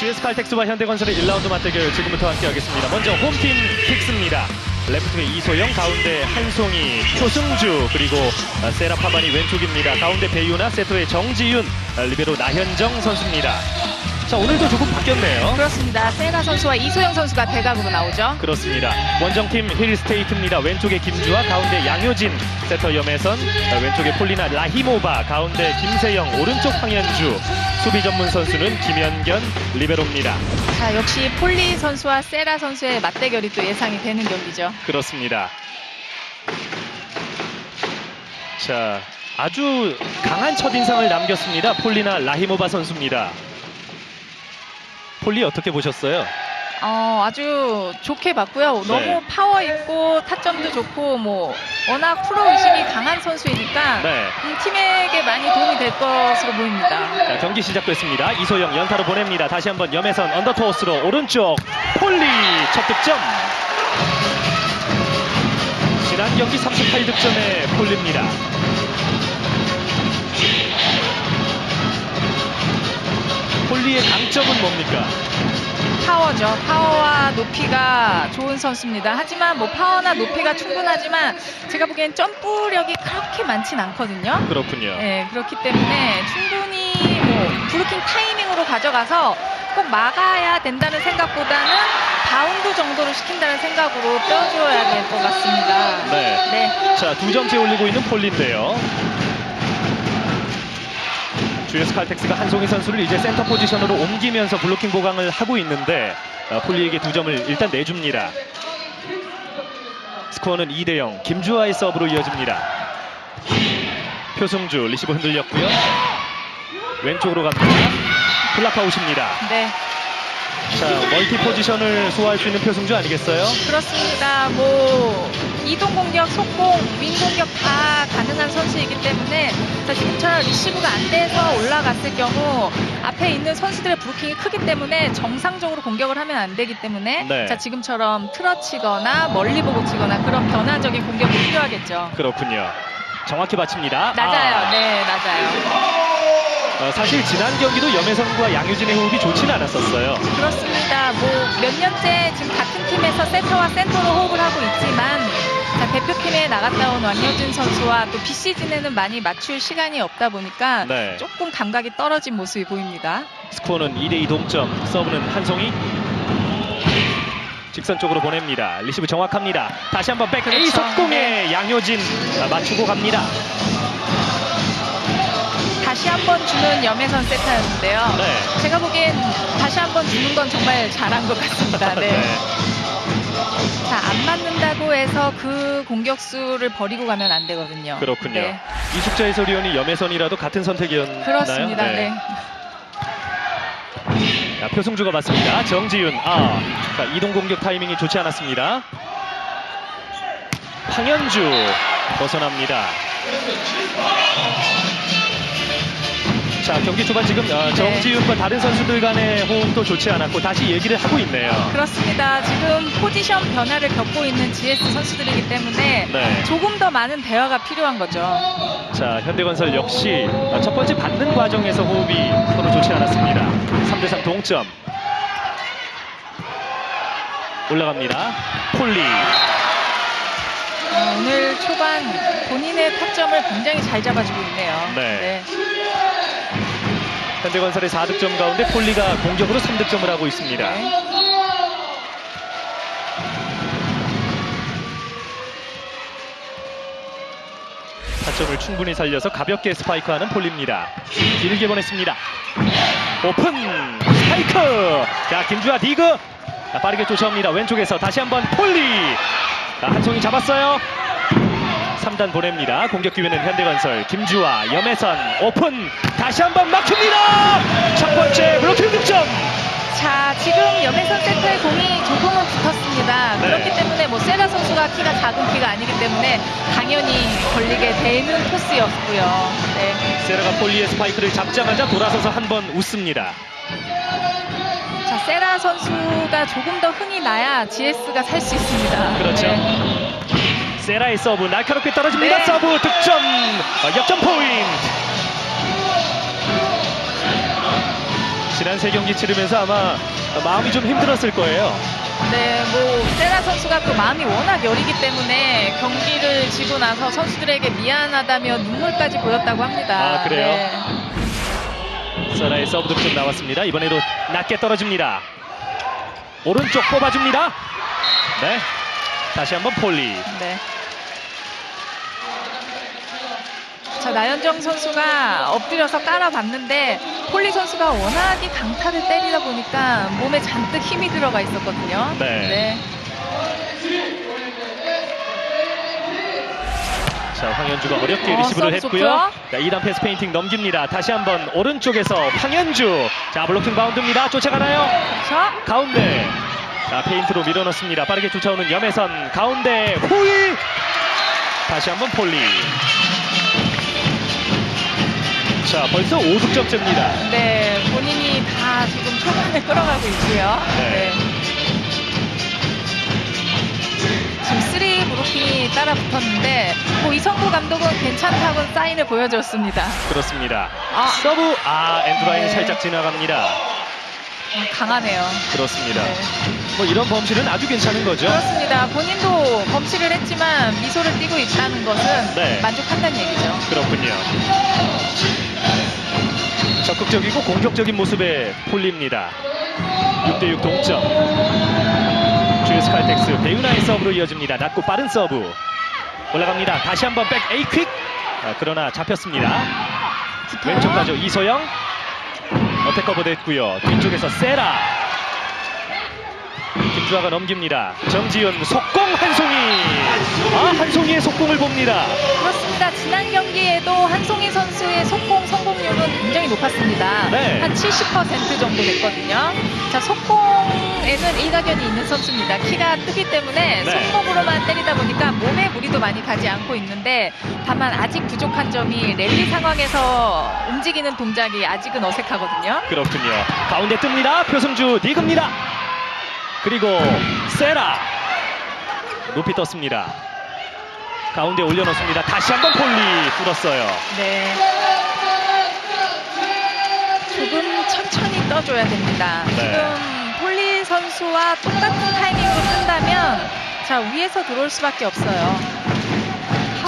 GS 칼텍스와 현대건설의 1라운드 맞대결 지금부터 함께하겠습니다. 먼저 홈팀 킥스입니다. 레프트에 이소영, 가운데 한송이, 표승주, 그리고 아, 세라 파반이 왼쪽입니다. 가운데 배유나, 세터의 정지윤, 아, 리베로 나현정 선수입니다. 자, 오늘도 조금 바뀌었네요. 그렇습니다. 세라 선수와 이소영 선수가 대각으로 나오죠. 그렇습니다. 원정팀 힐스테이트입니다. 왼쪽에 김주하, 가운데 양효진, 세터 염혜선, 아, 왼쪽에 폴리나 라히모바, 가운데 김세영, 오른쪽 황연주, 수비 전문 선수는 김연견, 리베로입니다. 자, 역시 폴리 선수와 세라 선수의 맞대결이 또 예상이 되는 경기죠. 그렇습니다. 자, 아주 강한 첫인상을 남겼습니다. 폴리나 라히모바 선수입니다. 폴리 어떻게 보셨어요? 어, 아주 좋게 봤고요. 네. 너무 파워 있고 타점도 좋고 뭐 워낙 프로 의식이 강한 선수이니까 네. 음, 팀에게 많이 도움이 될 것으로 보입니다. 자, 경기 시작됐습니다. 이소영 연타로 보냅니다. 다시 한번 염혜선 언더토스로 오른쪽 폴리 첫 득점. 지난 경기 38득점의 폴리입니다. 폴리의 강점은 뭡니까? 파워죠. 파워와 높이가 좋은 선수입니다. 하지만 뭐 파워나 높이가 충분하지만 제가 보기엔 점프력이 그렇게 많진 않거든요. 그렇군요. 네, 그렇기 때문에 충분히 뭐 블로킹 타이밍으로 가져가서 꼭 막아야 된다는 생각보다는 바운드 정도로 시킨다는 생각으로 빼줘야 될 것 같습니다. 네. 네. 자, 두 점째 올리고 있는 폴리인데요. GS 칼텍스가 한송이 선수를 이제 센터 포지션으로 옮기면서 블로킹 보강을 하고 있는데 어, 폴리에게 두 점을 일단 내줍니다. 스코어는 2대 0. 김주하의 서브로 이어집니다. 표승주 리시브 흔들렸고요. 왼쪽으로 갑니다. 블록아웃입니다. 네. 자, multi 포지션을 소화할 수 있는 표승주 아니겠어요? 그렇습니다. 뭐 이동 공격, 속공, 윙 공격 다 가능한 선수이기 때문에 자, 지금처럼 리시브가 안 돼서 올라갔을 경우 앞에 있는 선수들의 블로킹이 크기 때문에 정상적으로 공격을 하면 안 되기 때문에 네. 자 지금처럼 틀어치거나 멀리 보고 치거나 그런 변화적인 공격이 필요하겠죠. 그렇군요. 정확히 맞춥니다. 낮아요. 아. 네, 낮아요. 어, 사실 지난 경기도 염혜선과 양효진의 호흡이 좋지는 않았었어요. 그렇습니다. 뭐 몇 년째 지금 같은 팀에서 센터와 센터로 호흡을 하고 있지만 자, 대표팀에 나갔다 온 왕효진 선수와 또 비시즌에는 많이 맞출 시간이 없다 보니까 네. 조금 감각이 떨어진 모습이 보입니다. 스코어는 2대2 동점. 서브는 한송이. 직선 쪽으로 보냅니다. 리시브 정확합니다. 다시 한번 백. 이 그렇죠. 속공에 양효진 아, 맞추고 갑니다. 다시 한 번 주는 염혜선 세타였는데요. 네. 제가 보기엔 다시 한 번 주는 건 정말 잘한 것 같습니다. 네. 자, 안 맞는다고 해서 그 공격수를 버리고 가면 안 되거든요. 그렇군요. 네. 이숙자 해설위원이 염혜선이라도 같은 선택이었나요? 그렇습니다. 네. 자, 표승주가 맞습니다. 정지윤. 아, 자, 이동 공격 타이밍이 좋지 않았습니다. 황현주 벗어납니다. 자, 경기 초반 지금 어, 네. 정지윤과 다른 선수들 간의 호흡도 좋지 않았고 다시 얘기를 하고 있네요. 그렇습니다. 지금 포지션 변화를 겪고 있는 GS 선수들이기 때문에 네. 조금 더 많은 대화가 필요한 거죠. 자, 현대건설 역시 어, 첫 번째 받는 과정에서 호흡이 서로 좋지 않았습니다. 3대3 동점. 올라갑니다. 폴리. 어, 오늘 초반 본인의 타점을 굉장히 잘 잡아주고 있네요. 네. 현대건설의 4득점 가운데 폴리가 공격으로 3득점을 하고 있습니다. 네. 타점을 충분히 살려서 가볍게 스파이크하는 폴리입니다. 길게 보냈습니다. 오픈 스파이크. 자 김주하 디그 자, 빠르게 쫓아옵니다. 왼쪽에서 다시 한번 폴리. 자, 한송이 잡았어요. 3단 보냅니다. 공격 기회는 현대건설 김주하 염혜선 오픈 다시 한번 막힙니다. 첫 번째 블로킹 득점. 자, 지금 염혜선 세터의 공이 조금은 붙었습니다. 네. 그렇기 때문에 뭐 세라 선수가 키가 작은 키가 아니기 때문에 당연히 걸리게 되는 토스였고요. 네. 세라가 폴리의 스파이크를 잡자마자 돌아서서 한 번 웃습니다. 자, 세라 선수가 조금 더 흥이 나야 GS가 살 수 있습니다. 그렇죠. 네. 세라의 서브 날카롭게 떨어집니다. 네. 서브 득점 어, 역전 포인트. 지난 세 경기 치르면서 아마 마음이 좀 힘들었을 거예요. 네, 뭐 세라 선수가 또 마음이 워낙 여리기 때문에 경기를 지고 나서 선수들에게 미안하다며 눈물까지 보였다고 합니다. 아, 그래요? 네. 세라의 서브 득점 나왔습니다. 이번에도 낮게 떨어집니다. 오른쪽 뽑아줍니다. 네. 다시 한번 폴리. 네. 자, 나현정 선수가 엎드려서 깔아봤는데 폴리 선수가 워낙에 강타를 때리다 보니까 몸에 잔뜩 힘이 들어가 있었거든요. 네. 자, 황연주가 어렵게 어, 리시브를 했고요. 자, 2단 패스 페인팅 넘깁니다. 다시 한번 오른쪽에서 황연주. 자, 블로킹 바운드입니다. 쫓아가나요? 자, 가운데. 자, 페인트로 밀어넣습니다. 빠르게 쫓아오는 염혜선. 가운데 후위. 다시 한번 폴리. 자, 벌써 5득점째입니다. 네, 본인이 다 지금 초반에 끌어가고 있고요. 네. 지금 three 블로킹이 따라 붙었는데 뭐 이선구 감독은 괜찮다고 사인을 보여줬습니다. 그렇습니다. 아. 서브. 아, 엔드라인 네. 살짝 지나갑니다. 음, 강하네요. 그렇습니다. 네. 뭐 이런 범실은 아주 괜찮은 거죠. 그렇습니다. 본인도 범실을 했지만 미소를 띠고 있다는 것은 네. 만족한다는 얘기죠. 그렇군요. 적극적이고 공격적인 모습의 폴리입니다. 6대6 동점. GS 칼텍스 배우나의 서브로 이어집니다. 낮고 빠른 서브. 올라갑니다. 다시 한번 back A quick. 아, 그러나 잡혔습니다. 왼쪽 가죠. 이소영. attack cover 됐고요. 뒤쪽에서 세라. 김주하가 넘깁니다. 정지윤 속공 한송이. 아 한송이의 속공을 봅니다. 그렇습니다. 지난 경기에도 한송이 선수의 속공 성공률은 굉장히 높았습니다. 네. 한 70% 정도 됐거든요. 자, 속공에는 일가견이 있는 선수입니다. 키가 크기 때문에 네. 손목으로만 때리다 보니까 몸에 무리도 많이 가지 않고 있는데 다만 아직 부족한 점이 랠리 상황에서 움직이는 동작이 아직은 어색하거든요. 그렇군요. 가운데 뜹니다. 표승주 디그입니다. 그리고 세라 높이 떴습니다. 가운데 올려놓습니다. 다시 한번 폴리 뚫었어요. 네. 조금 천천히 떠줘야 됩니다. 네. 지금 폴리 선수와 똑같은 타이밍으로 뜬다면 자 위에서 들어올 수밖에 없어요.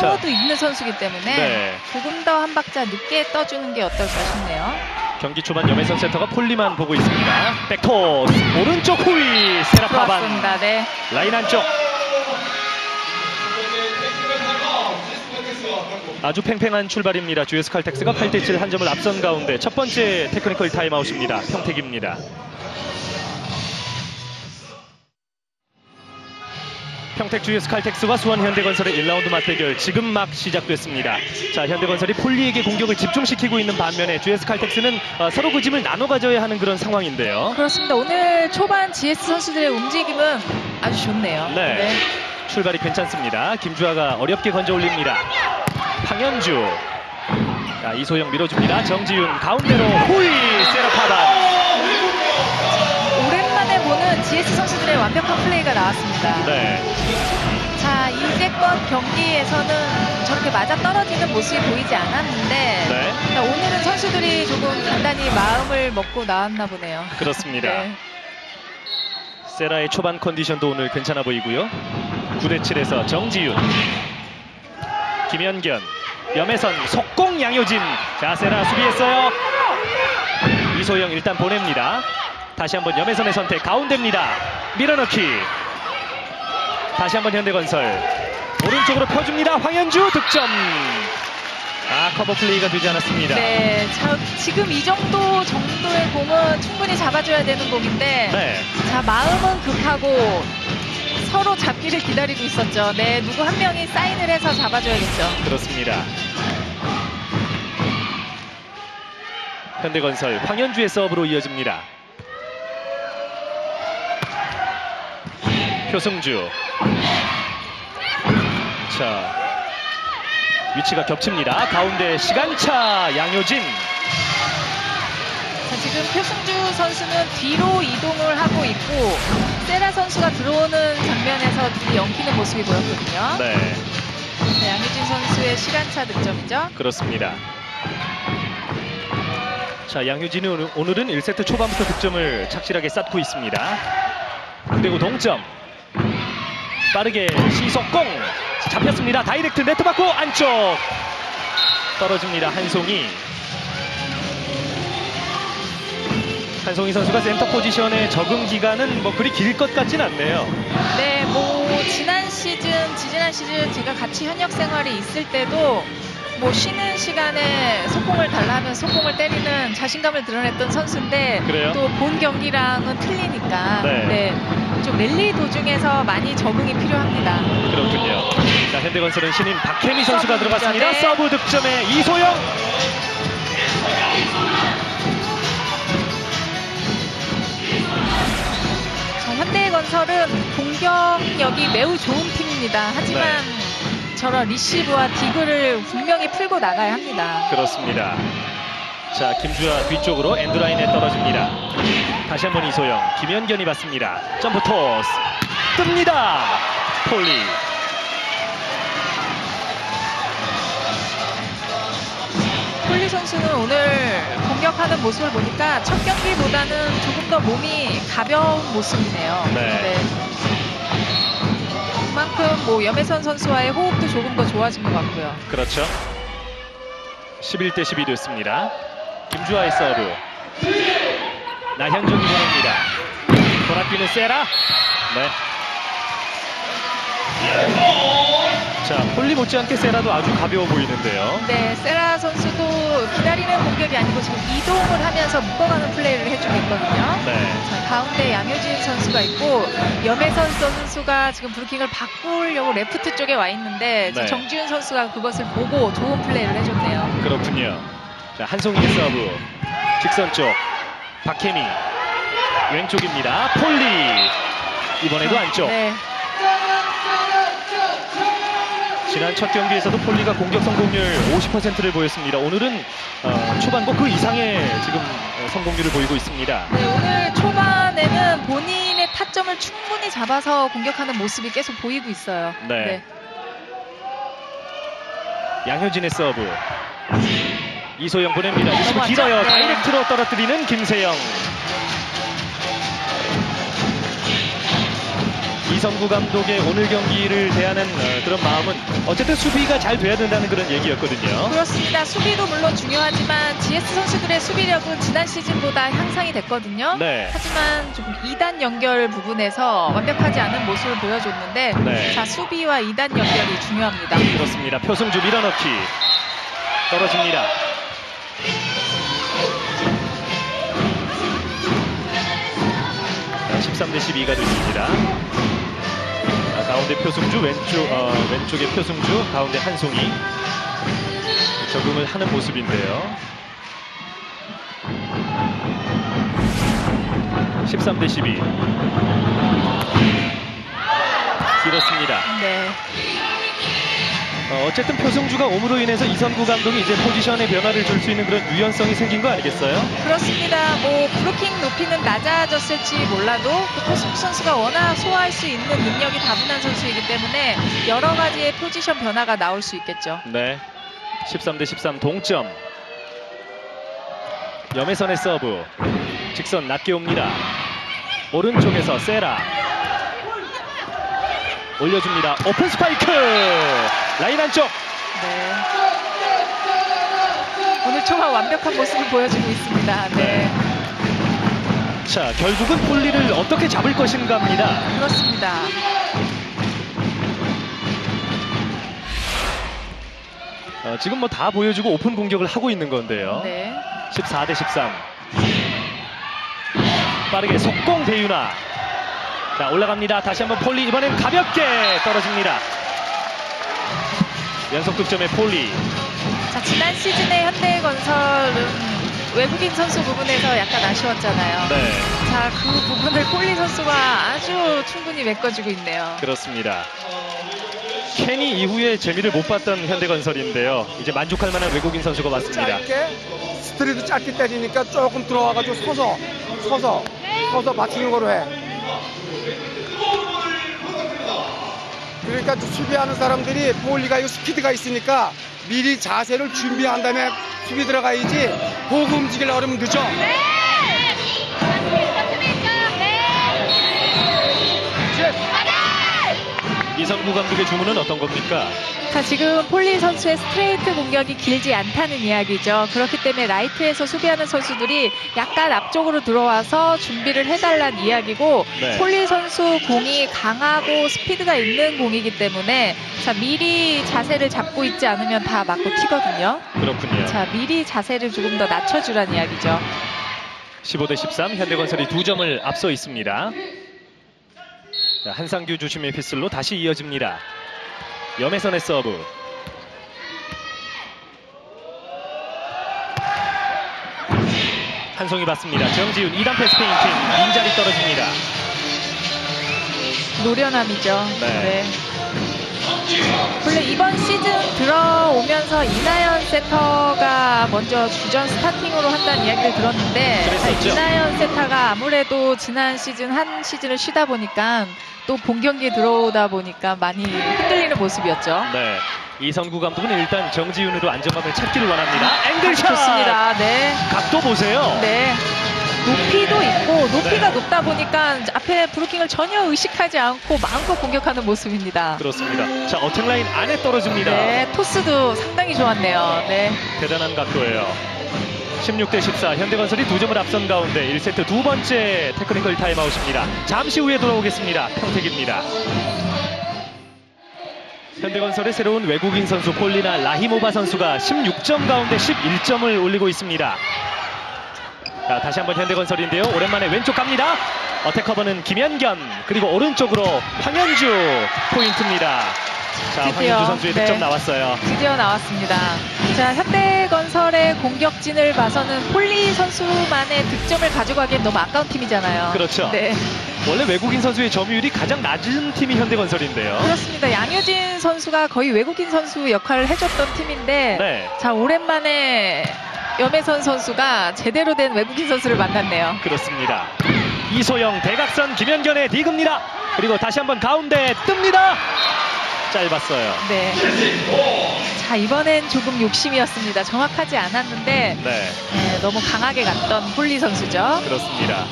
파워도 있는 선수이기 때문에 네. 조금 더 한 박자 늦게 떠주는 게 어떨까 싶네요. 경기 초반 염혜선 세터가 폴리만 보고 있습니다. 백토스 오른쪽 후위 세라 파반. 네. 라인 안쪽 아주 팽팽한 출발입니다. GS 칼텍스가 8대7 한 점을 앞선 가운데 첫 번째 technical 타임아웃입니다. 평택입니다. 평택 GS 칼텍스와 수원 현대건설의 1라운드 맞대결 지금 막 시작됐습니다. 자 현대건설이 폴리에게 공격을 집중시키고 있는 반면에 GS 칼텍스는 어, 서로 그 짐을 나눠 가져야 하는 그런 상황인데요. 그렇습니다. 오늘 초반 GS 선수들의 움직임은 아주 좋네요. 네. 출발이 괜찮습니다. 김주아가 어렵게 건져 올립니다. 황현주. 자, 이소영 밀어줍니다. 정지윤 가운데로 후이 세라파반. GS 선수들의 완벽한 플레이가 나왔습니다. 네. 자, 이제껏 경기에서는 저렇게 맞아 떨어지는 모습이 보이지 않았는데 네. 자, 오늘은 선수들이 조금 단단히 마음을 먹고 나왔나 보네요. 그렇습니다. 네. 세라의 초반 컨디션도 오늘 괜찮아 보이고요. 9대7에서 정지윤. 김현견. 염혜선 속공 양효진. 자, 세라 수비했어요. 이소영 일단 보냅니다. 다시 한번 염혜선의 선택 가운데입니다. 밀어넣기. 다시 한번 현대건설. 오른쪽으로 펴줍니다. 황현주 득점. 아, 커버 플레이가 되지 않았습니다. 네, 자, 지금 이 정도 정도의 공은 충분히 잡아줘야 되는 공인데 네. 자, 마음은 급하고 서로 잡기를 기다리고 있었죠. 네, 누구 한 명이 사인을 해서 잡아줘야겠죠. 그렇습니다. 현대건설 황현주의 서브로 이어집니다. 표승주. 자, 위치가 겹칩니다. 가운데 시간차 양효진. 자, 지금 표승주 선수는 뒤로 이동을 하고 있고 세라 선수가 들어오는 장면에서 둘이 엉키는 모습이 보였거든요. 네, 자, 양효진 선수의 시간차 득점이죠. 그렇습니다. 자, 양효진이 오늘- 오늘은 1세트 초반부터 득점을 착실하게 쌓고 있습니다. 그리고 동점. 빠르게 C속공 잡혔습니다. 다이렉트 네트 맞고 안쪽 떨어집니다. 한송이. 한송이 선수가 센터 포지션의 적응 기간은 뭐 그리 길 것 같진 않네요. 네, 뭐 지난 시즌, 지지난 시즌 제가 같이 현역 생활이 있을 때도 뭐 쉬는 시간에 속공을 달라 하면 속공을 때리는 자신감을 드러냈던 선수인데 그래요? 또본 경기랑은 틀리니까 네. 네. 좀 랠리 도중에서 많이 적응이 필요합니다. 그렇군요. 자, 현대건설은 신인 박혜미 선수가 들어갔습니다. 득점에. 서브 득점에 이소영. 자, 현대건설은 공격력이 매우 좋은 팀입니다. 하지만 네. 저런 리시브와 디그를 분명히 풀고 나가야 합니다. 그렇습니다. 자, 김주하 뒤쪽으로 엔드라인에 떨어집니다. 다시 한번 이소영, 김연견이 받습니다. 점프 토스. 뜹니다. 폴리. 폴리 선수는 오늘 공격하는 모습을 보니까 첫 경기보다는 조금 더 몸이 가벼운 모습이네요. 네. 그만큼 뭐 염혜선 선수와의 호흡도 조금 더 좋아진 것 같고요. 그렇죠. 11대 12 됐습니다. 김주하의 서브. 나현정이 보냅니다. 돌아뛰는 세라. 네. 자, 폴리 못지않게 세라도 아주 가벼워 보이는데요. 네, 세라 선수도 기다리는 공격이 아니고 지금 이동을 하면서 묶어가는 플레이를 해주고 있거든요. 네. 자, 가운데 양효진 선수가 있고 염혜선 선수가 지금 블로킹을 바꾸려고 레프트 쪽에 와 있는데 네. 정지윤 선수가 그것을 보고 좋은 플레이를 해줬네요. 그렇군요. 자, 한송이의 서브. 직선 쪽. 박혜미. 왼쪽입니다. 폴리. 이번에도 안쪽. 네, 지난 첫 경기에서도 폴리가 공격 성공률 50%를 보였습니다. 오늘은 어, 초반고 그 이상의 지금 어, 성공률을 보이고 있습니다. 네, 오늘 초반에는 본인의 타점을 충분히 잡아서 공격하는 모습이 계속 보이고 있어요. 네. 양효진의 서브. 이소영 보냅니다. 리시브 넘어왔죠? 길어요. 네. 다이렉트로 떨어뜨리는 김세영. 이선구 감독의 오늘 경기를 대하는 어, 그런 마음은 어쨌든 수비가 잘 돼야 된다는 그런 얘기였거든요. 그렇습니다. 수비도 물론 중요하지만 GS 선수들의 수비력은 지난 시즌보다 향상이 됐거든요. 네. 하지만 조금 2단 연결 부분에서 완벽하지 않은 모습을 보여줬는데 네. 자 수비와 2단 연결이 중요합니다. 그렇습니다. 표승주 밀어넣기 떨어집니다. 자, 13대 12가 됐습니다. 자, 가운데 표승주 왼쪽 어, 왼쪽에 표승주 가운데 한송이 적응을 하는 모습인데요. 13대 12 길었습니다. 네. 어, 어쨌든 표승주가 옴으로 인해서 이선구 감독이 이제 포지션의 변화를 줄 수 있는 그런 유연성이 생긴 거 아니겠어요? 그렇습니다. 뭐 블로킹 높이는 낮아졌을지 몰라도 그 표승주 선수가 워낙 소화할 수 있는 능력이 다분한 선수이기 때문에 여러 가지의 포지션 변화가 나올 수 있겠죠. 네. 13 대 13 동점. 염혜선의 서브. 직선 낮게 옵니다. 오른쪽에서 세라. 올려줍니다. 오픈 스파이크! 라인 안쪽. 네. 오늘 초반 완벽한 모습을 보여주고 있습니다. 네. 자, 결국은 폴리를 어떻게 잡을 것인가입니다. 그렇습니다. 어, 지금 뭐 다 보여주고 오픈 공격을 하고 있는 건데요. 네. 14 대 13. 빠르게 속공 배유나. 자 올라갑니다. 다시 한번 폴리 이번엔 가볍게 떨어집니다. 연속 득점의 폴리. 자, 지난 시즌의 현대건설은 외국인 선수 부분에서 약간 아쉬웠잖아요. 네 자, 그 부분을 폴리 선수가 아주 충분히 메꿔주고 있네요. 그렇습니다. 케니 이후에 재미를 못 봤던 현대건설인데요. 이제 만족할 만한 외국인 선수가 왔습니다. 짧게 스트리도 짧게 때리니까 조금 들어와가지고 서서 서서 서서 맞추는 거로 해. 그러니까 수비하는 사람들이 볼리가 이 스피드가 있으니까 미리 자세를 준비한 다음에 수비 들어가야지 보고 움직이려고 그러면 늦어. 이성구 감독의 주문은 어떤 겁니까? 자, 지금 폴리 선수의 스트레이트 공격이 길지 않다는 이야기죠. 그렇기 때문에 라이트에서 수비하는 선수들이 약간 앞쪽으로 들어와서 준비를 해달라는 이야기고 네. 폴리 선수 공이 강하고 스피드가 있는 공이기 때문에 자, 미리 자세를 잡고 있지 않으면 다 맞고 튀거든요. 그렇군요. 자, 미리 자세를 조금 더 낮춰주라는 이야기죠. 15대 13 현대건설이 두 점을 앞서 있습니다. 자, 한상규 주심의 휘슬로 다시 이어집니다. 염혜선의 서브. 한송이 받습니다. 정지윤 2단 패스 페인팅 빈자리 떨어집니다. 노련함이죠. 네. 원래 이번 시즌 들어오면서 이나연 세터가 먼저 주전 스타팅으로 한다는 이야기를 들었는데 그랬었죠. 이나연 세터가 아무래도 지난 시즌 한 시즌을 쉬다 보니까 또 본 경기에 들어오다 보니까 많이 흔들리는 모습이었죠. 네. 이선구 감독은 일단 정지윤으로 안정감을 찾기를 원합니다. 앵글샷! 좋습니다. 네. 각도 보세요. 네. 높이도 있고 높이가 네. 높다 보니까 앞에 블로킹을 전혀 의식하지 않고 마음껏 공격하는 모습입니다. 그렇습니다. 자, 어택 라인 안에 떨어집니다. 네, 토스도 상당히 좋았네요. 네. 대단한 각도예요. 16대 14 현대건설이 두 점을 앞선 가운데 1세트 두 번째 테크니컬 타임아웃입니다. 잠시 후에 돌아오겠습니다. 평택입니다. 현대건설의 새로운 외국인 선수 폴리나 라히모바 선수가 16점 가운데 11점을 올리고 있습니다. 자, 다시 한번 현대건설인데요. 오랜만에 왼쪽 갑니다. 어택 커버는 김현견 그리고 오른쪽으로 황현주 포인트입니다. 자, 드디어, 황현주 선수의 네. 득점 나왔어요. 드디어 나왔습니다. 자, 현대건설의 공격진을 봐서는 폴리 선수만의 득점을 가져가기엔 너무 아까운 팀이잖아요. 그렇죠. 네, 원래 외국인 선수의 점유율이 가장 낮은 팀이 현대건설인데요. 그렇습니다. 양효진 선수가 거의 외국인 선수 역할을 해줬던 팀인데, 네, 자, 오랜만에 염혜선 선수가 제대로 된 외국인 선수를 만났네요. 그렇습니다. 이소영 대각선 김현견의 디그입니다. 그리고 다시 한번 가운데 뜹니다. 짧았어요. 네. 자, 이번엔 조금 욕심이었습니다. 정확하지 않았는데, 네, 네, 너무 강하게 갔던 폴리 선수죠. 그렇습니다.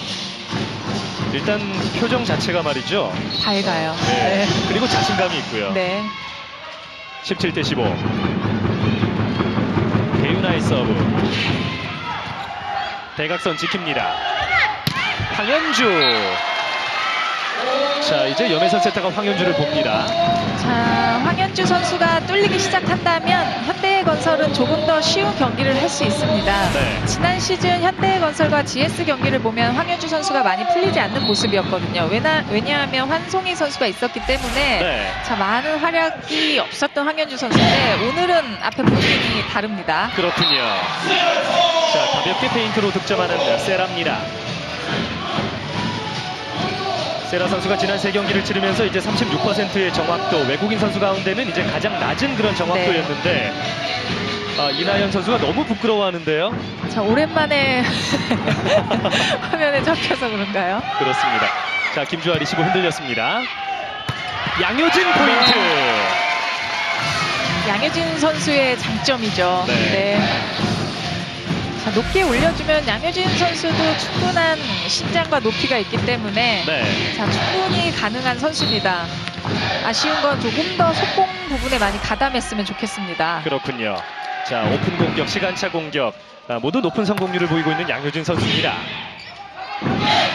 일단 표정 자체가 말이죠. 밝아요. 네. 그리고 자신감이 있고요. 네. 17대 15. 배유나의 서브. 대각선 지킵니다. 황연주. 자, 이제 염혜선 세터가 황연주를 봅니다. 자, 황연주 선수가 뚫리기 시작한다면 현대건설은 조금 더 쉬운 경기를 할 수 있습니다. 네. 지난 시즌 현대건설과 GS 경기를 보면 황연주 선수가 많이 풀리지 않는 모습이었거든요. 왜냐, 왜냐하면 한송이 선수가 있었기 때문에 네. 자, 많은 활약이 없었던 황연주 선수인데 오늘은 앞에 부분이 다릅니다. 그렇군요. 자, 가볍게 페인트로 득점하는 세라입니다. 세라 선수가 지난 세 경기를 치르면서 이제 36%의 정확도, 외국인 선수 가운데는 이제 가장 낮은 그런 정확도였는데 아, 이나연 선수가 너무 부끄러워하는데요. 자, 오랜만에 화면에 잡혀서 그런가요? 그렇습니다. 자, 김주하 리시브 흔들렸습니다. 양효진 포인트. 양효진 선수의 장점이죠. 네. 자, 높게 올려주면 양효진 선수도 충분한 신장과 높이가 있기 때문에 네. 자, 충분히 가능한 선수입니다. 아쉬운 건 조금 더 속공 부분에 많이 가담했으면 좋겠습니다. 그렇군요. 자, 오픈 공격, 시간차 공격 아, 모두 높은 성공률을 보이고 있는 양효진 선수입니다.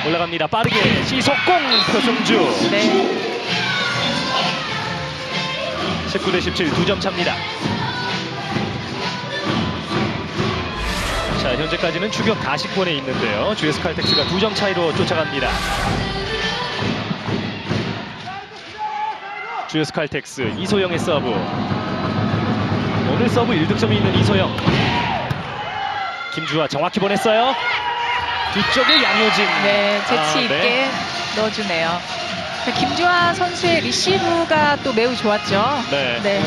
올라갑니다. 빠르게 C속공 표승주. 네. 19대 17 두 점 차입니다. 자, 현재까지는 추격 가시권에 있는데요. GS 칼텍스가 두 점 차이로 쫓아갑니다. GS 칼텍스 이소영의 서브. 오늘 서브 1득점이 있는 이소영. 김주아 정확히 보냈어요. 뒤쪽에 양효진. 네, 재치 아, 있게 네. 넣어주네요. 자, 김주아 선수의 리시브가 또 매우 좋았죠. 네. 네.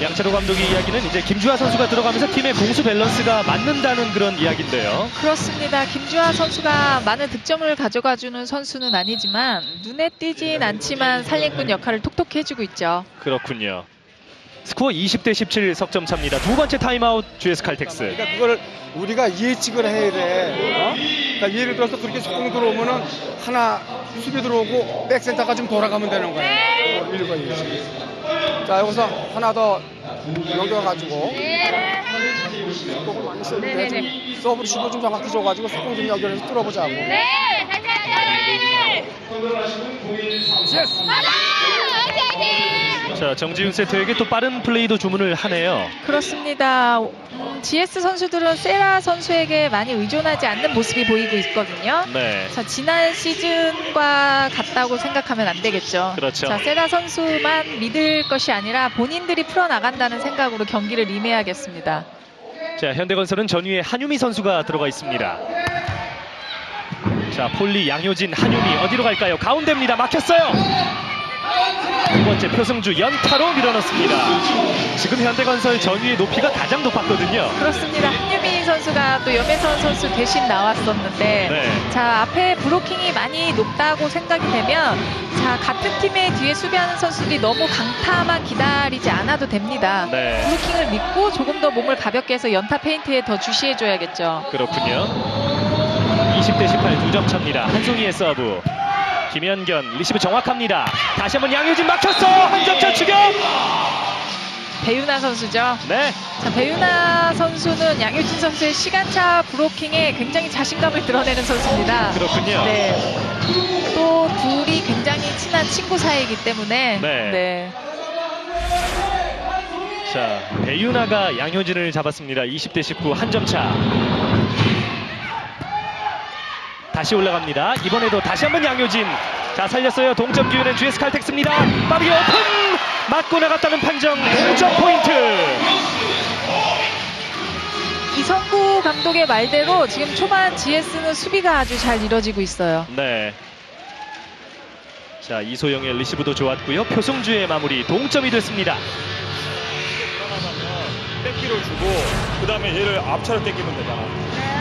양철호 감독의 이야기는 이제 김주하 선수가 들어가면서 팀의 공수 밸런스가 맞는다는 그런 이야기인데요. 그렇습니다. 김주하 선수가 많은 득점을 가져가주는 선수는 아니지만 눈에 띄진 않지만 살림꾼 역할을 톡톡히 해주고 있죠. 그렇군요. 스코어 20대 17 석점 차입니다. 두 번째 타임아웃 GS 칼텍스. 그러니까 그걸 우리가 예측을 해야 돼. 어? 그러니까 예를 들어서 그렇게 속공 들어오면은 하나 수비 들어오고 백센터가 좀 돌아가면 되는 거야. 어, 일과 예측. 자 여기서 하나 더 연결해가지고 속공을 많이 쓰는데 좀 서브 슛을 좀 정확히 줘가지고 속공 좀 연결해서 뚫어보자고. 네, 다시 하자. 예스. 맞아! 자, 정지윤 세터에게 또 빠른 플레이도 주문을 하네요. 그렇습니다. 음, GS 선수들은 세라 선수에게 많이 의존하지 않는 모습이 보이고 있거든요. 네. 자, 지난 시즌과 같다고 생각하면 안 되겠죠. 그렇죠. 자, 세라 선수만 믿을 것이 아니라 본인들이 풀어 나간다는 생각으로 경기를 임해야겠습니다. 자, 현대건설은 전위에 한유미 선수가 들어가 있습니다. 자, 폴리, 양효진, 한유미 어디로 갈까요? 가운데입니다. 막혔어요. 두 번째 표승주 연타로 밀어넣습니다. 지금 현대건설 전위의 높이가 가장 높았거든요. 그렇습니다. 한유미 선수가 또 염혜선 선수 대신 나왔었는데 네. 자 앞에 브로킹이 많이 높다고 생각이 되면 자 같은 팀의 뒤에 수비하는 선수들이 너무 강타만 기다리지 않아도 됩니다. 네. 브로킹을 믿고 조금 더 몸을 가볍게 해서 연타 페인트에 더 주시해줘야겠죠. 그렇군요. 20대 18 두 점 차입니다. 한송이의 서브. 김연견 리시브 정확합니다. 다시 한번 양효진 막혔어. 한 점차 추격. 배유나 선수죠. 네. 자, 배유나 선수는 양효진 선수의 시간차 블로킹에 굉장히 자신감을 드러내는 선수입니다. 그렇군요. 네. 또 둘이 굉장히 친한 친구 사이이기 때문에 네. 네. 자, 배윤아가 양효진을 잡았습니다. 20대 19 한 점 차. 다시 올라갑니다. 이번에도 다시 한번 양효진. 자, 살렸어요. 동점 기회는 GS 칼텍스입니다. 빠르게 오픈! 맞고 나갔다는 판정. 동점 포인트. 이성구 감독의 말대로 지금 초반 GS는 수비가 아주 잘 이뤄지고 있어요. 네. 자, 이소영의 리시브도 좋았고요. 표승주의 마무리 동점이 됐습니다. 뺏기를 주고 그 다음에 얘를 앞차로 땡기면 되잖아.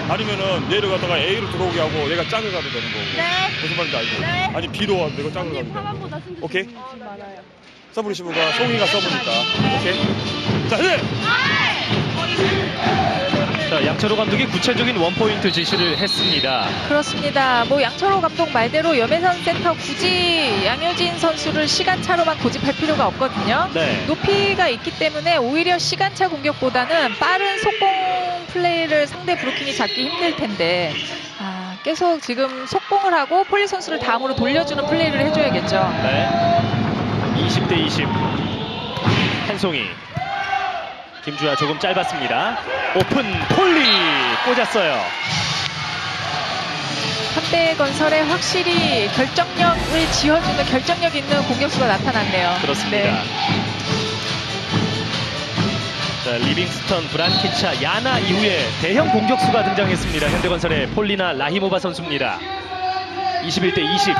아니면은 얘를 갖다가 A로 들어오게 하고 얘가 짝을 가도 되는 거고. 네. 무슨 말인지 알죠? 네. 아니 B로 와도 되고 짝을 가도 되고. 오케이. 많아요. 서브 리시브가 송이가 서브니까. 오케이. 자, 해! 자, 양철호 감독이 구체적인 원포인트 지시를 했습니다. 그렇습니다. 뭐 양철호 감독 말대로 염혜선 센터 굳이 양효진 선수를 시간차로만 고집할 필요가 없거든요. 네. 높이가 있기 때문에 오히려 시간차 공격보다는 빠른 속공 플레이를 상대 브로킹이 잡기 힘들 텐데 아, 계속 지금 속공을 하고 폴리 선수를 다음으로 돌려주는 플레이를 해줘야겠죠. 네. 20대 20. 한송이. 김주아 조금 짧았습니다. 오픈 폴리 꽂았어요. 현대건설에 확실히 결정력을 지어주는 결정력 있는 공격수가 나타났네요. 그렇습니다. 네. 자, 리빙스턴, 브란키차, 야나 이후에 대형 공격수가 등장했습니다. 현대건설의 폴리나 라히모바 선수입니다. 21대 20.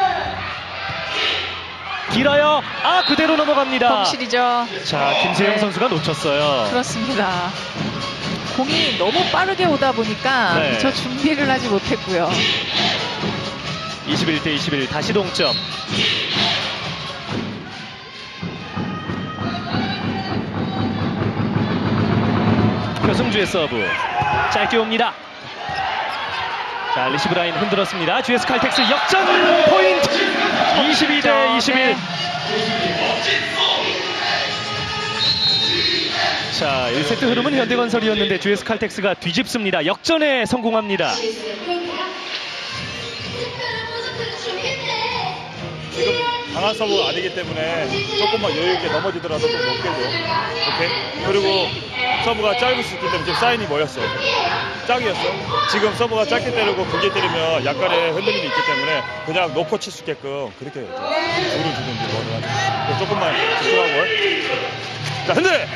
길어요. 아 그대로 넘어갑니다. 범실이죠. 자 김세영 네. 선수가 놓쳤어요. 그렇습니다. 공이 너무 빠르게 오다 보니까 네. 저 준비를 하지 못했고요. 21대 21 다시 동점. 표승주의 서브 짧게 옵니다. 자 리시브 라인 흔들었습니다. GS 칼텍스 역전 포인트 22 대 21. 네. 자 1세트 흐름은 현대건설이었는데 GS 칼텍스가 뒤집습니다. 역전에 성공합니다. 지금 강한 서브가 아니기 때문에 조금만 여유있게 넘어지더라도 좀 높게 줘. 오케이? 그리고 서브가 짧을 수 있기 때문에 지금 사인이 뭐였어? 짝이었어. 지금 서브가 짧게 때리고 길게 때리면 약간의 흔들림이 있기 때문에 그냥 높아 칠수 있게끔 그렇게 해야죠. 둘을 주든지 뭐든 하든지. 조금만 집중하고. 자, 흔들!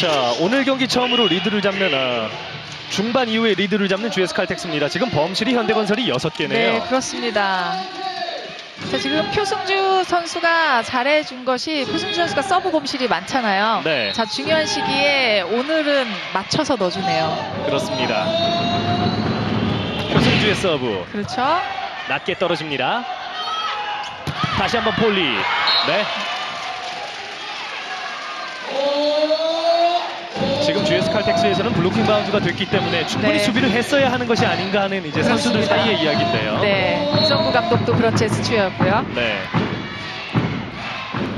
자 오늘 경기 처음으로 리드를 잡는 아, 중반 이후에 리드를 잡는 GS 칼텍스입니다. 지금 범실이 현대건설이 6개네요. 네, 그렇습니다. 자, 지금 표승주 선수가 잘해준 것이 표승주 선수가 서브 범실이 많잖아요. 네. 자, 중요한 시기에 오늘은 맞춰서 넣어주네요. 그렇습니다. 표승주의 서브 그렇죠? 낮게 떨어집니다. 다시 한번 폴리. 네. 지금 GS 칼텍스에서는 블로킹 바운드가 됐기 때문에 충분히 네. 수비를 했어야 하는 것이 아닌가 하는 이제 선수들 그렇습니다. 사이의 이야기인데요. 네. 이선구 감독도 그런 제스처였고요. 네.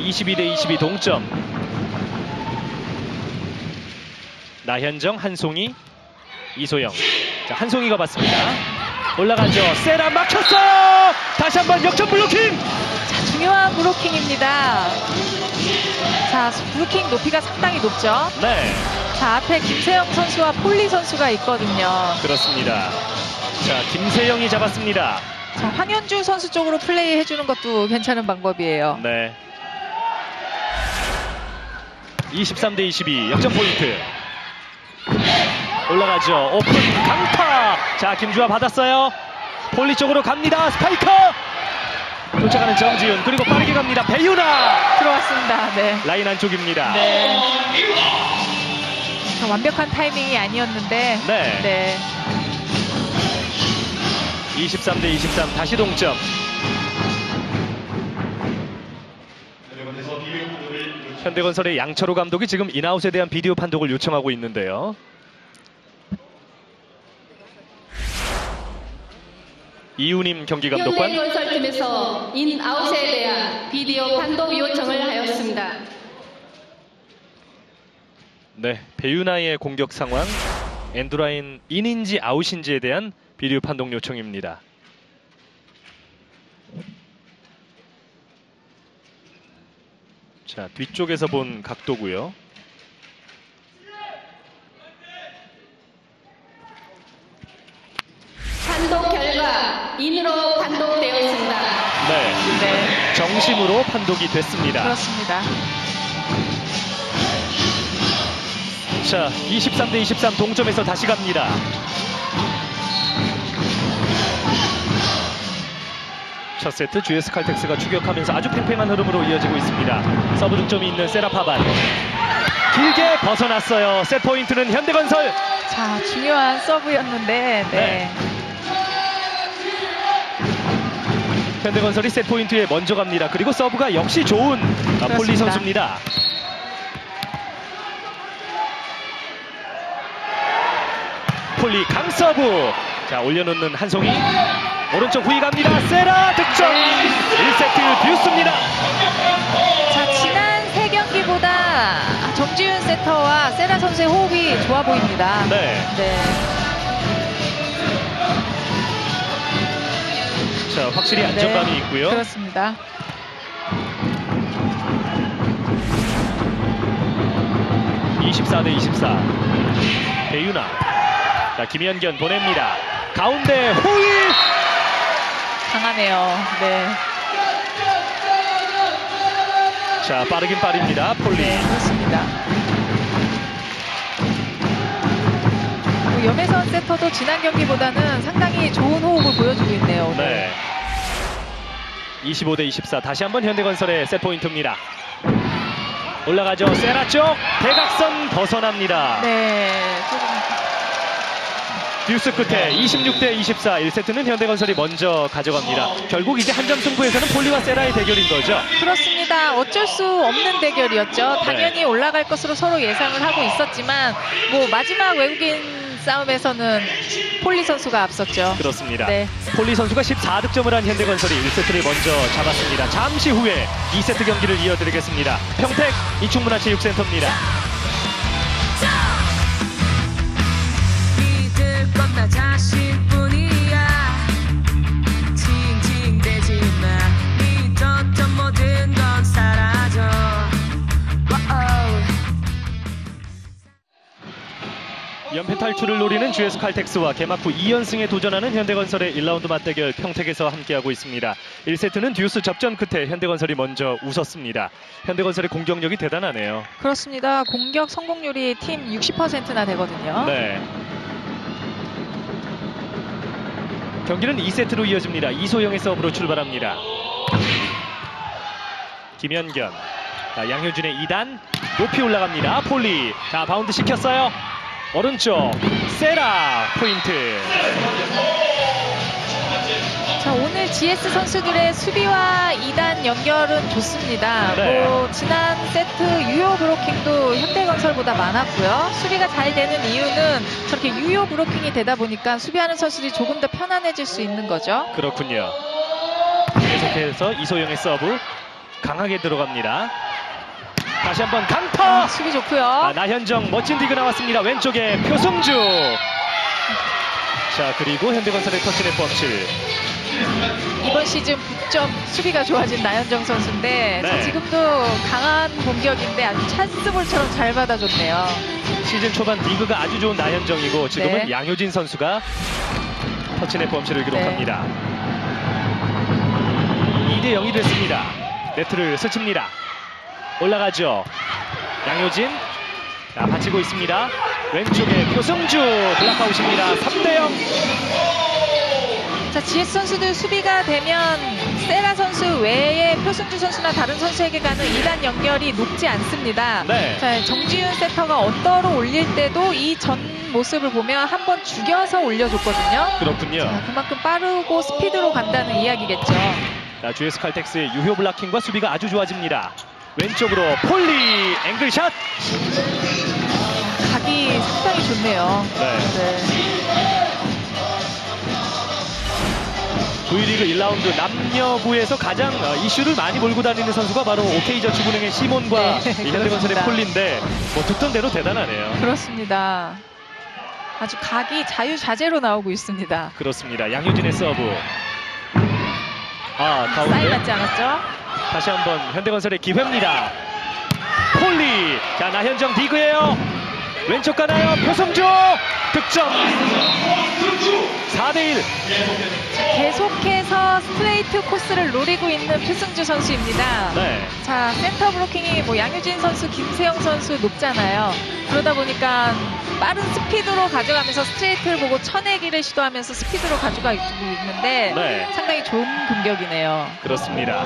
22 대 22 동점. 나현정, 한송이, 이소영. 자, 한송이가 받습니다. 올라가죠. 세라 막혔어요. 다시 한번 역전 블로킹. 자, 중요한 블로킹입니다. 자, 블로킹 높이가 상당히 높죠? 네, 자, 앞에 김세영 선수와 폴리 선수가 있거든요. 그렇습니다. 자, 김세영이 잡았습니다. 자, 황연주 선수 쪽으로 플레이 해주는 것도 괜찮은 방법이에요. 네. 23 대 22 역전 포인트. 올라가죠. 오픈 강타. 자, 김주아 받았어요. 폴리 쪽으로 갑니다. 스파이커. 쫓아가는 정지윤 그리고 빠르게 갑니다. 배유나 들어왔습니다. 네. 라인 안쪽입니다. 네. 자, 완벽한 타이밍이 아니었는데. 네. 네. 23 대 23 다시 동점. 현대건설의 양철호 감독이 지금 인아웃에 대한 비디오 판독을 요청하고 있는데요. 이우님 경기 감독관. 현대건설팀에서 인아웃에 대한 비디오 판독 요청을 하였습니다. 네, 배유나의 공격 상황, 엔드라인 인인지 아웃인지에 대한 비디오 판독 요청입니다. 자, 뒤쪽에서 본 각도고요. 판독 결과 인으로 판독되었습니다. 네, 네. 정심으로 판독이 됐습니다. 그렇습니다. 자, 23 대 23 동점에서 다시 갑니다. 첫 세트 GS 칼텍스가 추격하면서 아주 팽팽한 흐름으로 이어지고 있습니다. 서브 득점이 있는 세라 파반. 길게 벗어났어요. 세트 포인트는 현대건설. 자, 중요한 서브였는데. 네. 네. 현대건설이 세트 포인트에 먼저 갑니다. 그리고 서브가 역시 좋은 아, 폴리. 선수입니다. 폴리 강서브. 자 올려놓는 한송이. 오른쪽 후위 갑니다. 세라 득점. 1세트 듀스입니다. 자, 지난 세 경기보다 정지훈 세터와 세라 선수의 호흡이 좋아 보입니다. 네. 네. 자 확실히 안정감이 네, 있고요. 그렇습니다. (24 대 24) 배유나 자 김현견 보냅니다 가운데 호이 강하네요. 네. 자 빠르긴 빠릅니다 폴리 네, 그렇습니다. 염혜선 세터도 지난 경기보다는 상당히 좋은 호흡을 보여주고 있네요. 오늘. 네. 25대 24 다시 한번 현대건설의 세트포인트입니다. 올라가죠. 세라 쪽. 대각선 벗어납니다. 네, 듀스 끝에 26대 24 1세트는 현대건설이 먼저 가져갑니다. 결국 이제 한 점 승부에서는 폴리와 세라의 대결인 거죠. 그렇습니다. 어쩔 수 없는 대결이었죠. 네. 당연히 올라갈 것으로 서로 예상을 하고 있었지만 뭐 마지막 외국인 싸움에서는 폴리 선수가 앞섰죠. 그렇습니다 네. 폴리 선수가 14득점을 한 현대건설이 1세트를 먼저 잡았습니다. 잠시 후에 2세트 경기를 이어드리겠습니다. 평택 이충문화체육센터입니다. 연패 탈출을 노리는 GS 칼텍스와 개막 후 2연승에 도전하는 현대건설의 1라운드 맞대결 평택에서 함께하고 있습니다. 1세트는 듀스 접전 끝에 현대건설이 먼저 웃었습니다. 현대건설의 공격력이 대단하네요. 그렇습니다. 공격 성공률이 팀 60%나 되거든요. 네. 경기는 2세트로 이어집니다. 이소영의 서브로 출발합니다. 김연견. 자, 양효진의 2단 높이 올라갑니다. 폴리. 자, 바운드 시켰어요. 오른쪽 세라 포인트. 자, 오늘 GS 선수들의 수비와 2단 연결은 좋습니다. 네. 뭐 지난 세트 유효 블로킹도 현대건설보다 많았고요. 수비가 잘 되는 이유는 저렇게 유효 블로킹이 되다 보니까 수비하는 선수들이 조금 더 편안해질 수 있는 거죠. 그렇군요. 계속해서 이소영의 서브 강하게 들어갑니다. 다시 한번 강타. 아, 수비 좋고요. 아, 나현정 멋진 디그 나왔습니다. 왼쪽에 표승주. 자 그리고 현대건설의 터치넷 범실. 이번 시즌 북점 수비가 좋아진 나현정 선수인데 자, 네. 지금도 강한 공격인데 아주 찬스볼처럼 잘 받아줬네요. 시즌 초반 리그가 아주 좋은 나현정이고 지금은 네. 양효진 선수가 터치넷 범실을 기록합니다. 2대 0이 됐습니다. 네트를 스칩니다. 올라가죠. 양효진 자, 받치고 있습니다. 왼쪽에 표승주 블락아웃입니다. 3대 0. 자, GS 선수들 수비가 되면 세라 선수 외에 표승주 선수나 다른 선수에게 가는 2단 연결이 높지 않습니다. 네. 자, 정지윤 세터가 언더로 올릴 때도 이 전 모습을 보면 한 번 죽여서 올려줬거든요. 그렇군요. 자, 그만큼 빠르고 스피드로 간다는 이야기겠죠. 자, GS 칼텍스의 유효 블락킹과 수비가 아주 좋아집니다. 왼쪽으로 폴리 앵글샷. 각이 상당히 좋네요. 네. 네. V리그 1라운드 남녀부에서 가장 어, 이슈를 많이 몰고 다니는 선수가 바로 OK저축은행의 시몬과 네, 이 현대건설의. 폴리인데 뭐 듣던 대로 대단하네요. 그렇습니다. 아주 각이 자유자재로 나오고 있습니다. 그렇습니다. 양효진의 서브. 아 가운데 맞지 않았죠? 다시 한번 현대건설의 기회입니다. 폴리. 자 나현정 디그예요. 왼쪽 가나요? 표승주 득점. 4대1. 계속해서 스트레이트 코스를 노리고 있는 표승주 선수입니다. 네. 자, 센터 블로킹이 뭐 양효진 선수, 김세영 선수 높잖아요. 그러다 보니까 빠른 스피드로 가져가면서 스트레이트를 보고 쳐내기를 시도하면서 스피드로 가져가고 있는데 네. 상당히 좋은 공격이네요. 그렇습니다.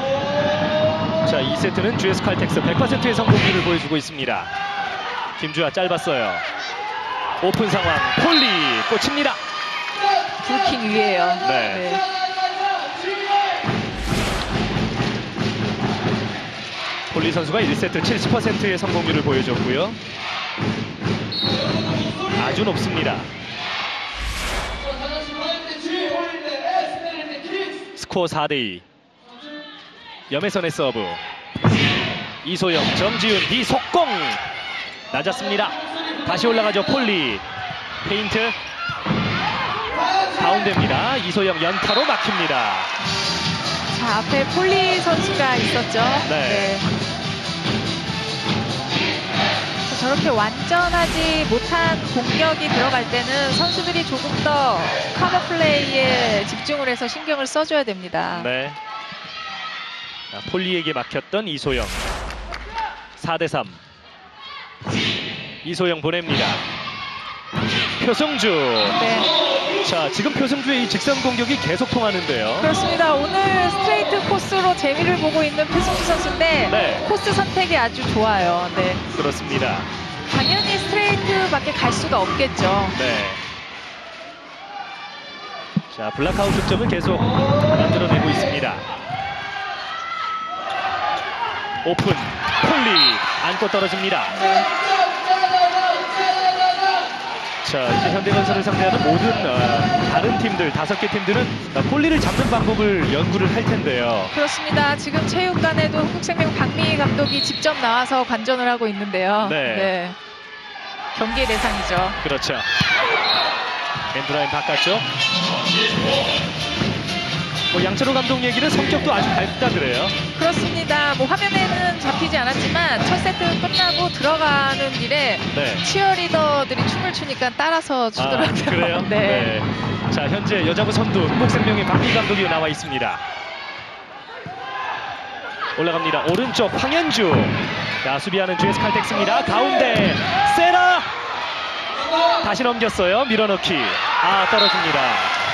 자, 2세트는 GS 칼텍스 100%의 성공률을 보여주고 있습니다. 김주아 짧았어요. 오픈 상황 폴리 꽂힙니다. 블로킹 위에요. 네. 폴리 선수가 1세트 70%의 성공률을 보여줬고요. 아주 높습니다. 스코어 4대2. 염혜선의 서브. 이소영, 정지윤, 이속공. 낮았습니다. 다시 올라가죠. 폴리. 페인트. 가운데입니다. 이소영 연타로 막힙니다. 자, 앞에 폴리 선수가 있었죠. 네. 자, 저렇게 완전하지 못한 공격이 들어갈 때는 선수들이 조금 더 커버 플레이에 집중을 해서 신경을 써줘야 됩니다. 네. 자, 폴리에게 막혔던 이소영. 4대3. 이소영 보냅니다. 표승주. 네. 자, 지금 표승주의 이 직선 공격이 계속 통하는데요. 그렇습니다. 오늘 스트레이트 코스로 재미를 보고 있는 표승주 선수인데 네. 코스 선택이 아주 좋아요. 네. 그렇습니다. 당연히 스트레이트밖에 갈 수가 없겠죠. 네. 자, 블록아웃 득점은 계속 만들어내고 있습니다. 오픈, 폴리, 안고 떨어집니다. 자, 이제 현대건설을 상대하는 모든 어, 다른 팀들, 다섯 개 팀들은 어, 폴리를 잡는 방법을 연구를 할 텐데요. 그렇습니다. 지금 체육관에도 흥국생명 박미희 감독이 직접 나와서 관전을 하고 있는데요. 네. 경기의 대상이죠. 그렇죠. 엔드라인 바깥쪽. 뭐 양철호 감독 얘기는 성격도 아주 밝다 그래요. 그렇습니다. 뭐 화면에는 잡히지 않았지만 첫 세트 끝나고 들어가는 길에 네. 치어리더들이 춤을 추니까 따라서 추더라고요. 아, 그래요? 네. 자, 현재 여자부 선두 흥국생명의 박미희 감독이 나와 있습니다. 올라갑니다. 오른쪽 황연주. 자, 수비하는 GS 칼텍스입니다. 가운데 세라. 다시 넘겼어요. 밀어넣기. 아, 떨어집니다.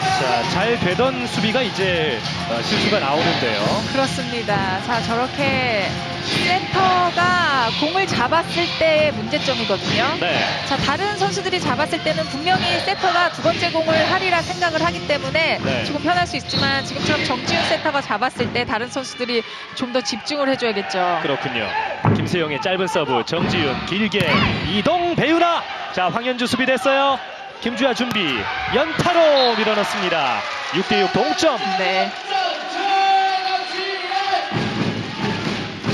자, 잘 되던 수비가 이제 어, 실수가 나오는데요. 그렇습니다. 자, 저렇게 세터가 공을 잡았을 때의 문제점이거든요. 네. 자, 다른 선수들이 잡았을 때는 분명히 세터가 두 번째 공을 하리라 생각을 하기 때문에 네. 조금 편할 수 있지만 지금처럼 정지훈 세터가 잡았을 때 다른 선수들이 좀 더 집중을 해줘야겠죠. 그렇군요. 김세영의 짧은 서브, 정지윤 길게 이동 배우나. 자, 황연주 수비 됐어요. 김주하 준비 연타로 밀어넣습니다. 6대6 동점. 네.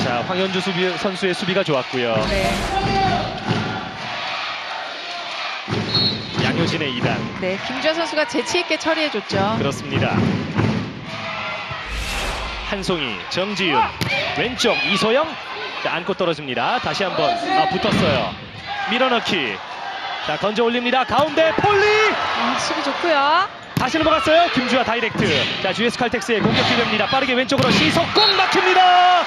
자, 황연주 수비, 선수의 수비가 좋았고요. 네. 양효진의 2단. 네. 김주하 선수가 재치 있게 처리해줬죠. 그렇습니다. 한송이, 정지윤, 왼쪽 이소영, 자, 안고 떨어집니다. 다시 한번 아, 붙었어요. 밀어넣기. 자, 건져 올립니다. 가운데 폴리. 아, 수비 좋고요. 다시 넘어갔어요. 김주하 다이렉트. 자, GS 칼텍스의 공격 기회입니다. 빠르게 왼쪽으로 C속공 막힙니다.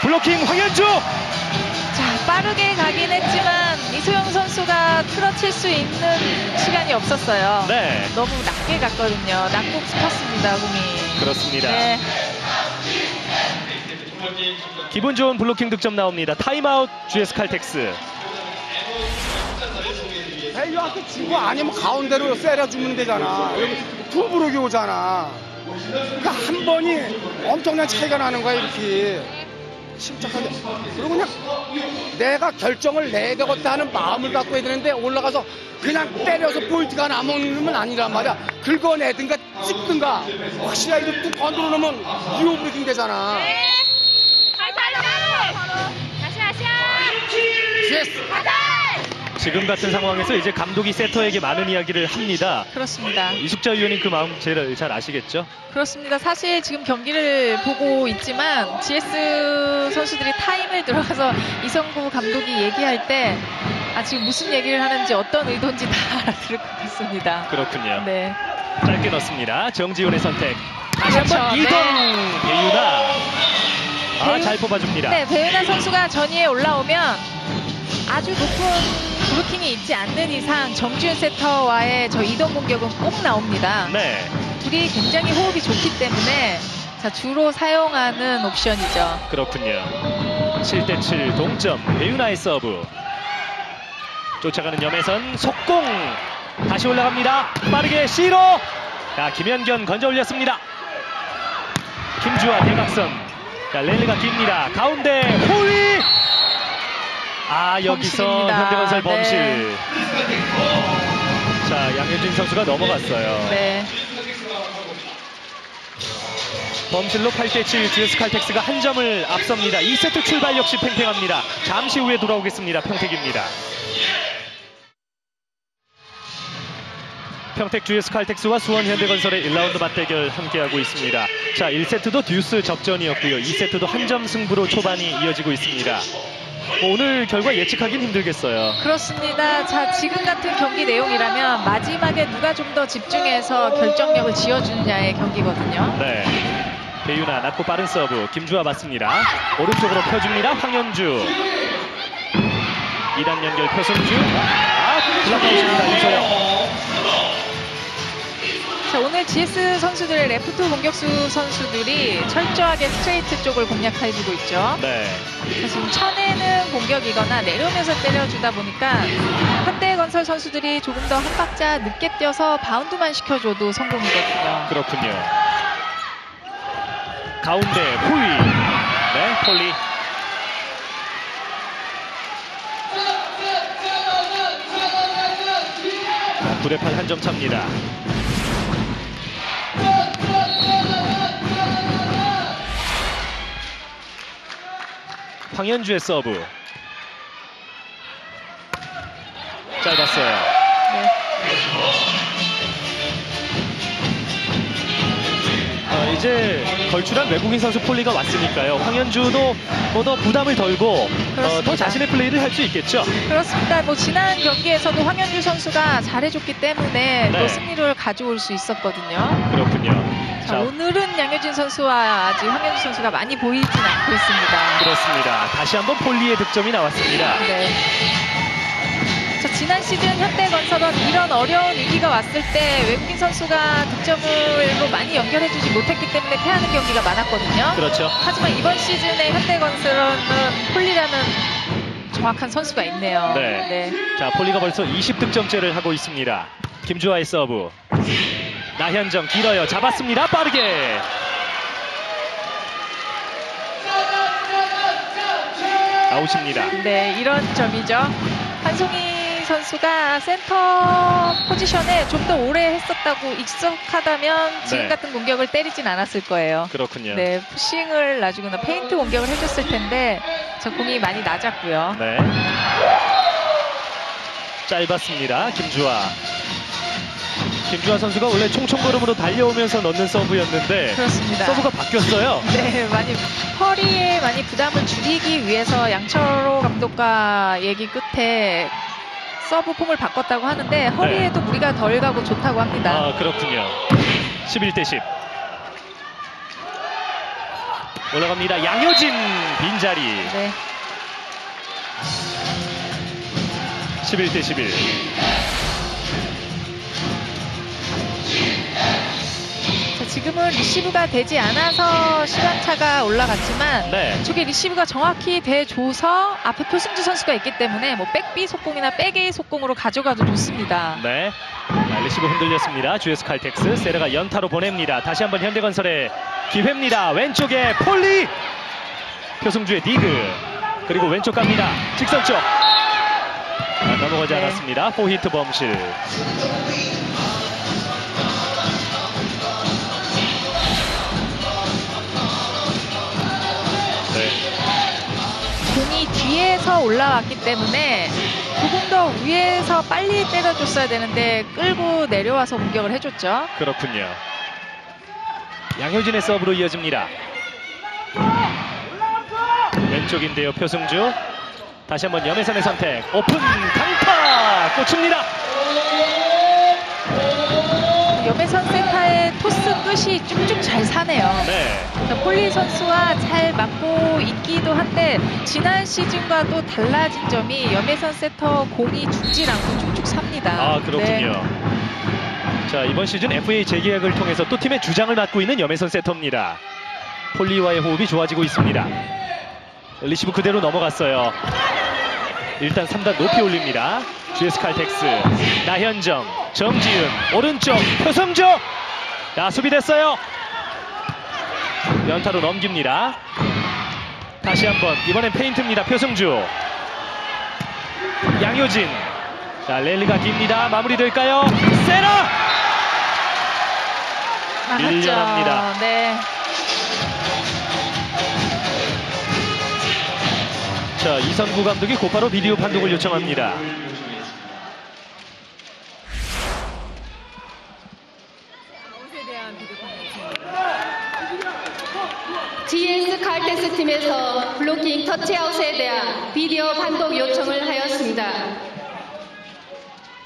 블로킹 황연주. 자, 빠르게 가긴 했지만 이소영 선수가 틀어칠 수 있는 시간이 없었어요. 네, 너무 낮게 갔거든요. 낮고 깊었습니다, 공이. 그렇습니다. 네. 기분 좋은 블로킹 득점 나옵니다. 타임아웃 GS 칼텍스. 배유한테 주고 아니면 가운데로 세려주면 되잖아. 여기 두 부르기 오잖아. 그러니까 한 번이 엄청난 차이가 나는 거야 이렇게. 침착하게. 그리고 그냥 내가 결정을 내야 되겠다 하는 마음을 갖고 해야 되는데 올라가서 그냥 때려서 포인트가 남는 건 아니란 말이야. 긁어내든가 찍든가 확실하게 뚝 건드려 놓으면 브레이킹 되잖아. 다시 다시 yes. 가자 지금 같은 상황에서 이제 감독이 세터에게 많은 이야기를 합니다. 그렇습니다. 이숙자 위원님 그 마음 제일 잘 아시겠죠? 그렇습니다. 사실 지금 경기를 보고 있지만 GS 선수들이 타임을 들어가서 이선구 감독이 얘기할 때 아, 지금 무슨 얘기를 하는지 어떤 의도인지 다 알아들을 것 같습니다. 그렇군요. 네. 짧게 넣습니다. 정지윤의 선택. 다시 그렇죠. 한번 이동 배유나. 아, 잘 뽑아줍니다. 네, 배유나 선수가 전위에 올라오면 아주 높은 블로킹이 있지 않는 이상 정지윤 세터와의 저 이동 공격은 꼭 나옵니다. 네. 둘이 굉장히 호흡이 좋기 때문에 자, 주로 사용하는 옵션이죠. 그렇군요. 7대7 동점. 배유나의 서브. 쫓아가는 염혜선 속공. 다시 올라갑니다. 빠르게 C로. 자, 김현견 건져 올렸습니다. 김주아 대각선. 자, 랠리가 깁니다. 가운데 호위. 아, 여기서 범실입니다. 현대건설 네. 범실. 자, 양효진 선수가 넘어갔어요. 네. 범실로 8대7 GS 칼텍스가 한 점을 앞섭니다. 2세트 출발 역시 팽팽합니다. 잠시 후에 돌아오겠습니다. 평택입니다. 평택 GS 칼텍스와 수원 현대건설의 1라운드 맞대결 함께하고 있습니다. 자, 1세트도 듀스 접전이었고요. 2세트도 한 점 승부로 초반이 이어지고 있습니다. 뭐 오늘 결과 예측하긴 힘들겠어요. 그렇습니다. 자, 지금 같은 경기 내용이라면 마지막에 누가 좀 더 집중해서 결정력을 지어주느냐의 경기거든요. 네. 배유나 낮고 빠른 서브 김주하 맞습니다. 오른쪽으로 펴줍니다. 황연주. 2단 연결 표승주. 아, block out입니다. 이소영. 자, 오늘 GS 선수들의 레프트 공격수 선수들이 철저하게 스트레이트 쪽을 공략해주고 있죠. 네. 자, 지금 쳐내는 공격이거나 내려오면서 때려주다 보니까 현대건설 선수들이 조금 더 한 박자 늦게 뛰어서 바운드만 시켜줘도 성공이거든요. 그렇군요. 가운데 후위. 네, 폴리. 자, 9대8 한점 차입니다. 황연주의 서브. 짧았어요. 네. 어, 이제 걸출한 외국인 선수 폴리가 왔으니까요. 황연주도 뭐 더 부담을 덜고 어, 더. 자신의 플레이를 할 수 있겠죠. 그렇습니다. 뭐 지난 경기에서도 황현주 선수가 잘해줬기 때문에 네. 또 승리를 가져올 수 있었거든요. 그렇군요. 자, 자, 오늘은 양효진 선수와 아직 황현주 선수가 많이 보이진 않고 있습니다. 그렇습니다. 다시 한번 폴리의 득점이 나왔습니다. 네. 저 지난 시즌 현대건설은 이런 어려운 위기가 왔을 때 외국인 선수가 득점으로 많이 연결해주지 못했기 때문에 패하는 경기가 많았거든요. 그렇죠. 하지만 이번 시즌에 현대건설은 폴리라는 정확한 선수가 있네요. 네. 자, 폴리가 벌써 20득점째를 하고 있습니다. 김주하의 서브. 나현정 길어요. 잡았습니다. 빠르게. 아웃입니다. 네, 이런 점이죠. 한송이 선수가 센터 포지션에 좀 더 오래 했었다고 익숙하다면 지금 네. 같은 공격을 때리진 않았을 거예요. 그렇군요. 네, pushing을 놔주거나 페인트 공격을 해줬을 텐데 저 공이 많이 낮았고요. 네. 짧았습니다. 김주하. 김주하 선수가 원래 총총걸음으로 달려오면서 넣는 서브였는데 그렇습니다. 서브가 바뀌었어요. 네, 많이 허리에 많이 부담을 줄이기 위해서 양철호 감독과 얘기 끝에 서브 폼을 바꿨다고 하는데 허리에도 무리가 덜 가고 좋다고 합니다. 네. 아, 그렇군요. 11대 10. 올라갑니다. 양효진 빈자리. 네. 11대 11. 자, 지금은 리시브가 되지 않아서 시간차가 올라갔지만 네. 저게 리시브가 정확히 돼줘서 앞에 표승주 선수가 있기 때문에 뭐 백B 속공이나 백A 속공으로 가져가도 좋습니다. 네. 자, 리시브 흔들렸습니다. GS 칼텍스. 세라가 연타로 보냅니다. 다시 한번 현대건설의 기회입니다. 왼쪽에 폴리. 표승주의 디그. 그리고 왼쪽 갑니다. 직선 쪽. 아, 넘어가지 네. 않았습니다. 포히트 범실. 공이 뒤에서 올라왔기 때문에 조금 더 위에서 빨리 때려줬어야 되는데 끌고 내려와서 공격을 해줬죠. 그렇군요. 양효진의 서브로 이어집니다. 왼쪽인데요, 표승주. 다시 한번 염혜선의 선택. 오픈 강타 꽂힙니다. 염혜선 끝이 쭉쭉 잘 사네요. 네, 그러니까 폴리 선수와 잘 맞고 있기도 한데 지난 시즌과도 달라진 점이 염혜선 세터 공이 죽질 않고 쭉쭉 삽니다. 아 그렇군요. 네. 자 이번 시즌 FA 재계약을 통해서 또 팀의 주장을 맡고 있는 염혜선 세터입니다. 폴리와의 호흡이 좋아지고 있습니다. 리시브 그대로 넘어갔어요. 일단 3단 높이 올립니다. GS 칼텍스 나현정 정지윤 오른쪽 표승주 자 수비됐어요. 연타로 넘깁니다. 다시 한번 이번엔 페인트입니다. 표승주 양효진 자 랠리가 깁니다. 마무리될까요? 세라. 밀려납니다. 네. 자 이선구 감독이 곧바로 비디오 판독을 요청합니다. GS 칼텍스 팀에서 블로킹 터치아웃에 대한 비디오 판독 요청을 하였습니다.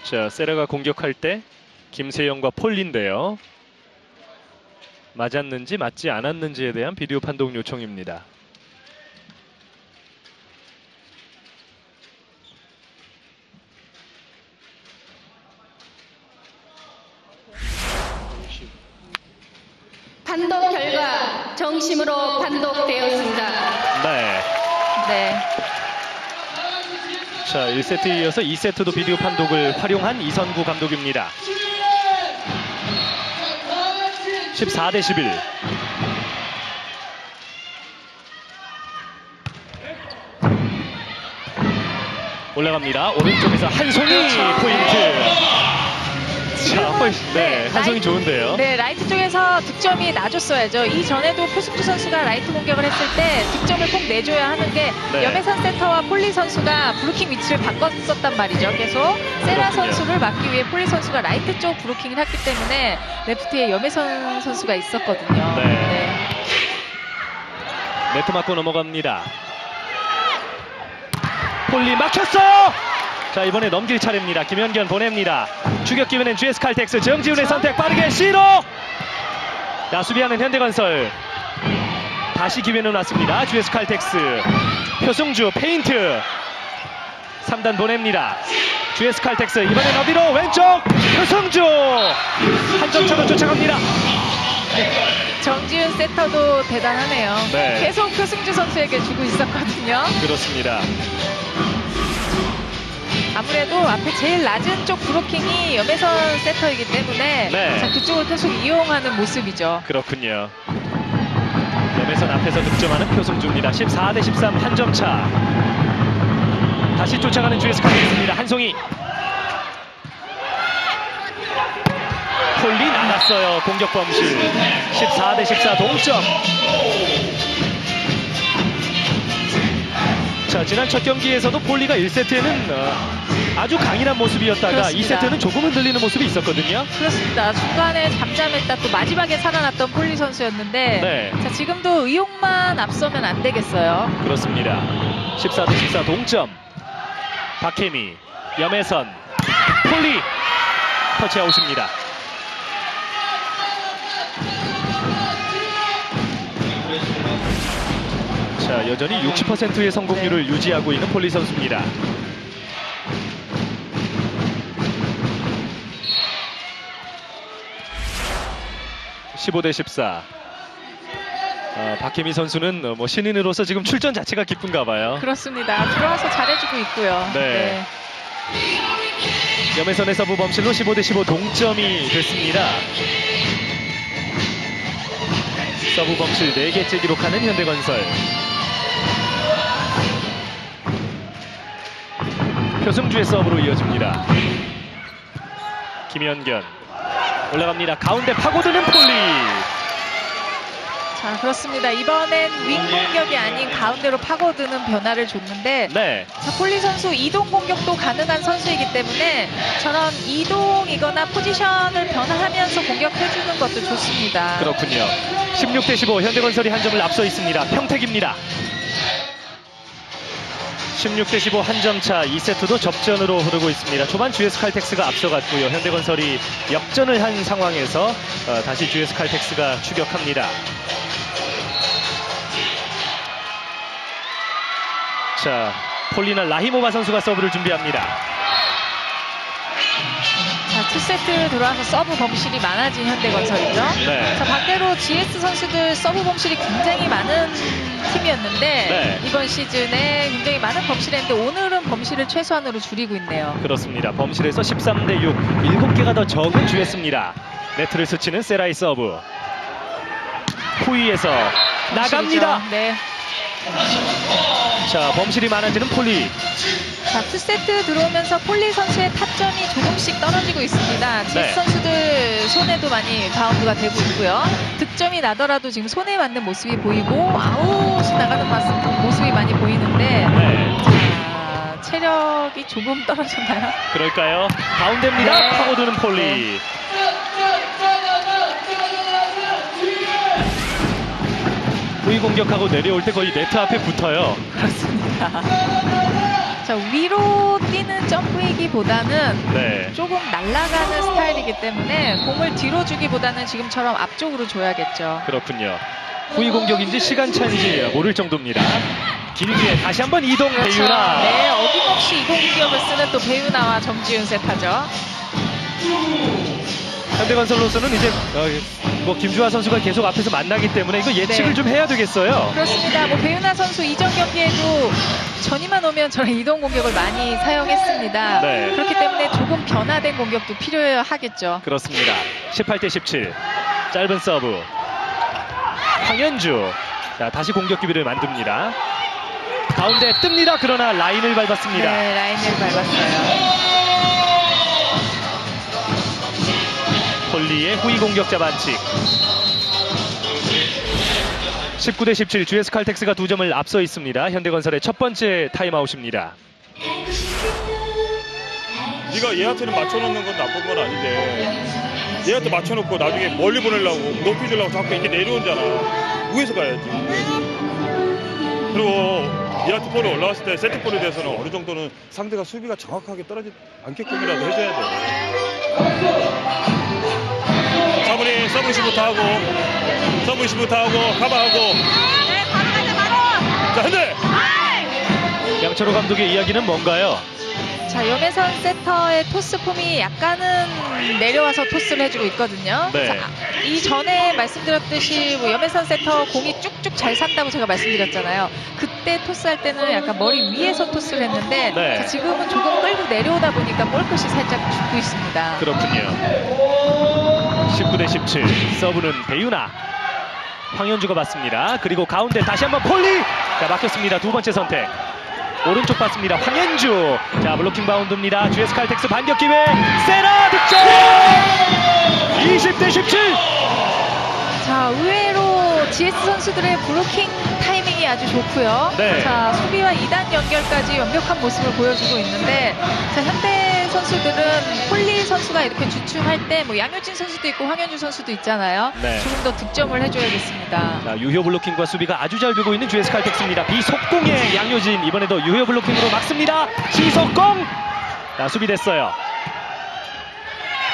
자 세라가 공격할 때 김세영과 폴린데요. 맞았는지 맞지 않았는지에 대한 비디오 판독 요청입니다. 판독 결과 정심으로 판독되었습니다. 네. 네. 자 1세트에 이어서 2세트도 비디오 판독을 활용한 이선구 감독입니다. 14 대 11. 올라갑니다. 오른쪽에서 한송이 포인트. 자, 훨씬, 네, 한송이 라이트- 좋은데요. 네, 라이트 쪽에서 득점이 나줬어야죠. 이 전에도 표승주 선수가 라이트 공격을 했을 때 득점을 꼭 내줘야 하는 게 네. 염혜선 세터와 폴리 선수가 블로킹 위치를 바꿨었단 말이죠. 계속 세라 그렇군요. 선수를 막기 위해 폴리 선수가 라이트 쪽 블로킹을 했기 때문에 레프트에 염혜선 선수가 있었거든요. 네. 네트 맞고 넘어갑니다. 폴리 막혔어요. 자 이번에 넘길 차례입니다. 김연견 보냅니다. 추격 기회는 GS 칼텍스 정지윤의 선택 빠르게 시로. 자 수비하는 현대건설. 다시 기회는 왔습니다. GS 칼텍스 표승주 페인트. 3단 보냅니다. GS 칼텍스 이번엔 어디로 왼쪽 표승주 한 점 차로 쫓아갑니다. 정지윤 세터도 대단하네요. 네. 계속 표승주 선수에게 주고 있었거든요. 그렇습니다. 아무래도 앞에 제일 낮은 쪽 브로킹이 염혜선 세터이기 때문에 네. 자, 그쪽을 계속 이용하는 모습이죠. 그렇군요. 염혜선 앞에서 득점하는 표승주입니다. 14 대 13 한 점 차. 다시 쫓아가는 GS 칼텍스입니다. 한송이. 폴리 나갔어요. 공격 범실. 14 대 14 동점. 자, 지난 첫 경기에서도 폴리가 1세트에는 아주 강인한 모습이었다가 그렇습니다. 2세트는 조금 흔들리는 모습이 있었거든요. 그렇습니다. 중간에 잠잠했다 또 마지막에 살아났던 폴리 선수였는데 네. 자, 지금도 의욕만 앞서면 안 되겠어요. 그렇습니다. 14 대 14 동점. 박혜미, 염혜선, 폴리 터치아웃입니다. 자, 여전히 60%의 성공률을 유지하고 있는 폴리 선수입니다. (15 대 14) 어, 박혜미 선수는 어, 뭐 신인으로서 지금 출전 자체가 기쁜가 봐요. 그렇습니다. 들어와서 잘해주고 있고요. 네. 염혜선의 서브 범실로 15 대 15 동점이 됐습니다. 서브 범실 4개째 기록하는 현대건설. 표승주의 서브로 이어집니다. 김연견 올라갑니다. 가운데 파고드는 폴리. 자, 그렇습니다. 이번엔 윙 공격이 아닌 가운데로 파고드는 변화를 줬는데 네, 자, 폴리 선수 이동 공격도 가능한 선수이기 때문에 저런 이동이거나 포지션을 변화하면서 공격해주는 것도 좋습니다. 그렇군요. 16대 15 현대건설이 한 점을 앞서 있습니다. 평택입니다. 16대 15 한 점 차 2세트도 접전으로 흐르고 있습니다. 초반 GS 칼텍스가 앞서갔고요. 현대건설이 역전을 한 상황에서 어, 다시 GS 칼텍스가 추격합니다. 자, 폴리나 라히모바 선수가 서브를 준비합니다. 자, 2세트 들어와서 서브 범실이 많아진 현대건설이죠. 네. 자, 반대로 GS 선수들 서브 범실이 굉장히 많은 팀이었는데 네. 이번 시즌에 굉장히 많은 범실을 했는데 오늘은 범실을 최소한으로 줄이고 있네요. 그렇습니다. 범실에서 13 대 6, 7개가 더 적은 주였습니다. 네트를 스치는 세라의 서브. 후위에서 나갑니다. 네. 자, 범실이 많아지는 폴리. 자, 2세트 들어오면서 폴리 선수의 타점이 조금씩 떨어지고 있습니다. 네. 선수들 손에도 많이 바운드가 되고 있고요. 득점이 나더라도 지금 손에 맞는 모습이 보이고 아웃이 나가는 모습- 모습이 많이 보이는데 네, 자, 체력이 조금 떨어졌나요? 그럴까요? 가운데입니다. 네. 파고드는 폴리. 후위 공격하고 내려올 때 거의 네트 앞에 붙어요. 그렇습니다. 자, 위로 뛰는 점프이기보다는 네. 조금 날아가는 스타일이기 때문에 공을 뒤로 주기보다는 지금처럼 앞쪽으로 줘야겠죠. 그렇군요. 후위 공격인지 시간 차인지 모를 정도입니다. 길게 다시 한번 이동 그렇죠. 배유나. 네, 어김없이 이동 공격을 쓰는 또 배우나와 정지훈 세타죠. 현대건설로서는 이제 어, 뭐 김주하 선수가 계속 앞에서 만나기 때문에 이거 예측을 네. 좀 해야 되겠어요. 그렇습니다. 뭐 배유나 선수 이전 경기에도 전위만 오면 저런 이동 공격을 많이 사용했습니다. 네. 그렇기 때문에 조금 변화된 공격도 필요하겠죠. 그렇습니다. 18대 17. 짧은 서브. 황연주. 자, 다시 공격 기회를 만듭니다. 가운데 뜹니다. 그러나 라인을 밟았습니다. 네, 라인을 밟았어요. 폴리의 후위 공격자 반칙. 19대 17 GS 칼텍스가 두 점을 앞서 있습니다. 현대건설의 첫 번째 타임아웃입니다. 네가 얘한테는 맞춰놓는 건 나쁜 건 아닌데 얘한테 맞춰놓고 나중에 멀리 보내려고 높이 주려고 자꾸 이렇게 내려오잖아 위에서 가야지 그리고 얘한테 볼이 올라왔을 때 세트볼에 대해서는 어느 정도는 상대가 수비가 정확하게 떨어지지 않게끔이라도 해줘야 돼 사분이 서브 시부터 하고 서브 시부터 하고 가방하고 네, 바로 가자, 바로. 자 현대 양철호 감독의 이야기는 뭔가요? 자, 염혜선 세터의 토스 폼이 약간은 내려와서 토스를 해주고 있거든요. 네. 자, 이 전에 말씀드렸듯이 뭐 염혜선 세터 공이 쭉쭉 잘 산다고 제가 말씀드렸잖아요. 그때 토스할 때는 약간 머리 위에서 토스를 했는데 네. 자, 지금은 조금 끌고 내려오다 보니까 볼끝이 살짝 죽고 있습니다. 그렇군요. 19대 17 서브는 배유나 황연주가 받습니다. 그리고 가운데 다시 한번 폴리 자 막혔습니다. 두 번째 선택 오른쪽 받습니다. 황연주 자 블로킹 바운드입니다. GS 칼텍스 반격 기회 세라 득점 20대 17 자, 의외로 GS 선수들의 블로킹 타이밍이 아주 좋고요. 네. 자, 수비와 2단 연결까지 완벽한 모습을 보여주고 있는데, 자, 현대 선수들은 폴리 선수가 이렇게 주춤할 때, 뭐 양효진 선수도 있고 황현주 선수도 있잖아요. 네. 조금 더 득점을 해줘야겠습니다. 자, 유효 블로킹과 수비가 아주 잘 되고 있는 GS 칼텍스입니다. 비속공의 양효진 이번에도 유효 블로킹으로 막습니다. 시속공 자 수비 됐어요.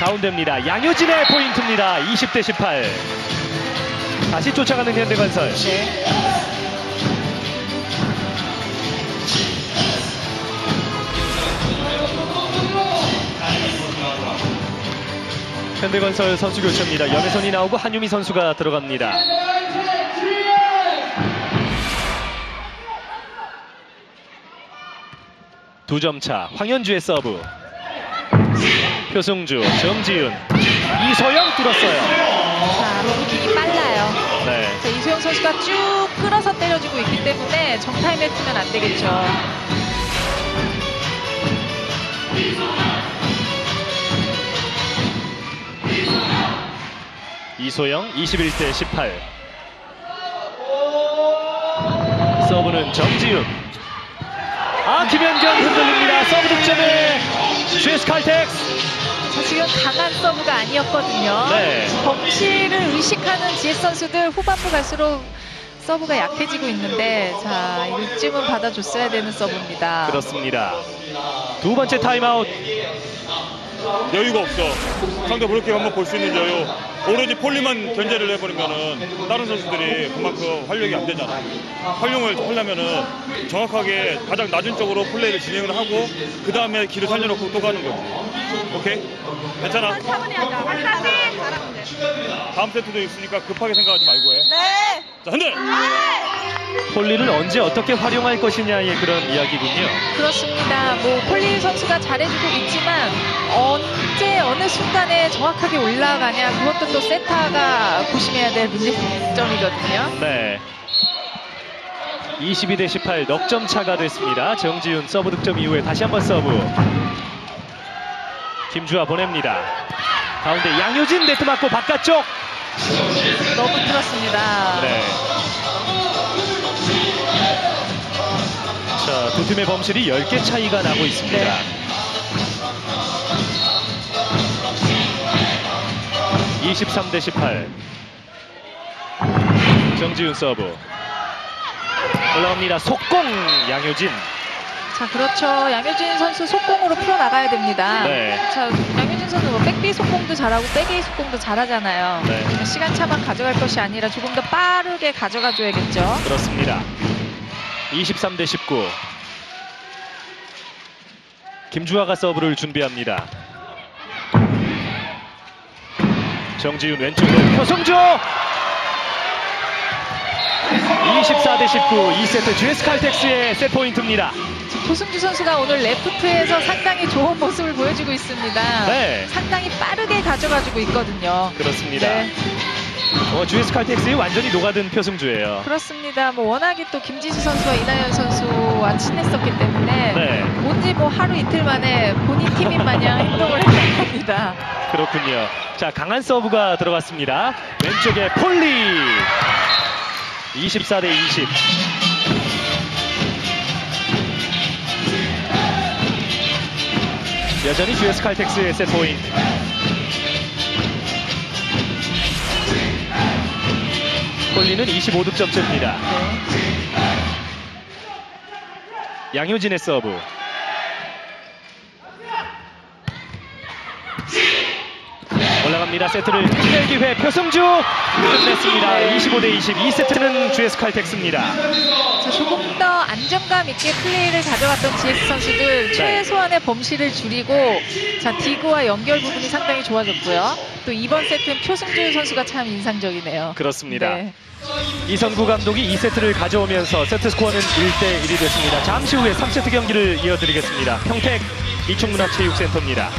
가운데입니다. 양효진의 포인트입니다. 20대 18 다시 쫓아가는 현대건설. 네. 현대건설 선수 교체입니다. 염혜선이 나오고 한유미 선수가 들어갑니다. 두 점 차 황현주의 서브 표승주 정지윤 이소영 뚫었어요. 자, 블로킹이 빨라요. 네. 자, 이소영 선수가 쭉 끌어서 때려주고 있기 때문에 정타임에 뜨면 안 되겠죠. 이소영 21대 18 서브는 정지윤 아 김연견 흔들립니다 서브 득점에 GS 칼텍스 자, 지금 강한 서브가 아니었거든요. 네. 범실을 의식하는 GS 선수들 후반부 갈수록 서브가 약해지고 있는데 자 이쯤은 받아줬어야 되는 서브입니다. 그렇습니다 두 번째 타임아웃 여유가 없어. 상대 브로킹 한번 볼 수 있는 여유. 오로지 폴리만 견제를 해버리면은 다른 선수들이 그만큼 활용이 안 되잖아. 활용을 하려면은 정확하게 가장 낮은 쪽으로 플레이를 진행을 하고 그 다음에 길을 살려놓고 또 가는 거지. 오케이? 괜찮아. 다음 세트도 있으니까 급하게 생각하지 말고 해. 네. 자, 흔들. 폴리를 언제 어떻게 활용할 것이냐의 그런 이야기군요 그렇습니다. 뭐 폴리 선수가 잘해주고 있지만 언제 어느 순간에 정확하게 올라가냐 그것도 또 세터가 조심해야 될 문제점이거든요. 네 22 대 18 넉점 차가 됐습니다 정지윤 서브 득점 이후에 다시 한번 서브 김주하 보냅니다 가운데 양효진 네트 맞고 바깥쪽 너무 틀었습니다. 네. 자, 두 팀의 범실이 10개 차이가 나고 있습니다. 네. 23 대 18. 정지윤 서브. 올라옵니다. 속공 양효진. 자, 그렇죠. 양효진 선수 속공으로 풀어나가야 됩니다. 네. 자, 양효진 선수 뭐 back B 속공도 잘하고 back A 속공도 잘하잖아요. 네. 시간차만 가져갈 것이 아니라 조금 더 빠르게 가져가 줘야겠죠. 그렇습니다. 23 대 19. 김주아가 서브를 준비합니다. 정지훈 왼쪽으로 표성조 24 대 19 2세트 GS 칼텍스의 세트 포인트입니다. 조승주 선수가 오늘 레프트에서 상당히 좋은 모습을 보여주고 있습니다. 네. 상당히 빠르게 가져가지고 있거든요. 그렇습니다. 네. 어, GS 칼텍스에 완전히 녹아든 표승주예요. 그렇습니다. 뭐 워낙에 또 김지수 선수와 이나연 선수와 친했었기 때문에 네. 뭔지 뭐 하루 이틀 만에 본인 팀인 마냥 행동을 했던 겁니다. 그렇군요. 자, 강한 서브가 들어갔습니다. 왼쪽에 폴리. 24 대 20. 여전히 GS 칼텍스의 세트 포인트. 폴리는 25득점 째입니다. 양효진의 서브. 올라갑니다. 갑니다. 세트를 끝낼 기회 표승주 끝냈습니다. 25대 20. 2세트는 GS 칼텍스입니다. 자, 조금 더 안정감 있게 플레이를 가져갔던 GS 선수들 최소한의 범실을 줄이고 자 디그와 연결 부분이 상당히 좋아졌고요. 또 이번 세트는 표승주 선수가 참 인상적이네요. 그렇습니다. 네. 이선구 감독이 2세트를 가져오면서 세트 스코어는 1대 1이 됐습니다. 잠시 후에 3세트 경기를 이어드리겠습니다. 평택 이충문화체육센터입니다.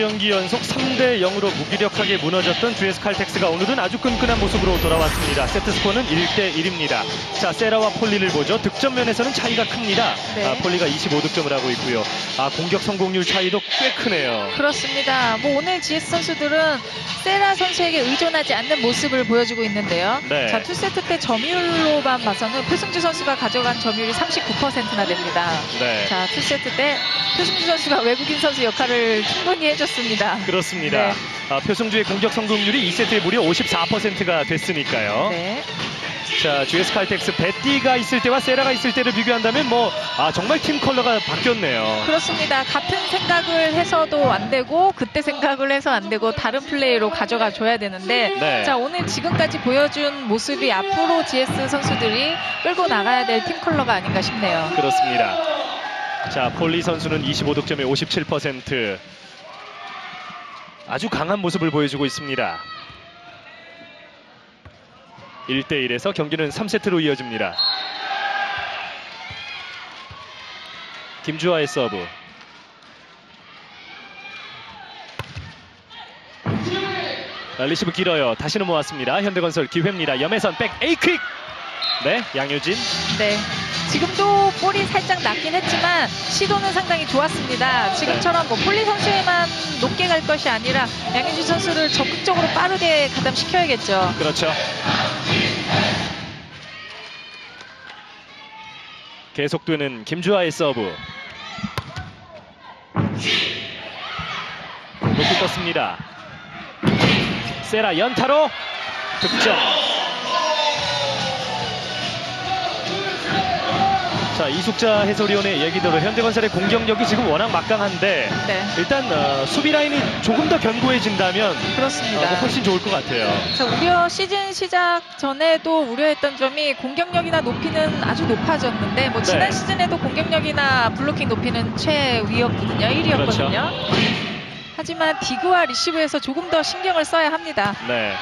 경기 연속 3대 0으로 무기력하게 무너졌던 GS 칼텍스가 오늘은 아주 끈끈한 모습으로 돌아왔습니다. 세트 스코어는 1대 1입니다. 자, 세라와 폴리를 보죠. 득점 면에서는 차이가 큽니다. 네. 아, 폴리가 25득점을 하고 있고요. 아, 공격 성공률 차이도 꽤 크네요. 그렇습니다. 뭐 오늘 GS 선수들은 세라 선수에게 의존하지 않는 모습을 보여주고 있는데요. 네. 자, 투세트때 점유율로만 봐서는 표승주 선수가 가져간 점유율이 39%나 됩니다. 네. 자, two 세트 때 표승주 선수가 외국인 선수 역할을 충분히 해줬습니다. 그렇습니다. 네. 아, 표승주의 공격 성공률이 2세트에 무려 54%가 됐으니까요. 네. 자, GS 칼텍스 베띠가 있을 때와 세라가 있을 때를 비교한다면 뭐 아, 정말 팀 컬러가 바뀌었네요. 그렇습니다. 같은 생각을 해서도 안 되고 그때 생각을 해서 안 되고 다른 플레이로 가져가 줘야 되는데 네. 자 오늘 지금까지 보여준 모습이 앞으로 GS 선수들이 끌고 나가야 될 팀 컬러가 아닌가 싶네요. 그렇습니다. 자, 폴리 선수는 25득점에 57%. 아주 강한 모습을 보여주고 있습니다. 1대1에서 경기는 3세트로 이어집니다. 김주하의 서브. 자, 리시브 길어요. 다시는 모았습니다. 현대건설 기회입니다. 염혜선 back A quick. 네, 양효진. 네. 지금도 볼이 살짝 낮긴 했지만 시도는 상당히 좋았습니다. 지금처럼 뭐 폴리 선수에만 높게 갈 것이 아니라 양효진 선수를 적극적으로 빠르게 가담시켜야겠죠. 그렇죠. 계속되는 김주하의 서브. 높이 떴습니다. 세라 연타로 득점. 자 이숙자 해설위원의 얘기대로 현대건설의 공격력이 지금 워낙 막강한데 네. 일단 어, 수비 라인이 조금 더 견고해진다면 그렇습니다. 어, 훨씬 좋을 것 같아요. 자, 우려 시즌 시작 전에도 우려했던 점이 공격력이나 높이는 아주 높아졌는데 뭐 지난 네. 시즌에도 공격력이나 블로킹 높이는 최위였거든요. 1위였거든요. 하지만 디그와 리시브에서 조금 더 신경을 써야 합니다. 네.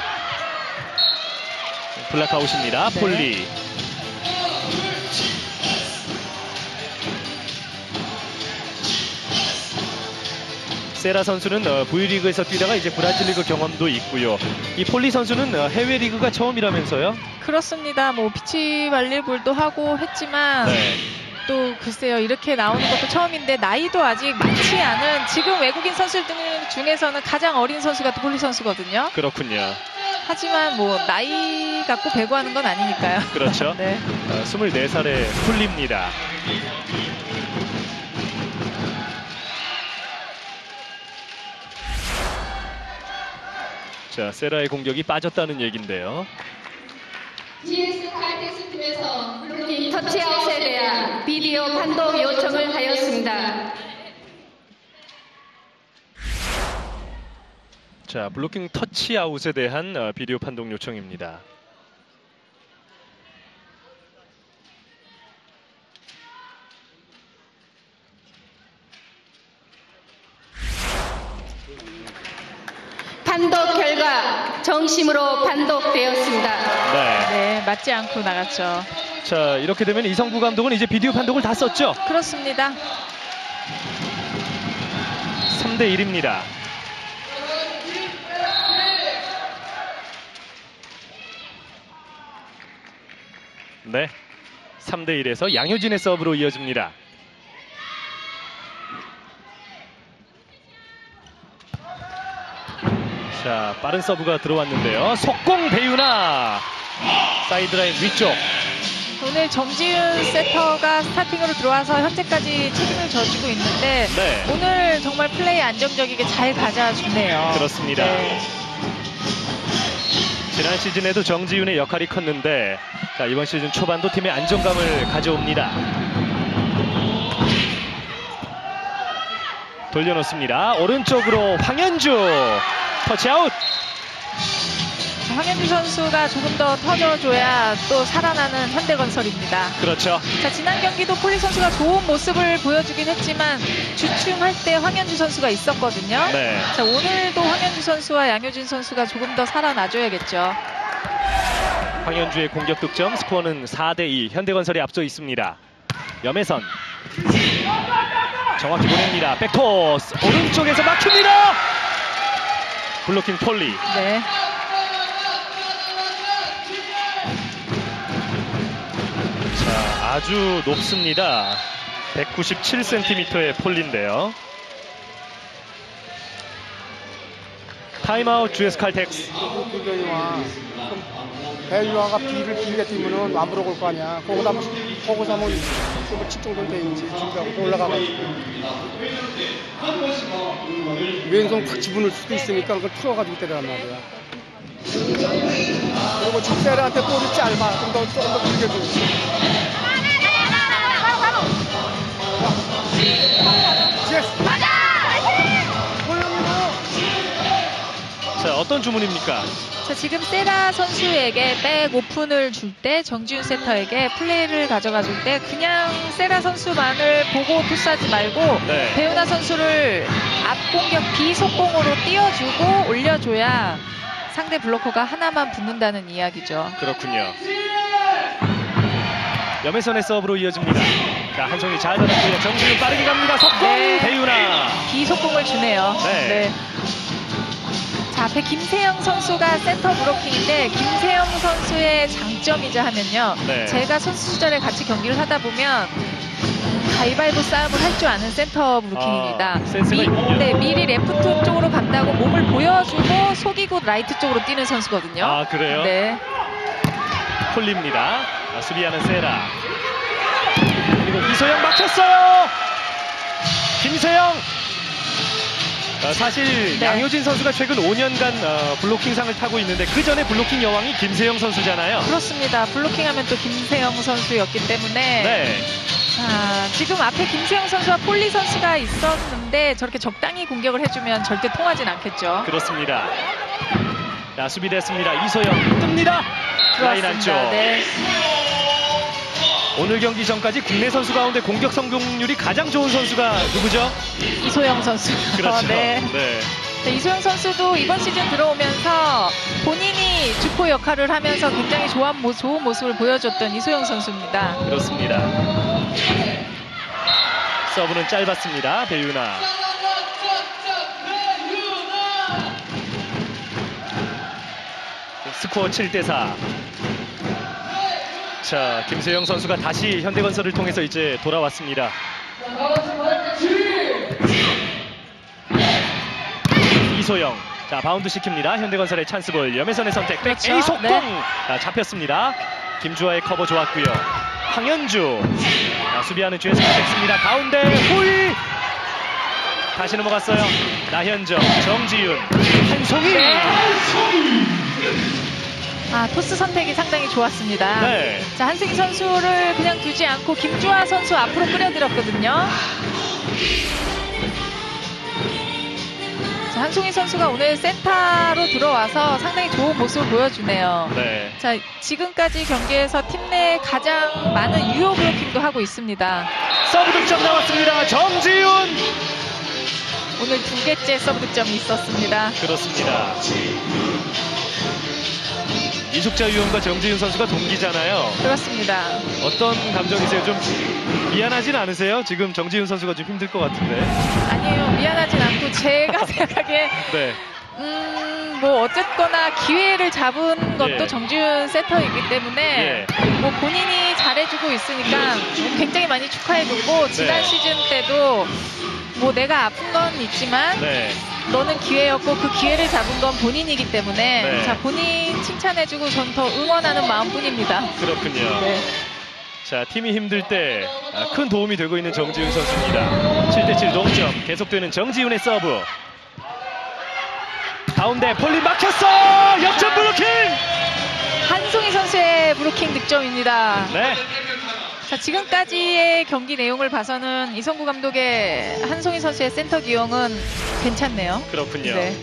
block out입니다. 네. 폴리. 세라 선수는 어, V리그에서 뛰다가 이제 브라질 리그 경험도 있고요. 이 폴리 선수는 어, 해외 리그가 처음이라면서요? 그렇습니다. 뭐 비치 발리볼도 하고 했지만 네. 또 글쎄요 이렇게 나오는 것도 처음인데 나이도 아직 많지 않은 지금 외국인 선수들 중에서는 가장 어린 선수가 폴리 선수거든요. 그렇군요. 하지만 뭐 나이 갖고 배구하는 건 아니니까요. 그렇죠. 네. 어, 24살의 폴리입니다. 자, 세라의 공격이 빠졌다는 얘긴데요. GS 칼텍스 팀에서 블로킹 터치아웃에 대한 비디오 판독 요청을 하였습니다. 자, 블로킹 터치아웃에 대한 어, 비디오 판독 요청입니다. 판독 결 과 정심으로 판독되었습니다. 네. 네, 맞지 않고 나갔죠. 자, 이렇게 되면 이성구 감독은 이제 비디오 판독을 다 썼죠? 그렇습니다. 3대 1입니다. 네. 3대 1에서 양효진의 서브로 이어집니다. 자, 빠른 서브가 들어왔는데요. 속공 배유나 사이드라인 위쪽. 오늘 정지윤 세터가 스타팅으로 들어와서 현재까지 책임을 져주고 있는데 네. 오늘 정말 플레이 안정적이게 잘 가져주네요. 그렇습니다. 네. 지난 시즌에도 정지윤의 역할이 컸는데 자, 이번 시즌 초반도 팀의 안정감을 가져옵니다. 돌려놓습니다. 오른쪽으로 황현주 터치아웃. 황현주 선수가 조금 더 터져줘야 또 살아나는 현대건설입니다. 그렇죠. 자, 지난 경기도 폴리 선수가 좋은 모습을 보여주긴 했지만 주춤할 때 황현주 선수가 있었거든요. 네. 자, 오늘도 황현주 선수와 양효진 선수가 조금 더 살아나줘야겠죠. 황현주의 공격 득점 스코어는 4대2 현대건설이 앞서 있습니다. 염혜선 정확히 보냅니다. 백토스 오른쪽에서 막힙니다. 블로킹 폴리 네. 자, 아주 높습니다. 197cm의 폴리인데요. 타임아웃 GS 칼텍스. 그거와 배유아가 B를 길게 뛰면은 안 물어볼 거 아니야. 거기다 뭐, 거기서 한번 뭐 집중된 돼 있지. 준비하고 또 올라가가지고. 왼손 탁 집어넣을 수도 있으니까 그걸 틀어가지고 때려란 말이야. 그리고 집세라한테 볼이 짧아. 좀 더, 조금 더 길게 줘. 예스! 자, 어떤 주문입니까? 자, 지금 세라 선수에게 백 오픈을 줄 때 정지윤 세터에게 플레이를 가져가 줄 때 그냥 세라 선수만을 보고 토스하지 말고 네. 배유나 선수를 앞공격 B속공으로 띄워주고 올려줘야 상대 블로커가 하나만 붙는다는 이야기죠. 그렇군요. 염혜선의 서브로 이어집니다. 자, 한송이 잘 받았고요. 정지윤 빠르게 갑니다. 속공 네. 배유나. B속공을 주네요. 네. 자, 앞에 김세영 선수가 센터 블로킹인데 김세영 선수의 장점이라 하면요. 네. 제가 선수 시절에 같이 경기를 하다 보면 가위바위보 싸움을 할 줄 아는 센터 블로킹입니다. 아, 있군요. 네, 미리 레프트 쪽으로 간다고 몸을 보여주고 속이고 라이트 쪽으로 뜨는 선수거든요. 아, 그래요? 네. 폴립니다. 아, 수비하는 세라. 그리고 이소영 막혔어요. 김세영. 어, 사실 네. 양효진 선수가 최근 5년간 어, 블로킹상을 타고 있는데 그 전에 블로킹 여왕이 김세영 선수잖아요. 그렇습니다. 블로킹하면 또 김세영 선수였기 때문에 네. 자, 지금 앞에 김세영 선수와 폴리 선수가 있었는데 저렇게 적당히 공격을 해주면 절대 통하진 않겠죠. 그렇습니다. 자, 수비됐습니다. 이소영 뜹니다. 라인 안쪽. 네. 오늘 경기 전까지 국내 선수 가운데 공격 성공률이 가장 좋은 선수가 누구죠? 이소영 선수. 그렇죠. 네. 네. 자, 이소영 선수도 이번 시즌 들어오면서 본인이 주포 역할을 하면서 굉장히 좋은, 모- 좋은 모습을 보여줬던 이소영 선수입니다. 그렇습니다. 서브는 짧았습니다. 배유나. 스코어 7대4. 자, 김세영 선수가 다시 현대건설을 통해서 이제 돌아왔습니다. 이소영. 자, 바운드 시킵니다. 현대건설의 찬스볼. 염혜선의 선택. 백 그렇죠. A 속공. 네. 자, 잡혔습니다. 김주하의 커버 좋았고요. 황연주. 자, 수비하는 GS 칼텍스입니다. 가운데 폴리. 다시 넘어갔어요. 나현정, 정지윤, 한송이. 네. 아, 토스 선택이 상당히 좋았습니다. 네. 자, 한송이 선수를 그냥 두지 않고 김주하 선수 앞으로 끌어들였거든요. 자, 한송이 선수가 오늘 센터로 들어와서 상당히 좋은 모습을 보여주네요. 네. 자, 지금까지 경기에서 팀 내 가장 많은 유효 블로킹도 하고 있습니다. 서브 득점 나왔습니다. 정지윤. 오늘 두 개째 서브 득점이 있었습니다. 그렇습니다. 이숙자 위원과 정지윤 선수가 동기잖아요. 그렇습니다. 어떤 감정이세요? 좀 미안하진 않으세요? 지금 정지윤 선수가 좀 힘들 것 같은데. 아니에요. 미안하진 않고 제가 생각하기에 네. 음, 뭐 어쨌거나 기회를 잡은 것도 예. 정지윤 세터이기 때문에 뭐 본인이 잘해주고 있으니까 굉장히 많이 축하해주고 지난 네. 시즌 때도 뭐 내가 아픈 건 있지만 네. 너는 기회였고 그 기회를 잡은 건 본인이기 때문에 네. 자 본인 칭찬해주고 전 더 응원하는 마음뿐입니다. 그렇군요. 네. 자, 팀이 힘들 때 큰 도움이 되고 있는 정지윤 선수입니다. 7대7 동점. 계속되는 정지윤의 서브. 가운데 폴리 막혔어! 역전 블로킹! 한송이 선수의 블로킹 득점입니다. 네. 자, 지금까지의 경기 내용을 봐서는 이선구 감독의 한송이 선수의 센터 기용은 괜찮네요. 그렇군요. 네.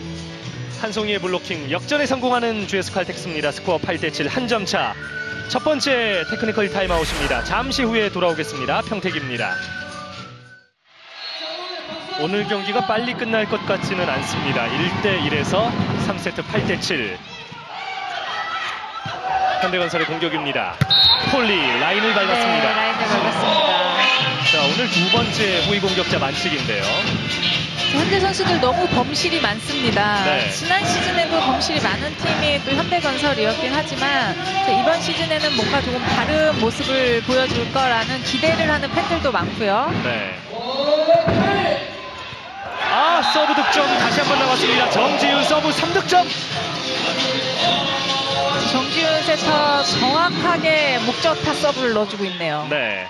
한송이의 블로킹 역전에 성공하는 GS 칼텍스입니다. 스코어 8대7 한 점 차. 첫 번째 테크니컬 타임아웃입니다. 잠시 후에 돌아오겠습니다. 평택입니다. 오늘 경기가 빨리 끝날 것 같지는 않습니다. 1대1에서 3세트 8대7. 현대건설의 공격입니다. 폴리 라인을 네, 밟았습니다. 라인을 밟았습니다. 자, 오늘 두 번째 후위 공격자 만칙인데요. 현대 선수들 너무 범실이 많습니다. 네. 지난 시즌에도 범실이 많은 팀이 또 현대건설이었긴 하지만 자, 이번 시즌에는 뭔가 조금 다른 모습을 보여줄 거라는 기대를 하는 팬들도 많고요. 네. 아 서브 득점 다시 한 번 나왔습니다. 정지윤 서브 3득점. 정지윤 세터 정확하게 목적타 서브를 넣어주고 있네요. 네.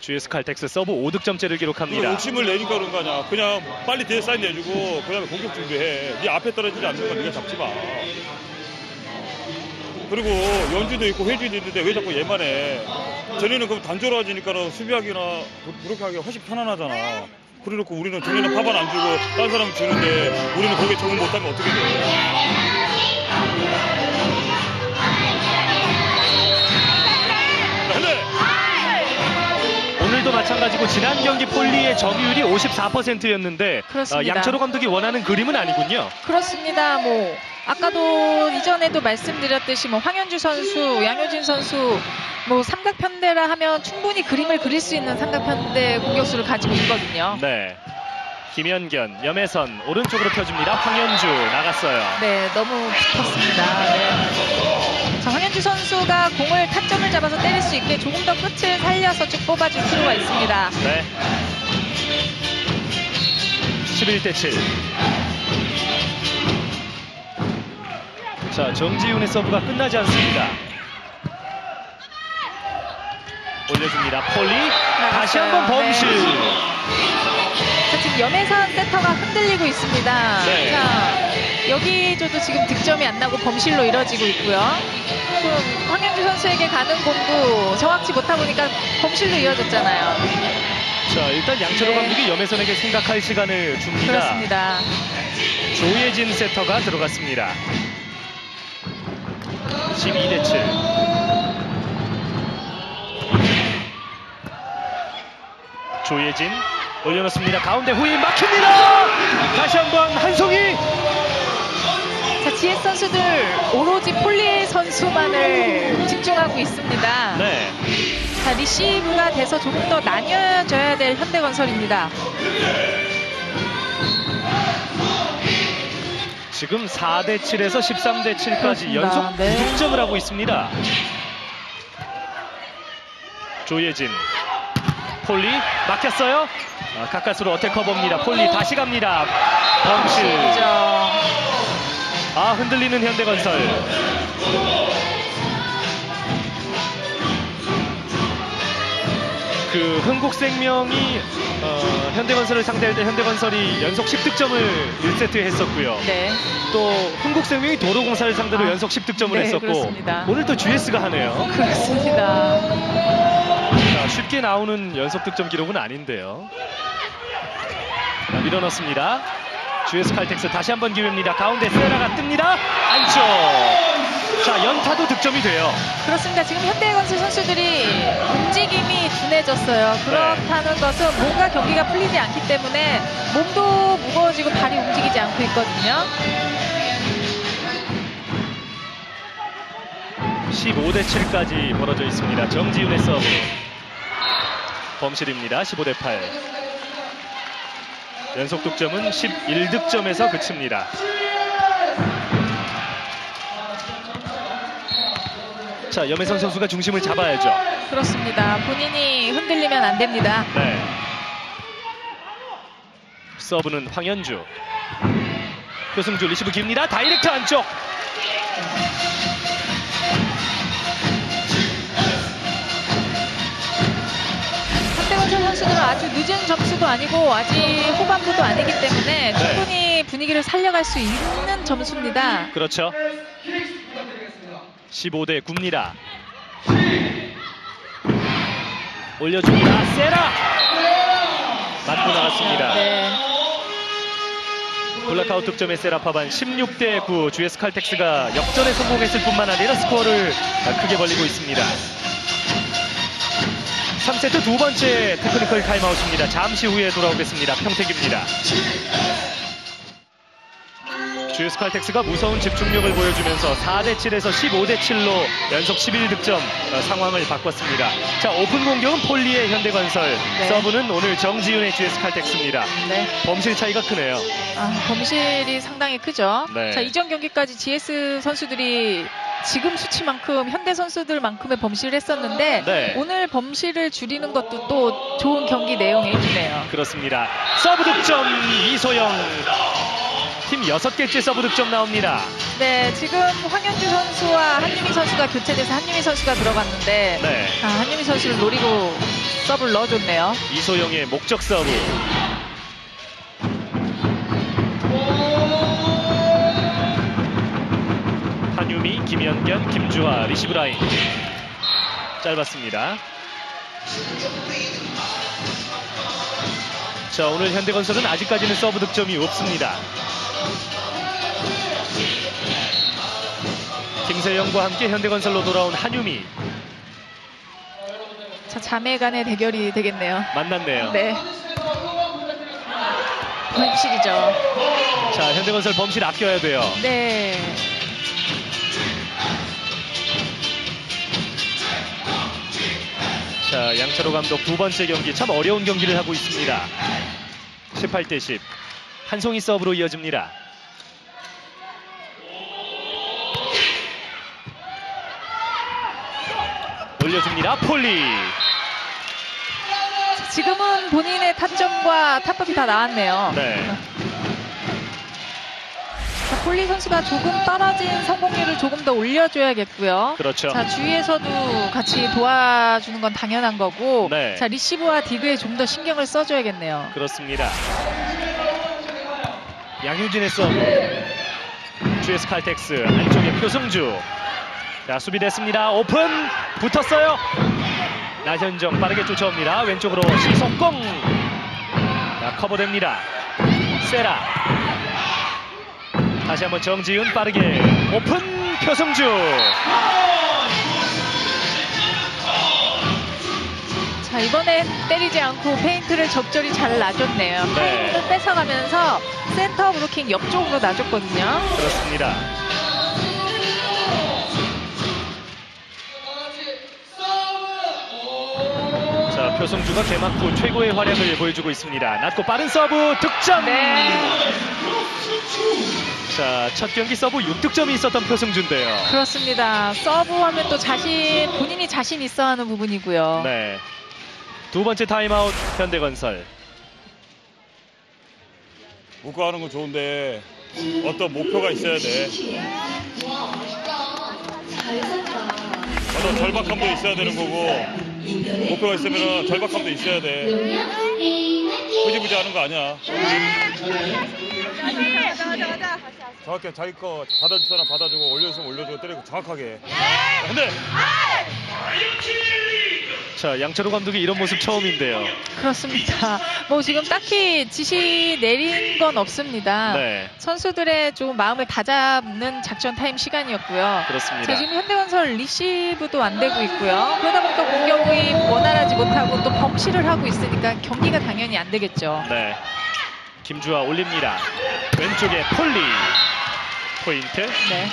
GS 칼텍스 서브 5득점째를 이거 기록합니다. 욕심을 내니까 그런 거 아니야. 그냥 빨리 뒤에 사인 내주고 그다음에 공격 준비해. 네 앞에 떨어지지 않는 건 네가 잡지 마. 그리고 연주도 있고 회주도 있는데 왜 자꾸 얘만 해. 쟤네는 그럼 단조로워지니까 수비하기나 그렇게 하기가 훨씬 편안하잖아. 그래놓고 우리는 쟤네는 파반 안 주고 딴 사람 주는데 우리는 거기에 적응 못하면 어떻게 돼. 근데 오늘도 마찬가지고 지난 경기 폴리의 점유율이 54%였는데 그렇습니다. 양철호 감독이 원하는 그림은 아니군요. 그렇습니다. 뭐 아까도 이전에도 말씀드렸듯이 뭐 황현주 선수, 양효진 선수 뭐 삼각편대라 하면 충분히 그림을 그릴 수 있는 삼각편대 공격수를 가지고 있거든요. 네. 김현견, 염혜선 오른쪽으로 펴줍니다. 황현주 나갔어요. 네, 너무 깊었습니다. 네. 자, 황현주 선수가 공을 타점을 잡아서 때릴 수 있게 조금 더 끝을 살려서 쭉 뽑아줄 필요가 있습니다. 네. 11대 7. 자, 정지훈의 서브가 끝나지 않습니다. 올려줍니다. 폴리. 다시 한번 범실. 자, 지금 염혜선 세터가 흔들리고 있습니다. 네. 자, 여기 저도 지금 득점이 안 나고 범실로 이뤄지고 있고요. 좀 황현주 선수에게 가는 공도 정확치 못하 보니까 범실로 이어졌잖아요. 자, 일단 양철호 네. 감독이 염혜선에게 생각할 시간을 줍니다. 그렇습니다. 조예진 세터가 들어갔습니다. 12대 7. 조예진 올려놓습니다. 가운데 후임 막힙니다. 다시 한번 한송이. 자, GS 선수들 오로지 폴리 선수만을 집중하고 있습니다. 네. 자, 리시브가 돼서 조금 더 나뉘어져야 될 현대건설입니다. 지금 4대 7에서 13대 7까지 그렇습니다. 연속 네. 9득점을 하고 있습니다. 조예진. 폴리 막혔어요. 아, 가까스로 어택 커버입니다. 폴리 다시 갑니다. 그렇죠. 아 흔들리는 현대건설. 그 흥국생명이 어, 현대건설을 상대할 때 현대건설이 연속 10득점을 1세트에 했었고요. 네. 또 흥국생명이 도로공사를 상대로 아, 연속 10득점을 네, 했었고 그렇습니다. 오늘 또 GS가 하네요. 그렇습니다. 자, 쉽게 나오는 연속 득점 기록은 아닌데요. 자, 밀어넣습니다. GS 칼텍스 다시 한번 기회입니다. 가운데 세라가 뜹니다. 안쪽. 자, 연타도 득점이 돼요. 그렇습니다. 지금 현대건설 선수들이 움직임이 둔해졌어요. 그렇다는 것은 뭔가 경기가 풀리지 않기 때문에 몸도 무거워지고 발이 움직이지 않고 있거든요. 15대 7까지 벌어져 있습니다. 정지윤의 서브. 범실입니다. 15대 8. 연속 득점은 11득점에서 그칩니다. 자, 염혜선 선수가 중심을 잡아야죠. 그렇습니다. 본인이 흔들리면 안 됩니다. 네. 서브는 황연주. 표승주 리시브 깁니다. 다이렉트 안쪽. 현대건설 선수들은 아주 늦은 점수도 아니고 아직 후반부도 아니기 때문에 네. 충분히 분위기를 살려갈 수 있는 점수입니다. 그렇죠. 15대 9입니다. 올려줍니다. 세라! 맞고 나갔습니다. 네. 블락아웃 득점의 세라 파반 16대 9 GS 칼텍스가 역전에 성공했을 뿐만 아니라 스코어를 크게 벌리고 있습니다. 3세트 두 번째 테크니컬 타임아웃입니다. 잠시 후에 돌아오겠습니다. 평택입니다. GS 칼텍스가 무서운 집중력을 보여주면서 4대 7에서 15대 7로 연속 11득점 어, 상황을 바꿨습니다. 자 오픈 공격은 폴리의 현대건설, 네. 서브는 오늘 정지윤의 GS 칼텍스입니다. 네. 범실 차이가 크네요. 아, 범실이 상당히 크죠. 네. 자, 이전 경기까지 GS 선수들이 지금 수치만큼 현대 선수들만큼의 범실을 했었는데 네. 오늘 범실을 줄이는 것도 또 좋은 경기 내용에 있네요. 그렇습니다. 서브 득점 이소영. 팀 여섯 개째 서브 득점 나옵니다. 네, 지금 황현주 선수와 한유미 선수가 교체돼서 한유미 선수가 들어갔는데 네. 아, 한유미 선수를 노리고 서브를 넣어줬네요. 이소영의 목적 서브. 한유미, 김연견, 김주하 리시브 라인. 짧았습니다. 자, 오늘 현대건설은 아직까지는 서브 득점이 없습니다. 김세영과 함께 현대건설로 돌아온 한유미 자, 자매 간의 대결이 되겠네요. 만났네요. 네. 범실이죠. 자, 현대건설 범실 아껴야 돼요. 네. 자, 양철호 감독 두 번째 경기 참 어려운 경기를 하고 있습니다. 18대 10. 한송이 서브로 이어집니다. 올려줍니다. 폴리. 지금은 본인의 타점과 타법이 다 나왔네요. 네. 자, 폴리 선수가 조금 떨어진 성공률을 조금 더 올려줘야겠고요. 그렇죠. 자, 주위에서도 같이 도와주는 건 당연한 거고, 네. 자, 리시브와 디그에 좀 더 신경을 써줘야겠네요. 그렇습니다. 양효진의 서브. GS 칼텍스 안쪽에 표승주. 자 수비됐습니다. 오픈 붙었어요. 나현정 빠르게 쫓아옵니다. 왼쪽으로 시속공. 자 커버됩니다. 세라. 다시 한번 정지윤 빠르게 오픈 표승주. 자, 이번엔 때리지 않고 페인트를 적절히 잘 놔줬네요. 네. 타이밍을 뺏어가면서 센터 블로킹 옆쪽으로 놔줬거든요. 그렇습니다. 자, 표승주가 개막 후 최고의 활약을 보여주고 있습니다. 낮고 빠른 서브 득점! 네. 자, 첫 경기 서브 6득점이 있었던 표승주인데요. 그렇습니다. 서브 하면 또 자신, 본인이 자신 있어 하는 부분이고요. 네. 두 번째 타임아웃 현대건설. 묶어 하는 건 좋은데 어떤 목표가 있어야 돼. 어떤 절박함도 있어야 되는 거고 목표가 있으면 절박함도 있어야 돼. 흐지부지 하는 거 아니야. 정확히 자기 거 받아줄 사람 받아주고 올려주면 올려주고 때리고 정확하게. 근데 자, 양철호 감독이 이런 모습 처음인데요. 그렇습니다. 뭐 지금 딱히 지시 내린 건 없습니다. 네. 선수들의 좀 마음을 다잡는 작전 타임 시간이었고요. 그렇습니다. 자, 지금 현대건설 리시브도 안 되고 있고요. 그러다 보니까 공격 이 원활하지 못하고 또 범실을 하고 있으니까 경기가 당연히 안 되겠죠. 네. 김주하 올립니다. 왼쪽에 폴리. 포인트. 네.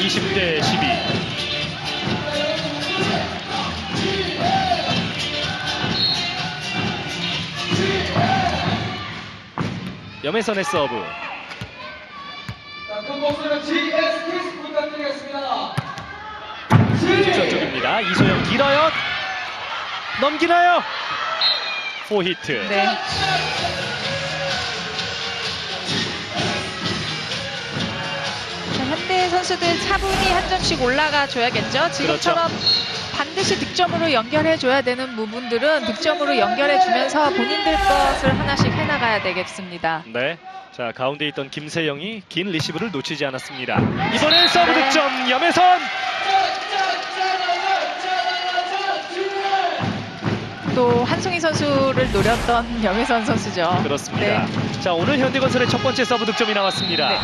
20대 12. 염혜선의 서브. 직 선 쪽입니다. 이소영 길어요. 넘기나요? 포히트. 네. 자, 현대 선수들 차분히 한 점씩 올라가 줘야겠죠. 지금처럼 반드시 득점으로 연결해 줘야 되는 부분들은 득점으로 연결해 주면서 본인들 것을 하나씩 해 나가야 되겠습니다. 네. 자 가운데 있던 김세영이 긴 리시브를 놓치지 않았습니다. 이번엔 서브 네. 득점 염혜선. 또 한송이 선수를 노렸던 염혜선 선수죠. 그렇습니다. 네. 자 오늘 현대건설의 첫 번째 서브 득점이 나왔습니다. 네.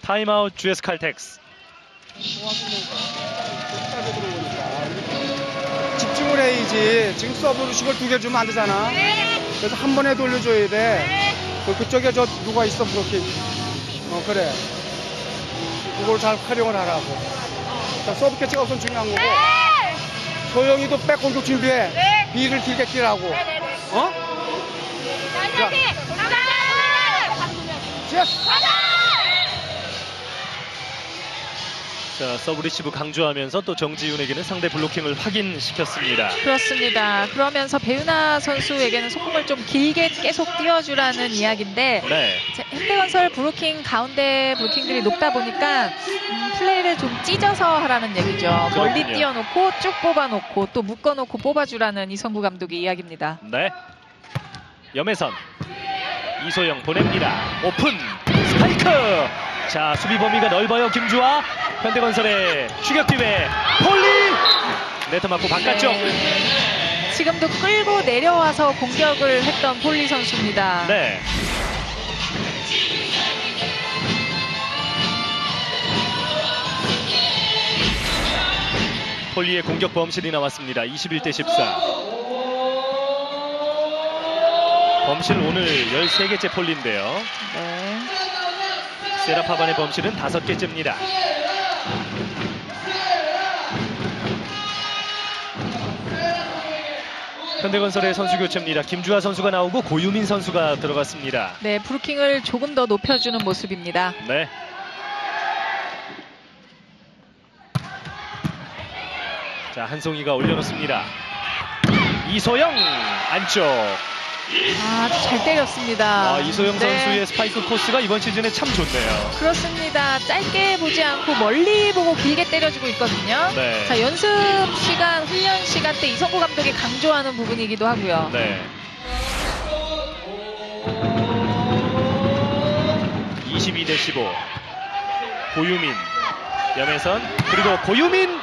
타임아웃 GS 칼텍스. 집중을 해야지. 지금 서브 루식을 두개 주면 안 되잖아. 그래서 한 번에 돌려줘야 돼. 그, 그쪽에 저 누가 있어, 그렇게. 어, 그래. 그걸 잘 활용을 하라고. 자, 서브 캐치가 우선 중요한 거고. 소영이도 백 공격 준비해. 비를 길게 뛰라고. 어? 자, GS! 자 서브 리시브 강조하면서 또 정지윤에게는 상대 블로킹을 확인시켰습니다. 그렇습니다. 그러면서 배유나 선수에게는 속공을 좀 길게 계속 띄워주라는 이야기인데 네. 자, 현대건설 블로킹 가운데 블로킹들이 높다 보니까 음, 플레이를 좀 찢어서 하라는 얘기죠. 멀리 그렇군요. 띄워놓고 쭉 뽑아놓고 또 묶어놓고 뽑아주라는 이선구 감독의 이야기입니다. 네. 염혜선. 이소영 보냅니다. 오픈. 스파이크. 자, 수비 범위가 넓어요. 김주하. 현대건설의 추격 기회. 폴리. 네트 맞고 바깥쪽. 지금도 끌고 내려와서 공격을 했던 폴리 선수입니다. 네. 폴리의 공격 범실이 나왔습니다. 21대 14. 범실 오늘 13개째 폴리인데요. 네. 세라파반의 범실은 5개째입니다. 현대건설의 선수 교체입니다. 김주하 선수가 나오고 고유민 선수가 들어갔습니다. 네, 브루킹을 조금 더 높여주는 모습입니다. 네. 자, 한송이가 올려놓습니다. 이소영 안쪽. 아, 잘 때렸습니다. 아, 이소영 네. 선수의 스파이크 코스가 이번 시즌에 참 좋네요. 그렇습니다. 짧게 보지 않고 멀리 보고 길게 때려주고 있거든요. 네. 자, 연습 시간, 훈련 시간 때 이성구 감독이 강조하는 부분이기도 하고요. 네. 22대 15. 고유민, 염혜선, 그리고 고유민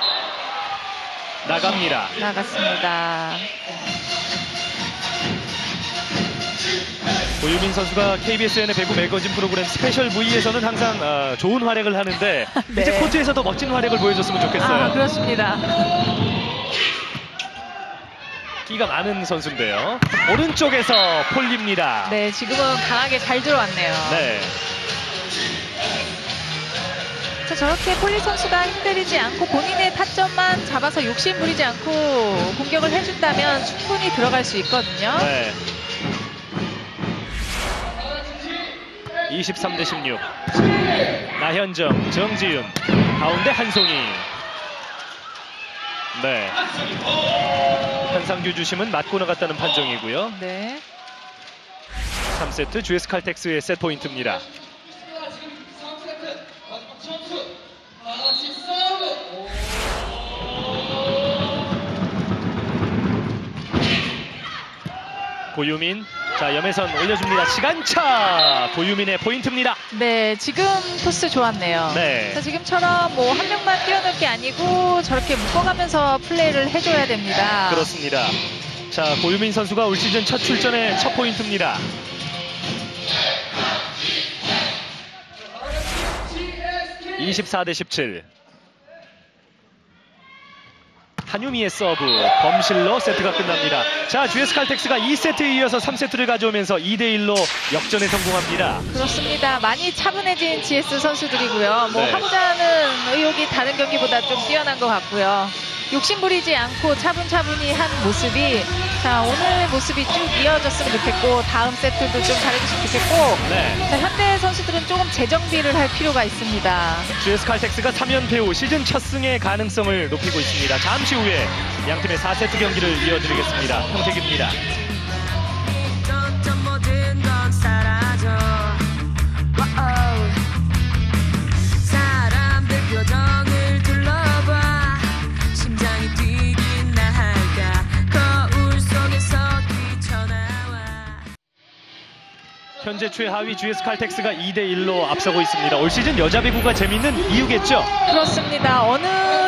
나갑니다. 나갔습니다. 고유민 선수가 KBSN의 배구 매거진 프로그램 스페셜 V에서는 항상 아, 좋은 활약을 하는데 네. 이제 코트에서도 멋진 활약을 보여줬으면 좋겠어요. 아, 그렇습니다. 끼가 많은 선수인데요. 오른쪽에서 폴립니다. 네, 지금은 강하게 잘 들어왔네요. 네. 자, 저렇게 폴리 선수가 힘들이지 않고 본인의 타점만 잡아서 욕심 부리지 않고 공격을 해준다면 충분히 들어갈 수 있거든요. 네. 23대 16. 나현정, 정지윤, 가운데 한송이. 네. 한상규 주심은 맞고 나갔다는 판정이고요. 네. 3세트 GS 칼텍스의 세트 포인트입니다. 고유민, 자 염혜선 올려줍니다. 시간차 고유민의 포인트입니다. 네, 지금 토스 좋았네요. 네. 자, 지금처럼 뭐 한 명만 뛰어놀 게 아니고 저렇게 묶어가면서 플레이를 해줘야 됩니다. 그렇습니다. 자 고유민 선수가 올 시즌 첫 출전의 첫 포인트입니다. (24 대 17) 한유미의 서브 범실로 세트가 끝납니다. 자 GS 칼텍스가 2세트에 이어서 3세트를 가져오면서 2대1로 역전에 성공합니다. 그렇습니다. 많이 차분해진 GS 선수들이고요. 뭐 네. 하고자 하는 의욕이 다른 경기보다 좀 뛰어난 것 같고요. 욕심 부리지 않고 차분차분히 한 모습이 자 오늘 모습이 쭉 이어졌으면 좋겠고 다음 세트도 좀 잘해줬으면 좋겠고 네. 자, 현대 선수들은 조금 재정비를 할 필요가 있습니다. GS 칼텍스가 3연패 후 시즌 첫 승의 가능성을 높이고 있습니다. 잠시 후에 양 팀의 4세트 경기를 이어드리겠습니다. 평택입니다. wow. 사람들 표정 현재 최하위 GS 칼텍스가 2대 1로 앞서고 있습니다. 올 시즌 여자 배구가 재밌는 이유겠죠? 그렇습니다. 어느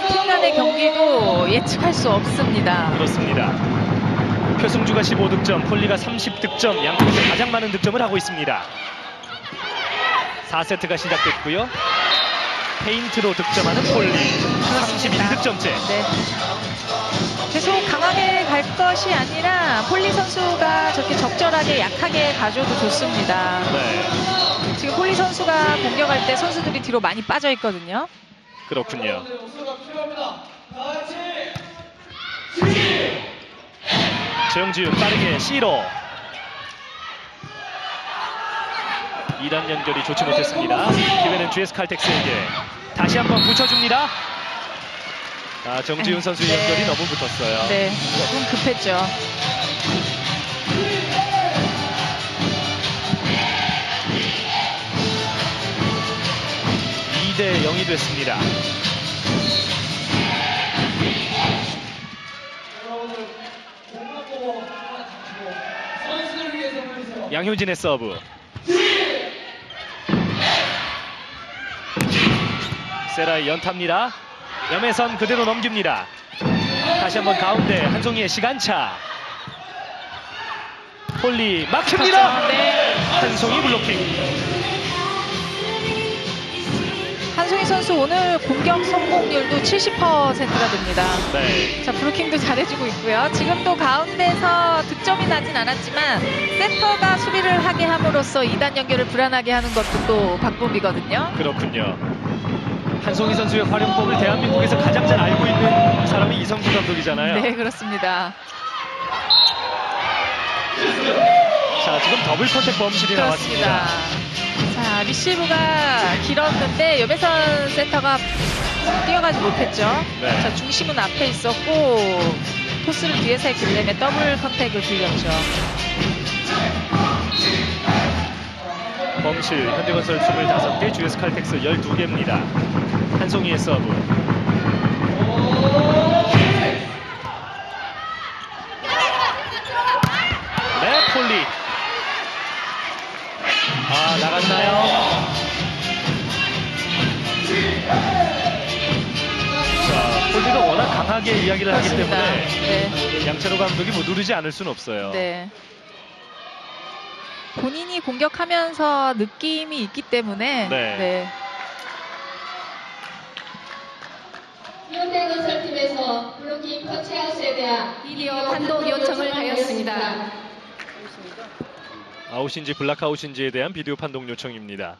팀 간의 경기도 예측할 수 없습니다. 그렇습니다. 표승주가 15득점, 폴리가 30득점, 양팀에서 가장 많은 득점을 하고 있습니다. 4세트가 시작됐고요. 페인트로 득점하는 폴리 31득점째. 네. 계속 강하게 갈 것이 아니라 폴리 선수가 저렇게 적절하게 약하게 가줘도 좋습니다. 네, 지금 폴리 선수가 공격할 때 선수들이 뒤로 많이 빠져 있거든요. 그렇군요. 정지윤 빠르게 C로 2단 연결이 좋지 못했습니다. 기회는 GS 칼텍스에게 다시 한번 붙여줍니다. 아, 정지훈 선수의 네. 연결이 너무 붙었어요. 네, 조금 급했죠. 이 2대 0이 됐습니다. 양효진의 서브. 세라의 연타입니다. 염혜선 그대로 넘깁니다. 다시 한번 가운데 한송이의 시간차. 폴리 막힙니다. 네. 한송이 블로킹. 한송이 선수 오늘 공격 성공률도 70%가 됩니다. 네. 자, 블로킹도 잘해주고 있고요. 지금도 가운데서 득점이 나진 않았지만 세터가 수비를 하게 함으로써 2단 연결을 불안하게 하는 것도 또 방법이거든요. 그렇군요. 한송이 선수의 활용법을 대한민국에서 가장 잘 알고 있는 사람이 이선구 감독이잖아요. 네, 그렇습니다. 자, 지금 double contact 범실이 그렇습니다. 나왔습니다. 자, 리시브가 길었는데 염혜선 세터가 뛰어가지 못했죠. 네. 자, 중심은 앞에 있었고 토스를 뒤에서 했기 때문에 double contact을 걸렸죠. 범실 현대건설 25개, GS 칼텍스 12개입니다. 한송이의 서브. 네, 폴리. 아, 나갔나요? 자, 폴리가 워낙 강하게 이야기를 하기. 때문에 네. 양철호 감독이 뭐 누르지 않을 수는 없어요. 네. 본인이 공격하면서 느낌이 있기 때문에 네. 네. 현대건설팀에서 블로킹 터치아웃에 대한 비디오 판독 요청을 하였습니다. 아웃인지 block out인지에 대한 비디오 판독 요청입니다.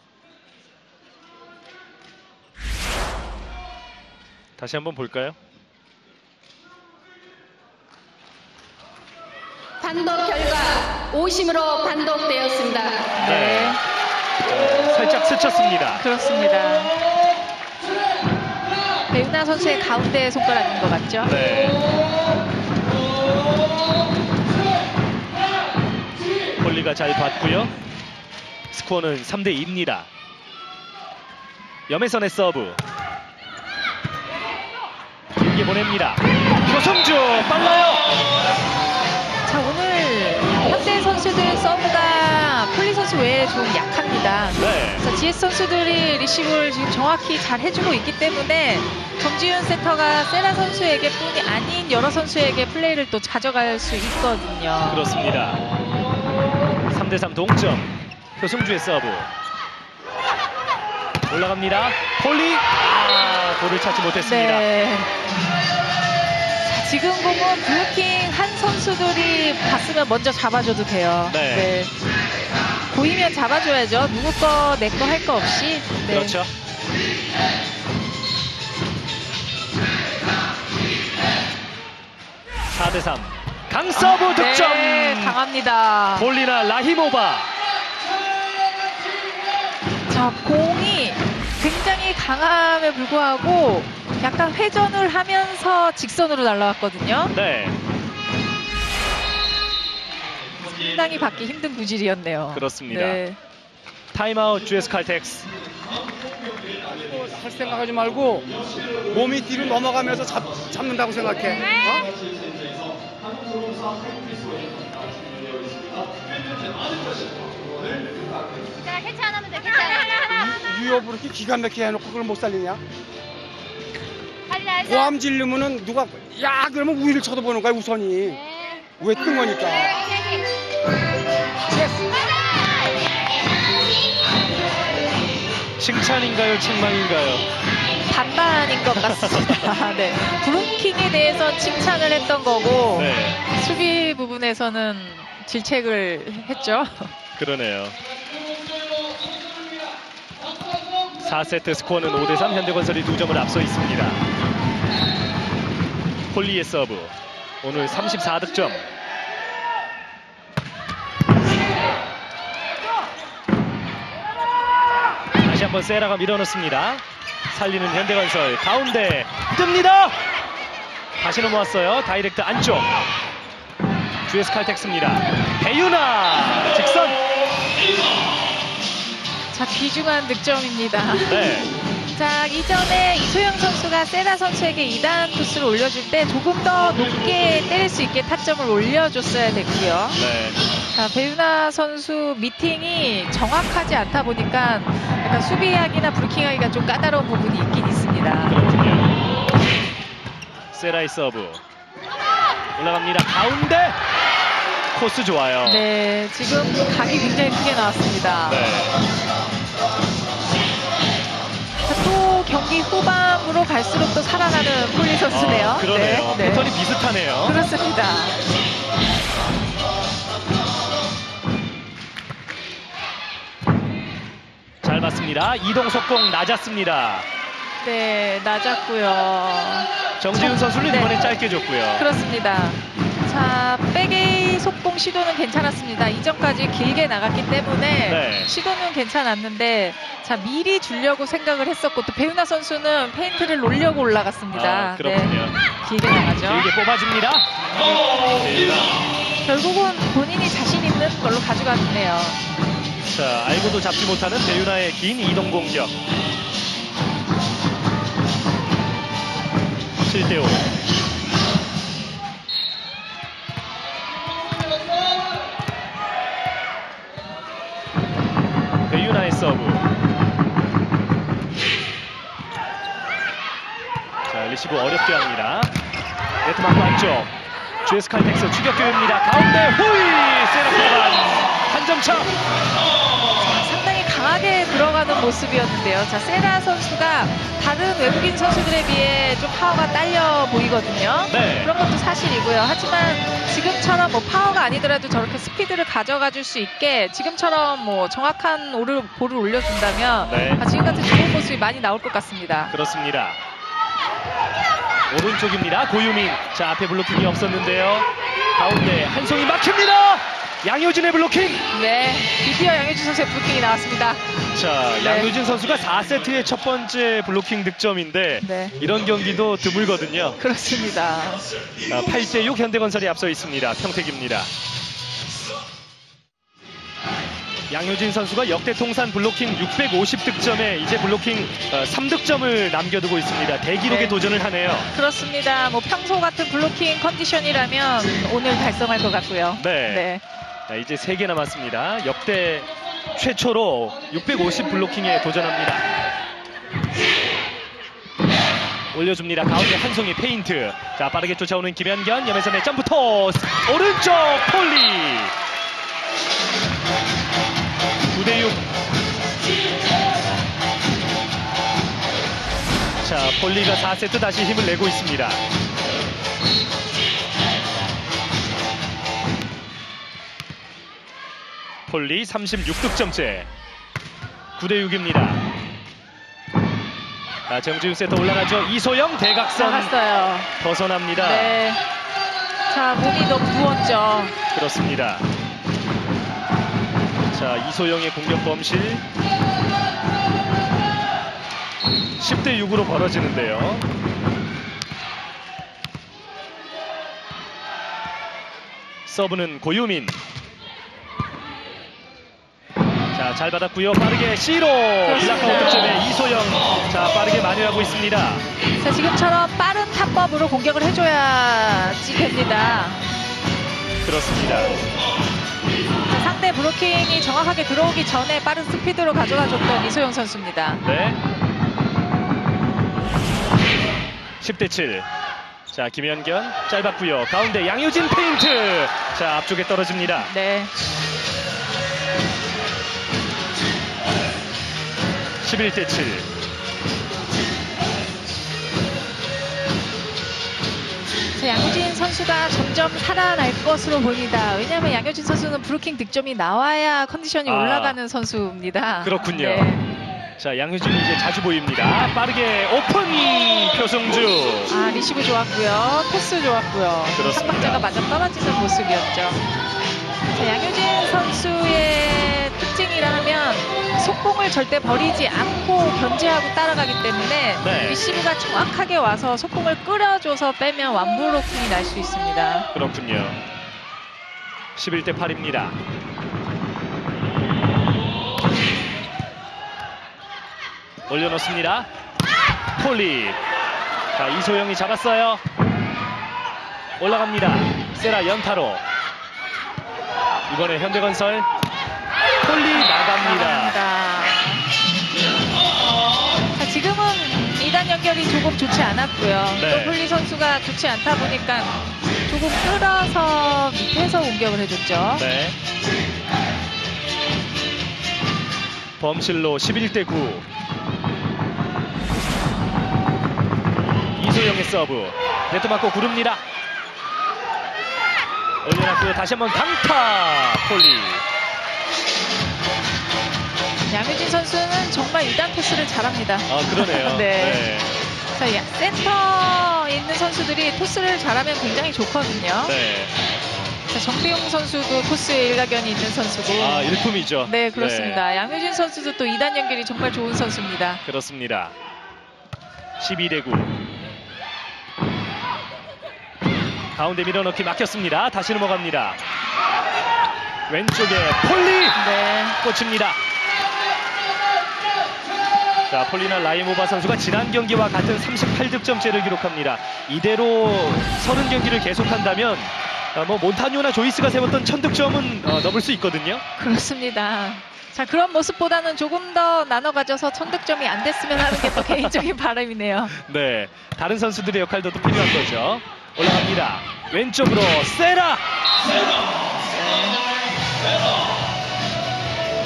다시 한번 볼까요? 판독 결과 오심으로 판독되었습니다. 네. 자, 살짝 스쳤습니다. 그렇습니다. 배윤아 선수의 가운데 손가락인 것 같죠? 네. 폴리가 잘 봤고요. 스코어는 3대 2입니다. 염혜선의 서브. 길게 보냅니다. 표승주 빨라요. 현대 선수들 서브가 폴리 선수 외에 좀 약합니다. 네. 그래서 GS 선수들이 리시브를 지금 정확히 잘 해주고 있기 때문에 정지윤 세터가 세라 선수에게 뿐이 아닌 여러 선수에게 플레이를 또 가져갈 수 있거든요. 그렇습니다. 3대3 동점. 표승주의 서브. 올라갑니다. 폴리. 아, 볼을 찾지 못했습니다. 네. 자, 지금 보면 블로킹 한 선수들이 봤으면 먼저 잡아줘도 돼요. 네. 보이면 잡아줘야죠. 누구 거, 내 거 할 거 없이. 네. 그렇죠. 사대 3. 강서브 득점. 네, 강합니다. 폴리나 라히모바. 자, 공이 굉장히 강함에 불구하고 약간 회전을 하면서 직선으로 날아왔거든요. 네. 상당히 받기 힘든 구질이었네요. 그렇습니다. 네. 타임아웃 GS 칼텍스. 할 생각하지 말고 몸이 뒤로 넘어가면서 잡, 잡는다고 생각해. 어? 자, 캐치 안 하면 돼, 캐치 안 하면 돼. 유효부 이렇게 기가 막히게 해놓고 그걸 못 살리냐? 고함 지르면은 누가 야 그러면 우위를 쳐다보는 거야 우선이 네. 왜뜬 거니까. 칭찬인가요, 책망인가요? 반반인 것 같습니다. 네. 블로킹에 대해서 칭찬을 했던 거고 네, 수비 부분에서는 질책을 했죠. 그러네요. 4세트 스코어는 5대3 현대건설이 두 점을 앞서 있습니다. 폴리의 서브. 오늘 34득점. 다시 한번 세라가 밀어넣습니다. 살리는 현대건설 가운데 뜹니다. 다시 넘어왔어요. 다이렉트 안쪽. GS 칼텍스입니다. 배유나 직선. 자, 귀중한 득점입니다. 네. 자, 이전에 이소영 선수가 세라 선수에게 2단 토스를 올려줄 때 조금 더 높게 때릴 수 있게 타점을 올려줬어야 됐고요. 네. 자, 배유나 선수 미팅이 정확하지 않다 보니까 약간 수비하기나 블로킹하기가 좀 까다로운 부분이 있긴 있습니다. 그렇군요. 세라의 서브. 올라갑니다. 가운데. 코스 좋아요. 네, 지금 각이 굉장히 크게 나왔습니다. 네. 경기 후반으로 갈수록 또 살아나는 폴리 선수네요. 아, 그러네요. 네, 네. 패턴이 비슷하네요. 그렇습니다. 잘 봤습니다. 이동 속 공 낮았습니다. 네, 낮았고요. 정지훈 선수는 네. 이번에 짧게 줬고요. 그렇습니다. 자, 백의 속공 시도는 괜찮았습니다. 이전까지 길게 나갔기 때문에 네. 시도는 괜찮았는데 자 미리 주려고 생각을 했었고 또 배우나 선수는 페인트를 놓으려고 올라갔습니다. 아, 그렇군요. 네, 길게 나가죠. 길게 뽑아줍니다. 배유나. 결국은 본인이 자신 있는 걸로 가져갔네요. 자, 알고도 잡지 못하는 배유나의 긴 이동 공격. 7대5. 서브. 자, 리시브 어렵게 합니다. 네트마크 안쪽. GS 칼텍스 추격 교입니다. 가운데 후위 세라 파반 한 점 차. 강하게 들어가는 모습이었는데요. 자 세라 선수가 다른 외국인 선수들에 비해 좀 파워가 딸려 보이거든요. 네. 그런 것도 사실이고요. 하지만 지금처럼 뭐 파워가 아니더라도 저렇게 스피드를 가져가 줄 수 있게 지금처럼 뭐 정확한 오를, 볼을 올려준다면 네. 아, 지금 같은 좋은 모습이 많이 나올 것 같습니다. 그렇습니다. 오른쪽입니다. 고유민. 자, 앞에 블로킹이 없었는데요. 가운데 한 송이 막힙니다. 양효진의 블로킹. 네, 드디어 양효진 선수의 블루킹이 나왔습니다. 자, 네. 양효진 선수가 4세트의 첫 번째 블로킹 득점인데 네. 이런 경기도 드물거든요. 그렇습니다. 8대6 현대건설이 앞서 있습니다. 평택입니다. 양효진 선수가 역대 통산 블로킹 650 득점에 이제 블로킹 3득점을 남겨두고 있습니다. 대기록에 네. 도전을 하네요. 그렇습니다. 뭐 평소 같은 블로킹 컨디션이라면 오늘 달성할 것 같고요. 네. 자, 이제 3개 남았습니다. 역대 최초로 650 블로킹에 도전합니다. 올려줍니다. 가운데 한송이 페인트. 자, 빠르게 쫓아오는 김연견. 염혜선의 점프 토스. 오른쪽 폴리. 9대6. 자, 폴리가 4세트 다시 힘을 내고 있습니다. 폴리 36득점째. 9대6입니다. 자, 정지훈 세터 올라가죠. 이소영 대각선 나갔어요. 벗어납니다. 네. 자, 몸이 너무 누웠죠. 그렇습니다. 자 이소영의 공격 범실. 10대6으로 벌어지는데요. 서브는 고유민 자, 잘 받았고요. 빠르게 C로 블락아웃 득점에 이소영. 자, 빠르게 만회하고 있습니다. 자, 지금처럼 빠른 탑법으로 공격을 해줘야지 됩니다. 그렇습니다. 자, 상대 브로킹이 정확하게 들어오기 전에 빠른 스피드로 가져가줬던 이소영 선수입니다. 네. 10대 7. 자, 김현견 짧았고요. 가운데 양효진 페인트. 자, 앞쪽에 떨어집니다. 네. 11대 7. 자, 양효진 선수가 점점 살아날 것으로 보입니다. 왜냐하면 양효진 선수는 블로킹 득점이 나와야 컨디션이 아. 올라가는 선수입니다. 그렇군요. 네. 자, 양효진이 이제 자주 보입니다. 빠르게 오픈 표승주. 아, 리시브 좋았고요. 토스 좋았고요. 그렇습니다. 삼박자가 맞아 떨어지는 모습이었죠. 자, 양효진 선수의 특징이라면 속공을 절대 버리지 않고 견제하고 따라가기 때문에 네. 리시브가 정확하게 와서 속공을 끌어줘서 빼면 완브로킹이 날 수 있습니다. 그렇군요. 11대 8입니다. 올려놓습니다. 폴리. 자, 이소영이 잡았어요. 올라갑니다. 세라 연타로. 이번에 현대건설. 폴리 나갑니다. 자, 지금은 2단 연결이 조금 좋지 않았고요. 네. 또 폴리 선수가 좋지 않다 보니까 조금 끌어서 밑에서 공격을 해줬죠. 네. 범실로 11대 9. 이소영의 서브. 네트 맞고 구릅니다. 올려놨고요. 다시 한번 강타. 폴리. 양효진 선수는 정말 2단 패스를 잘합니다. 아, 그러네요. 네. 자, 야- 센터에 있는 선수들이 토스를 잘하면 굉장히 좋거든요. 네. 자, 정배용 선수도 토스에 일가견이 있는 선수고. 아, 일품이죠. 네, 그렇습니다. 양효진 선수도 또 2단 연결이 정말 좋은 선수입니다. 그렇습니다. 12대 9. 가운데 밀어넣기 막혔습니다. 다시 넘어갑니다. 왼쪽에 폴리 네. 꽂힙니다. 자, 폴리나 라이모바 선수가 지난 경기와 같은 38득점째를 기록합니다. 이대로 30경기를 계속한다면 어, 뭐 몬타뇨나 조이스가 세웠던 1000득점은 어, 넘을 수 있거든요. 그렇습니다. 자, 그런 모습보다는 조금 더 나눠 가져서 천득점이 안 됐으면 하는 게 또 개인적인 바람이네요. 네, 다른 선수들의 역할도 또 필요한 거죠. 올라갑니다. 왼쪽으로 세라.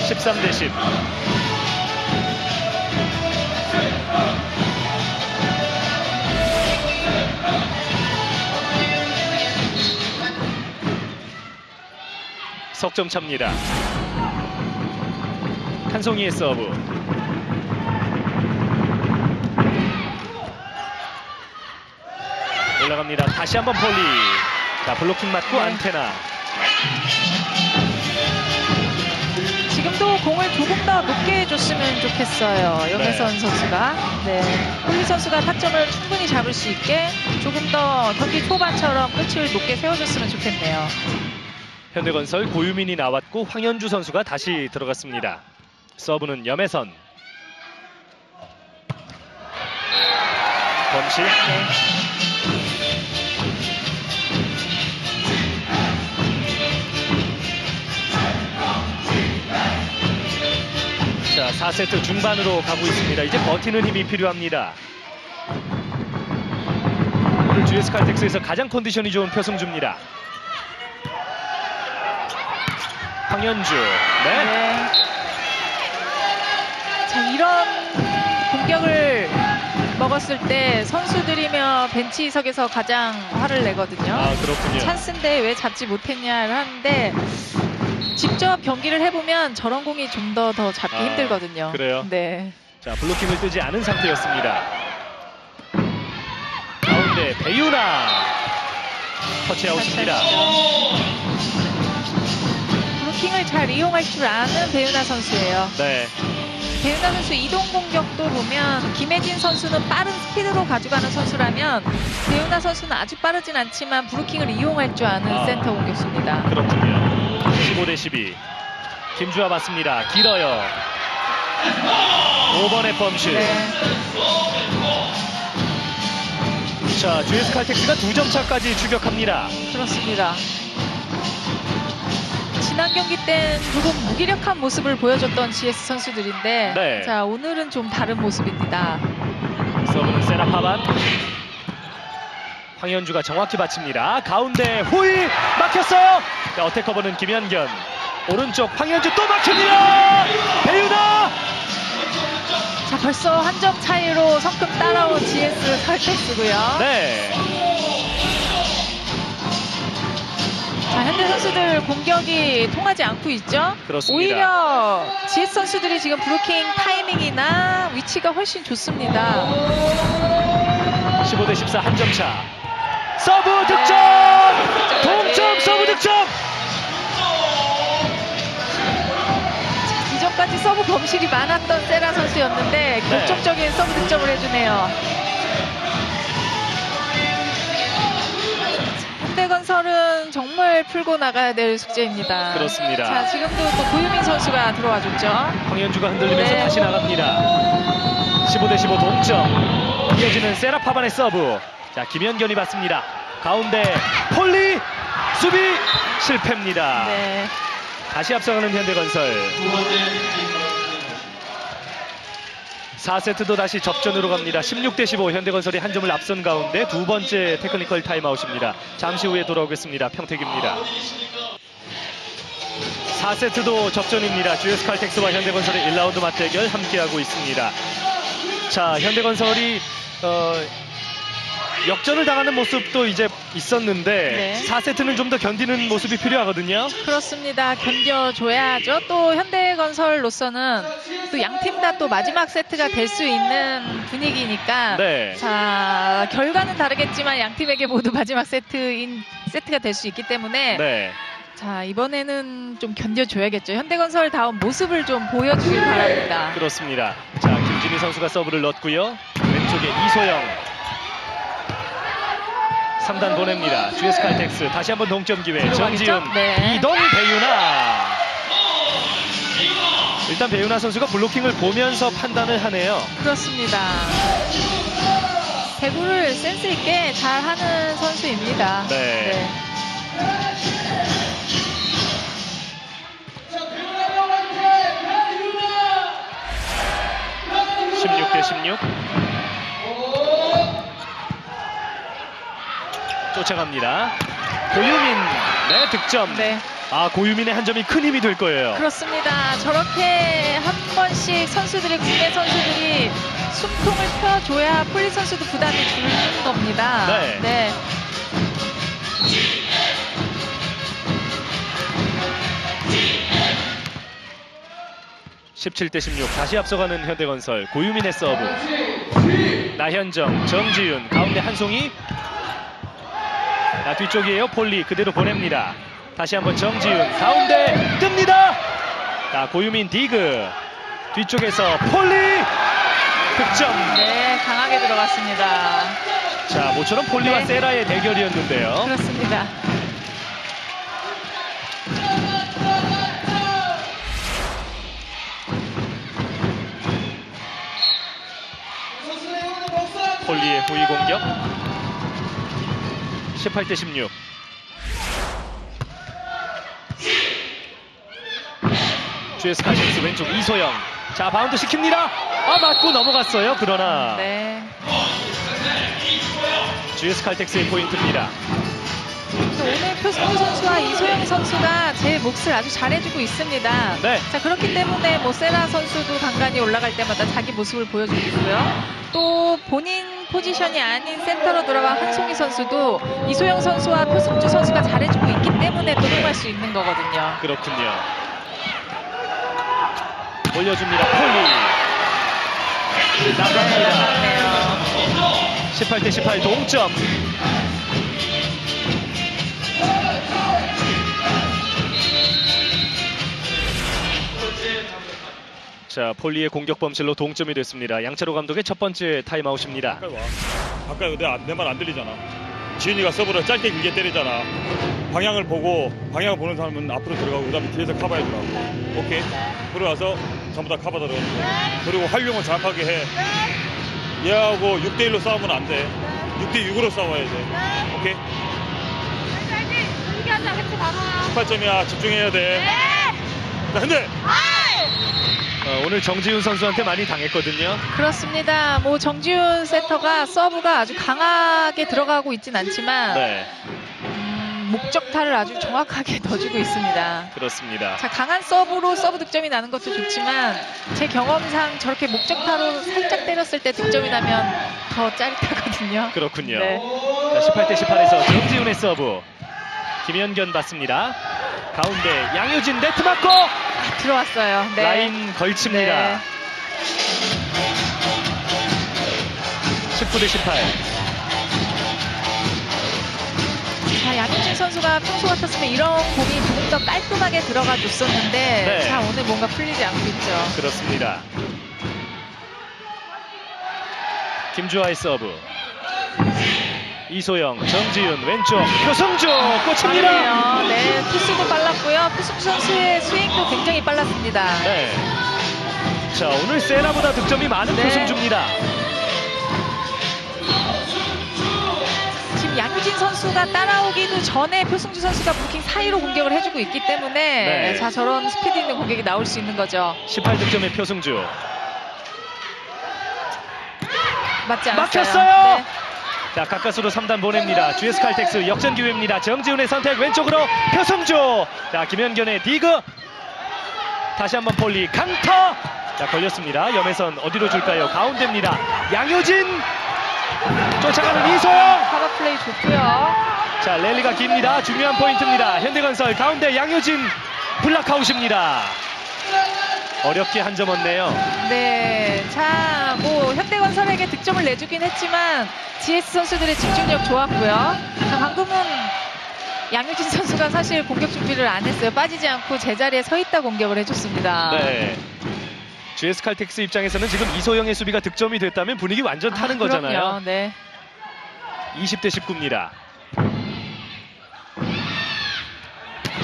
13 대 10. 석점 찹니다. 한송이의 서브. 올라갑니다. 다시 한번 폴리. 자, 블로킹 맞고 네. 안테나. 지금도 공을 조금 더 높게 해줬으면 좋겠어요. 염혜선 네. 선수가. 네. 폴리 선수가 타점을 충분히 잡을 수 있게 조금 더 경기 초반처럼 끝을 높게 세워줬으면 좋겠네요. 현대건설 고유민이 나왔고 황현주 선수가 다시 들어갔습니다. 서브는 염혜선. 범실. 자, 4세트 중반으로 가고 있습니다. 이제 버티는 힘이 필요합니다. 오늘 GS 칼텍스에서 가장 컨디션이 좋은 표승주입니다. 황현주. 네. 네. 자, 이런 공격을 먹었을 때 선수들이며 벤치석에서 가장 화를 내거든요. 아, 그렇군요. 찬스인데 왜 잡지 못했냐를 하는데 직접 경기를 해보면 저런 공이 좀 더 더 잡기 아, 힘들거든요. 그래요? 네. 자, 블로킹을 뜨지 않은 상태였습니다. 가운데 배유나 터치아웃입니다. 블로킹을 잘 이용할 줄 아는 배윤아 선수예요. 네. 배윤아 선수 이동 공격도 보면 김혜진 선수는 빠른 스피드로 가져가는 선수라면 배윤아 선수는 아주 빠르진 않지만 브루킹을 이용할 줄 아는 아. 센터 공격수입니다. 그렇군요. 15대 12. 김주아 맞습니다. 길어요. 5번의 범실. 네. 자, GS 칼텍스가 두 점 차까지 추격합니다. 그렇습니다. 지난 경기 땐 조금 무기력한 모습을 보여줬던 GS 선수들인데 네. 자 오늘은 좀 다른 모습입니다. 서브는 세라파반. 황현주가 정확히 받칩니다. 가운데 후이 막혔어요. 자, 어택 커버는 김현견. 오른쪽 황현주 또 막힙니다. 배유나. 자 벌써 한 점 차이로 성큼 따라온 GS 설택스고요. 네. 자 현대 선수들 공격이 통하지 않고 있죠. 그렇습니다. 오히려 GS 선수들이 지금 브로킹 타이밍이나 위치가 훨씬 좋습니다. 15 대 14 한 점 차. 서브 득점. 동점 서브 득점. 이전까지 서브 범실이 많았던 세라 선수였는데 네. 결정적인 서브 득점을 해주네요. 현대건설은 정말 풀고 나가야 될 숙제입니다. 그렇습니다. 자 지금도 또 고유민 선수가 들어와 줬죠. 황현주가 흔들리면서 네. 다시 나갑니다. 15 대 15 동점. 이어지는 세라 파반의 서브. 자, 김연견이 받습니다. 가운데 폴리 수비 실패입니다. 네. 다시 앞서가는 현대건설. 4세트도 다시 접전으로 갑니다. 16대 15 현대건설이 한 점을 앞선 가운데 두 번째 테크니컬 타임아웃입니다. 잠시 후에 돌아오겠습니다. 평택입니다. 4세트도 접전입니다. GS 칼텍스와 현대건설의 1라운드 맞대결 함께하고 있습니다. 자, 현대건설이 어, 역전을 당하는 모습도 이제 있었는데 네. 4세트는 좀 더 견디는 모습이 필요하거든요. 그렇습니다. 견뎌줘야죠. 또 현대건설로서는 또 양 팀 다 또 마지막 세트가 될 수 있는 분위기니까 네. 자 결과는 다르겠지만 양 팀에게 모두 마지막 세트인 세트가 될 수 있기 때문에 네. 자 이번에는 좀 견뎌줘야겠죠. 현대건설 다운 모습을 좀 보여주길 바랍니다. 그렇습니다. 자, 김진희 선수가 서브를 넣었고요. 왼쪽에 이소영. 3단 보냅니다. GS 칼텍스 다시 한번 동점 기회. 정지훈, 네. 이동, 배유나. 일단 배유나 선수가 블로킹을 보면서 판단을 하네요. 그렇습니다. 배구를 센스 있게 잘 하는 선수입니다. 네. 16대 16. 쫓아갑니다. 고유민, 네, 득점. 네. 아, 고유민의 한 점이 큰 힘이 될 거예요. 그렇습니다. 저렇게 한 번씩 선수들이 국내 선수들이 숨통을 펴줘야 폴리 선수도 부담이 줄는 겁니다. 네. 17대16 다시 앞서가는 현대건설 고유민의 서브 나현정 정지윤 가운데 한송이 자, 뒤쪽이에요. 폴리 그대로 보냅니다. 다시 한번 정지윤 가운데 뜹니다. 자 고유민 디그. 뒤쪽에서 폴리. 득점. 네, 강하게 들어갔습니다. 자 모처럼 폴리와 네. 세라의 대결이었는데요. 그렇습니다. 폴리의 후위 공격 18대 16 GS 칼텍스 왼쪽 이소영 자 바운드 시킵니다 아 맞고 넘어갔어요 그러나 네. GS 칼텍스의 포인트입니다 오늘 표승주 선수와 이소영 선수가 제 몫을 아주 잘해주고 있습니다. 네. 자 그렇기 때문에 뭐 세라 선수도 간간히 올라갈 때마다 자기 모습을 보여주고 있고요. 또 본인 포지션이 아닌 센터로 돌아간 한송이 선수도 이소영 선수와 표승주 선수가 잘해주고 있기 때문에 또 통할 수 있는 거거든요. 그렇군요. 올려줍니다. 폴리. 나갑니다. 네. 18대 18 동점 자 폴리의 공격 범실로 동점이 됐습니다 양철호 감독의 첫 번째 타임아웃입니다 가까이 와. 가까이 내말 안 들리잖아. 지윤이가 서브를 짧게 길게 때리잖아. 방향을 보고 방향을 보는 사람은 앞으로 들어가고 그다음에 뒤에서 커버해 주라고. 오케이. 들어와서 전부 다 커버 들어가고. 그리고 활용을 정확하게 해. 얘하고 6대 1로 싸우면 안 돼. 6대 6으로 싸워야 돼. 오케이. 이겨자, 해프가. 18점이야. 집중해야 돼. 자, 근데 어, 오늘 정지윤 선수한테 많이 당했거든요. 그렇습니다. 뭐 정지윤 세터가 서브가 아주 강하게 들어가고 있진 않지만 네, 음, 목적타를 아주 정확하게 넣어주고 있습니다. 그렇습니다. 자, 강한 서브로 서브 득점이 나는 것도 좋지만 제 경험상 저렇게 목적타로 살짝 때렸을 때 득점이 나면 더 짜릿하거든요. 그렇군요. 네. 자, 18대 18에서 정지윤의 서브. 김연견 받습니다. 가운데 양효진 네트 맞고 들어왔어요. 네. 라인 걸칩니다. 네. 19 대 18. 자, 양효진 선수가 평소 같았으면 이런 공이 조금 더 깔끔하게 들어가 줬었는데 네. 자, 오늘 뭔가 풀리지 않고 있죠. 그렇습니다. 김주하의 서브. 이소영, 정지윤 왼쪽 표승주 꽂힙니다. 네, 토스도 빨랐고요. 표승주 선수의 스윙도 굉장히 빨랐습니다. 네. 자 오늘 세라보다 득점이 많은 네. 표승주입니다. 지금 양효진 선수가 따라오기도 전에 표승주 선수가 블로킹 사이로 공격을 해주고 있기 때문에 네. 자 저런 스피드 있는 공격이 나올 수 있는 거죠. 18득점의 표승주. 맞지 않았어요. 막혔어요. 네. 자 가까스로 3단 보냅니다. GS 칼텍스 역전 기회입니다. 정지윤의 선택 왼쪽으로 표승주. 자 김연견의 디그. 다시 한번 폴리 강타. 자 걸렸습니다. 염혜선 어디로 줄까요? 가운데입니다. 양효진 쫓아가는 이소영. 커버 플레이 좋고요. 자 랠리가 깁니다. 중요한 포인트입니다. 현대건설 가운데 양효진 block out입니다. 어렵게 한 점 얻네요. 네, 자, 뭐 현대건설에게 득점을 내주긴 했지만 GS 선수들의 집중력 좋았고요. 자, 방금은 양효진 선수가 사실 공격 준비를 안 했어요. 빠지지 않고 제자리에 서 있다 공격을 해줬습니다. 네. GS 칼텍스 입장에서는 지금 이소영의 수비가 득점이 됐다면 분위기 완전 타는 아, 거잖아요. 네. 20대 19입니다.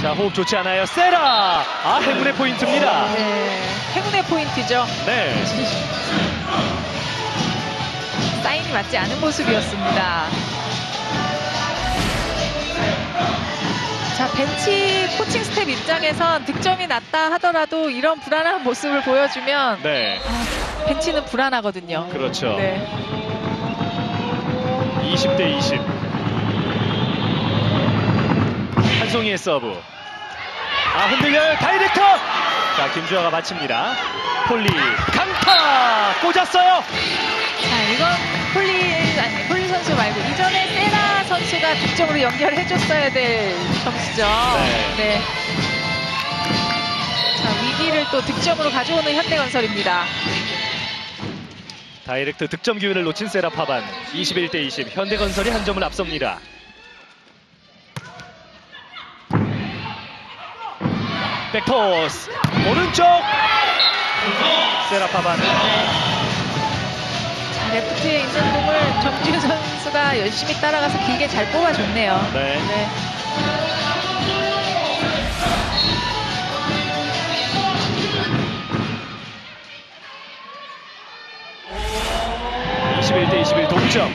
자 호흡 좋지 않아요. 세라. 아 행운의 포인트입니다. 네, 행운의 포인트죠. 네. 맞지 않은 모습이었습니다. 자, 벤치 코칭 스텝 입장에선 득점이 났다 하더라도 이런 불안한 모습을 보여주면 네. 아, 벤치는 불안하거든요. 그렇죠. 네. 20대 20. 한송이의 서브. 아 흔들려요. 다이렉트. 자 김주하가 마칩니다. 폴리 강타 꽂았어요. 자, 이건 폴리, 아니, 폴리 선수 말고 이전에 세라 선수가 득점으로 연결해줬어야 될 점수죠. 네. 네. 자, 위기를 또 득점으로 가져오는 현대건설입니다. 다이렉트 득점 기회를 놓친 세라파반 21대 20 현대건설이 한 점을 앞섭니다. 백토스 오른쪽 세라파반은 자, 레프트에 있는 공을 정지윤 선수가 열심히 따라가서 길게 잘 뽑아줬네요. 네. 네. 21대 21 동점.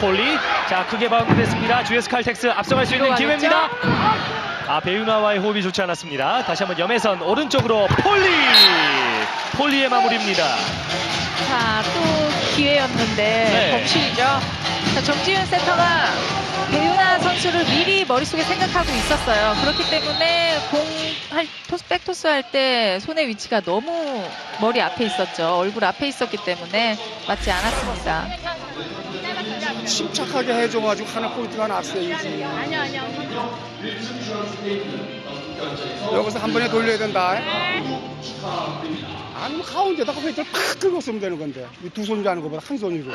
폴리 자 크게 바운드 됐습니다. GS 칼텍스 앞서갈 수 있는? 기회입니다. 아 배유나와의 호흡이 좋지 않았습니다. 다시 한번 염혜선 오른쪽으로 폴리 폴리의 마무리입니다. 자, 또 기회였는데 네. 범실이죠. 자, 정지윤 세터가 배유나 선수를 미리 머릿속에 생각하고 있었어요. 그렇기 때문에 공 할 토스 백토스 할 때 손의 위치가 너무 머리 앞에 있었죠. 얼굴 앞에 있었기 때문에 맞지 않았습니다. 침착하게 해줘가지고 하는 포인트가 났어야지. 아니요 아니요 여기서 한 번에 돌려야 된다. 아니 뭐 가운데다가 회전을 팍 끌고 쓰면 되는 건데 이두 손으로 하는 것보다 한 손으로.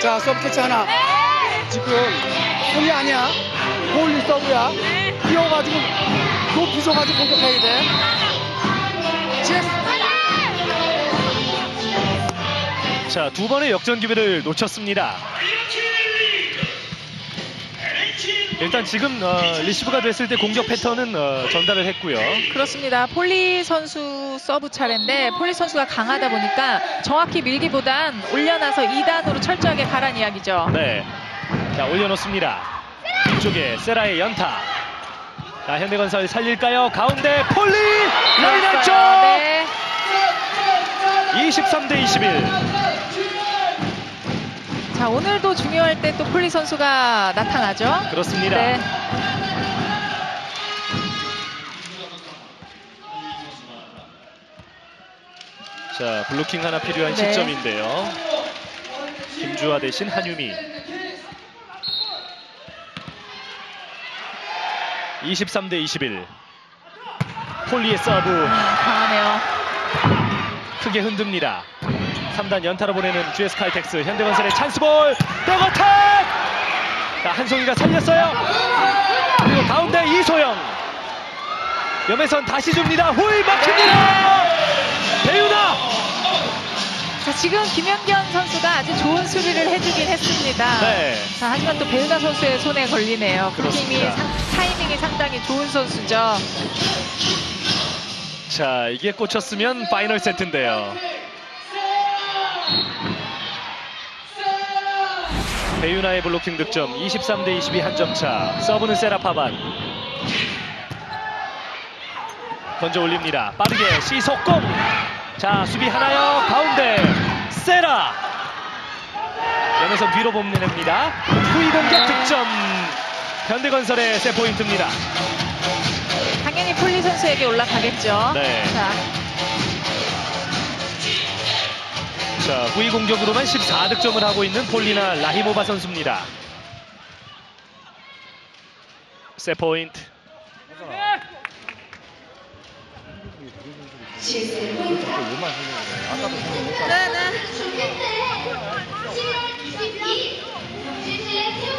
자 서브 캐치 하나. 지금 손이 아니야. 폴리 서브야. 뛰어가지고 높이 줘가지고 공격해야 돼. 제 자 두 번의 역전 기회를 놓쳤습니다. 일단 지금 어, 리시브가 됐을 때 공격 패턴은 어, 전달을 했고요. 그렇습니다. 폴리 선수 서브 차례인데 폴리 선수가 강하다 보니까 정확히 밀기보단 올려놔서 2단으로 철저하게 가란 이야기죠. 네. 자, 올려놓습니다. 뒤쪽에 세라의 연타. 자, 현대건설 살릴까요? 가운데 폴리! 라인 안쪽! 네. 23대 21. 자 오늘도 중요할 때또 폴리 선수가 나타나죠. 그렇습니다. 네. 자, 블로킹 하나 필요한 네. 시점인데요. 김주하 대신 한유미. 23대 21. 폴리의 서브 음, 강하네요. 크게 흔듭니다. 3단 연타로 보내는 GS 칼텍스 현대건설의 찬스볼 백어택! 자, 한송이가 살렸어요. 그리고 가운데 이소영. 염혜선 다시 줍니다. 폴리 막힙니다. 배유나 자 지금 김연견 선수가 아주 좋은 수비를 해주긴 했습니다. 네. 자 하지만 또 배유나 선수의 손에 걸리네요. 그 팀이. 상- 타이밍이 상당히 좋은 선수죠. 자 이게 꽂혔으면 파이널 세트인데요. 배유나의 블로킹 득점 23 대 22 한 점 차. 서브는 세라파반. 던져 올립니다. 빠르게 시속공. 자 수비 하나요. 가운데 세라. 연에서 뒤로 보내냅니다. 후위 공격 득점. 현대건설의 세 포인트입니다. 당연히 폴리 선수에게 올라가겠죠. 네. 자 자, 후위 공격으로만 14득점을 하고 있는 폴리나 라히모바 선수입니다. 세 포인트.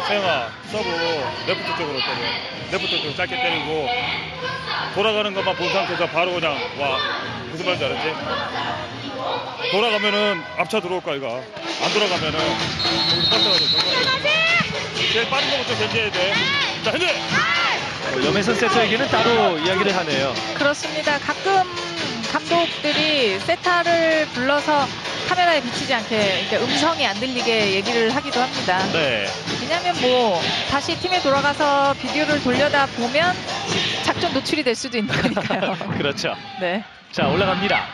세영아 서브 레프트 쪽으로 때려 레프트 쪽으로 짧게 때리고 돌아가는 것만 본 상태에서 바로 그냥 와 무슨 말인지 알았지? 돌아가면은 앞차 들어올 거야 이거 안 돌아가면은 거기서 제일 빠른 거부터 견제해야 돼자 현재 어, 염혜선 세터에게는 따로 이야기를 하네요. 그렇습니다. 가끔 감독들이 세타를 불러서 카메라에 비치지 않게 이렇게 음성이 안 들리게 얘기를 하기도 합니다. 네. 왜냐하면 뭐 다시 팀에 돌아가서 비디오를 돌려다 보면 작전 노출이 될 수도 있는 거니까요. 그렇죠. 네. 자, 올라갑니다.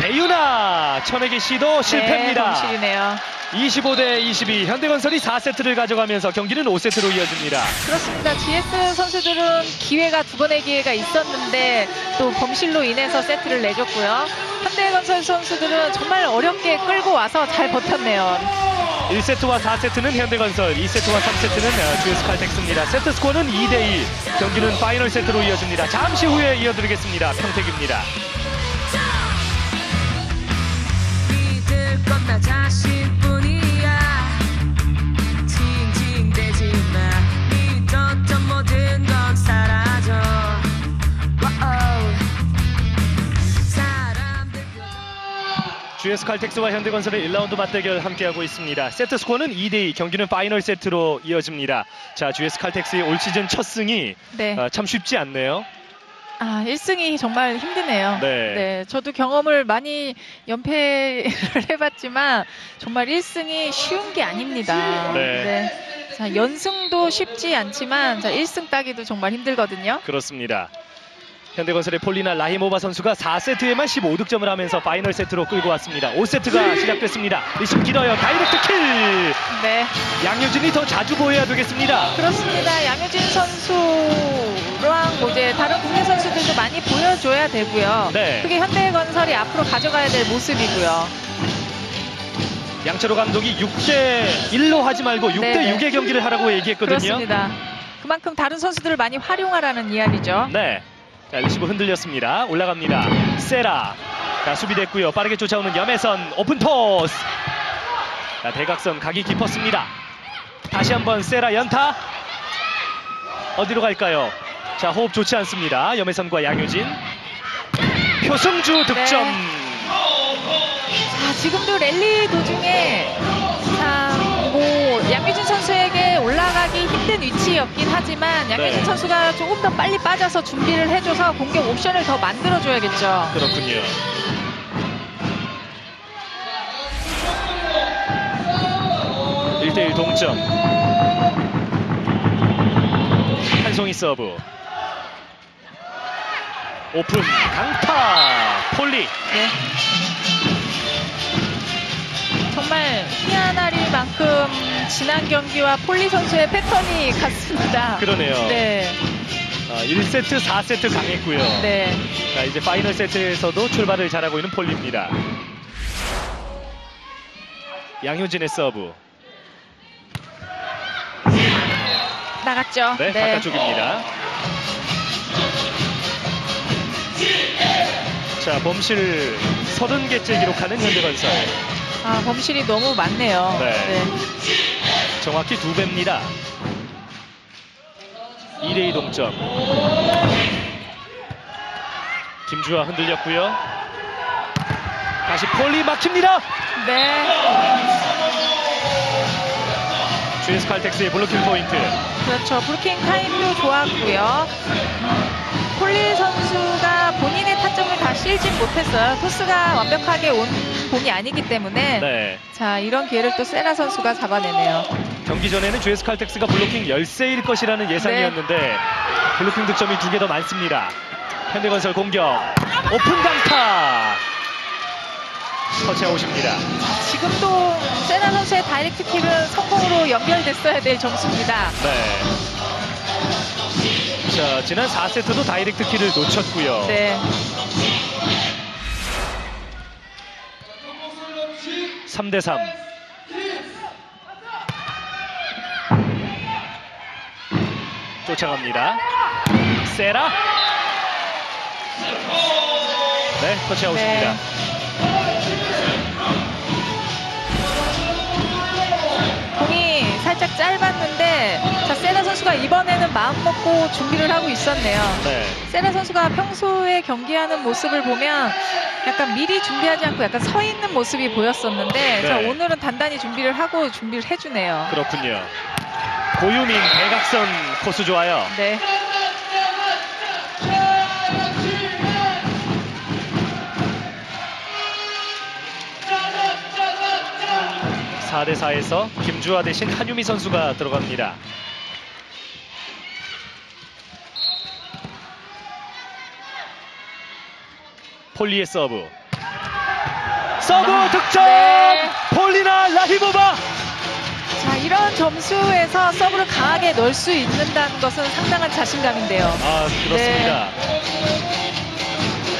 배유나 천에게 시도 실패입니다. 네, 범실이네요. 25대 22 현대건설이 4세트를 가져가면서 경기는 5세트로 이어집니다. 그렇습니다. GS 선수들은 기회가 두 번의 기회가 있었는데 또 범실로 인해서 세트를 내줬고요. 현대건설 선수들은 정말 어렵게 끌고 와서 잘 버텼네요. 1세트와 4세트는 현대건설, 2세트와 3세트는 GS 칼텍스입니다. 세트 스코어는 2대2. 경기는 파이널 세트로 이어집니다. 잠시 후에 이어드리겠습니다. 평택입니다. GS 칼텍스와 현대건설의 1라운드 맞대결 함께하고 있습니다. 세트 스코어는 2대2. 경기는 파이널 세트로 이어집니다. 자, GS 칼텍스의 올 시즌 첫 승이 네. 아, 참 쉽지 않네요. 아, 1승이 정말 힘드네요. 네. 저도 경험을 많이 연패를 해봤지만 정말 1승이 쉬운 게 아닙니다. 네. 자, 연승도 쉽지 않지만 자, 1승 따기도 정말 힘들거든요. 그렇습니다. 현대건설의 폴리나 라히모바 선수가 4세트에만 15득점을 하면서 파이널 세트로 끌고 왔습니다. 5세트가 시작됐습니다. 리시브 길어요. 다이렉트 킬! 네. 양효진이 더 자주 보여야 되겠습니다. 그렇습니다. 양효진 선수랑 뭐 이제 다른 국내 선수들도 많이 보여줘야 되고요. 네. 그게 현대건설이 앞으로 가져가야 될 모습이고요. 양철호 감독이 6대 1로 하지 말고 6대 네네. 6의 경기를 하라고 얘기했거든요. 그렇습니다. 그만큼 다른 선수들을 많이 활용하라는 이야기죠. 네. 자, 리시브 흔들렸습니다. 올라갑니다. 세라. 자, 수비됐고요. 빠르게 쫓아오는 염혜선 오픈 토스. 자, 대각선 각이 깊었습니다. 다시 한번 세라 연타. 어디로 갈까요? 자, 호흡 좋지 않습니다. 염혜선과 양효진. 표승주 득점. 자, 지금도 랠리 도중에 자, 뭐 양효진 선수에게 올라가기 힘든 위치였긴 하지만 양효진 네. 선수가 조금 더 빨리 빠져서 준비를 해줘서 공격 옵션을 더 만들어줘야겠죠. 그렇군요. 일대일 동점. 한송이 서브. 오픈 강타 폴리. 네. 정말 희한하리만큼 지난 경기와 폴리 선수의 패턴이 같습니다. 그러네요. 네, 아, 1세트, 4세트 강했고요. 네. 자, 이제 파이널 세트에서도 출발을 잘하고 있는 폴리입니다. 양효진의 서브. 나갔죠. 네, 바깥쪽입니다. 자, 범실 30개째 기록하는 현대건설. 아, 범실이 너무 많네요. 네. 정확히 두 배입니다. 2대2 동점. 김주하 흔들렸고요. 다시 폴리 막힙니다. 네. GS 칼텍스의 블로킹 포인트. 그렇죠. 블로킹 타임도 좋았고요. 폴리 선수가 본인의 타점을 다 실지 못했어요. 토스가 완벽하게 온 공이 아니기 때문에 네. 자 이런 기회를 또 세라 선수가 잡아내네요. 경기 전에는 GS 칼텍스가 블로킹 열세일 것이라는 예상이었는데 블로킹 득점이 두 개 더 많습니다. 현대건설 공격. 오픈 강타. 터치아웃입니다. 지금도 세라 선수의 다이렉트 킬은 성공으로 연결됐어야 될 점수입니다. 네. 자, 지난 4세트도 다이렉트 키를 놓쳤고요. 네. 3대 3. 쫓아갑니다. 세라. 네, 터치아웃입니다. 네. 선수가 이번에는 마음 먹고 준비를 하고 있었네요. 네. 세라 선수가 평소에 경기하는 모습을 보면 약간 미리 준비하지 않고 약간 서 있는 모습이 보였었는데 네. 자 오늘은 단단히 준비를 하고 준비를 해주네요. 그렇군요. 고유민 대각선 코스 좋아요. 네. 사대 4에서 김주하 대신 한유미 선수가 들어갑니다. 폴리의 서브. 서브 아, 득점! 네. 폴리나 라히모바! 자 이런 점수에서 서브를 강하게 넣을 수 있는다는 것은 상당한 자신감인데요. 아, 그렇습니다.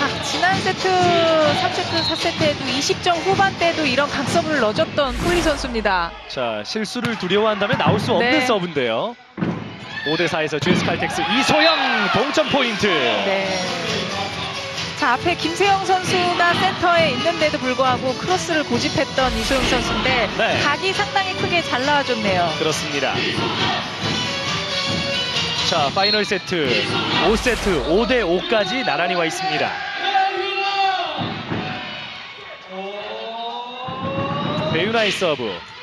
아, 지난 세트, 3세트, 4세트에도 20점 후반대도 이런 강서브를 넣어줬던 폴리 선수입니다. 자, 실수를 두려워한다면 나올 수 없는 네. 서브인데요. 5대 4에서 GS 칼텍스 이소영 동점 포인트. 네. 자, 앞에 김세영 선수가 센터에 있는데도 불구하고 크로스를 고집했던 이소영 선수인데 네. 각이 상당히 크게 잘 나와줬네요. 그렇습니다. 자, 파이널 세트 5세트 5대 5까지 나란히 와 있습니다. 배유나의 서브.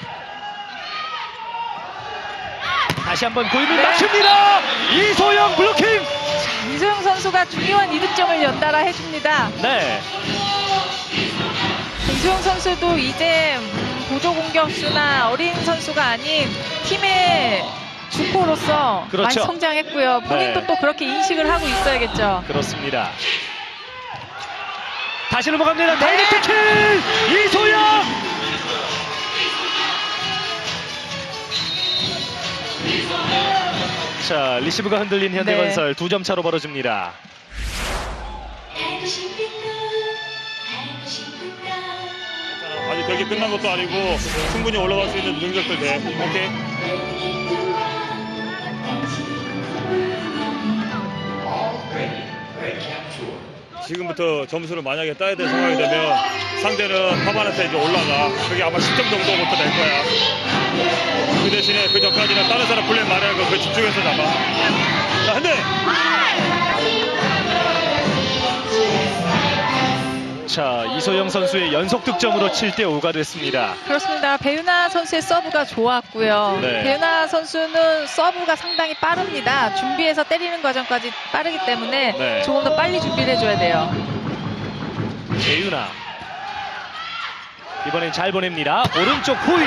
다시 한번 고유민 네. 맞춥니다. 이소영 블로킹. 이소영 선수가 중요한 이득점을 연달아 해줍니다. 네, 이소영 선수도 이제 음, 보조 공격수나 어린 선수가 아닌 팀의 주포로서 그렇죠. 많이 성장했고요. 본인도 네. 또 그렇게 인식을 하고 있어야겠죠. 그렇습니다. 다시 넘어갑니다. 네. 다이렉트 킬 이소영. 자, 리시브가 흔들린 현대건설 두점 차로 벌어집니다. 아직 경기 끝난 것도 아니고 충분히 올라갈 수 있는 능력들 돼. 오케이. 지금부터 점수를 만약에 따야 될 상황이 되면 상대는 파반한테 이제 올라가. 그게 아마 10점 정도부터 될 거야. 그 대신에 그 전까지는 다른 사람 플레이 말하고 그 집중해서 잡아. 자, 한 대! 자, 이소영 선수의 연속 득점으로 7대 5가 됐습니다. 그렇습니다. 배윤아 선수의 서브가 좋았고요. 네. 배윤아 선수는 서브가 상당히 빠릅니다. 준비해서 때리는 과정까지 빠르기 때문에 네. 조금 더 빨리 준비를 해줘야 돼요. 배윤아. 이번엔 잘 보냅니다. 오른쪽 후위.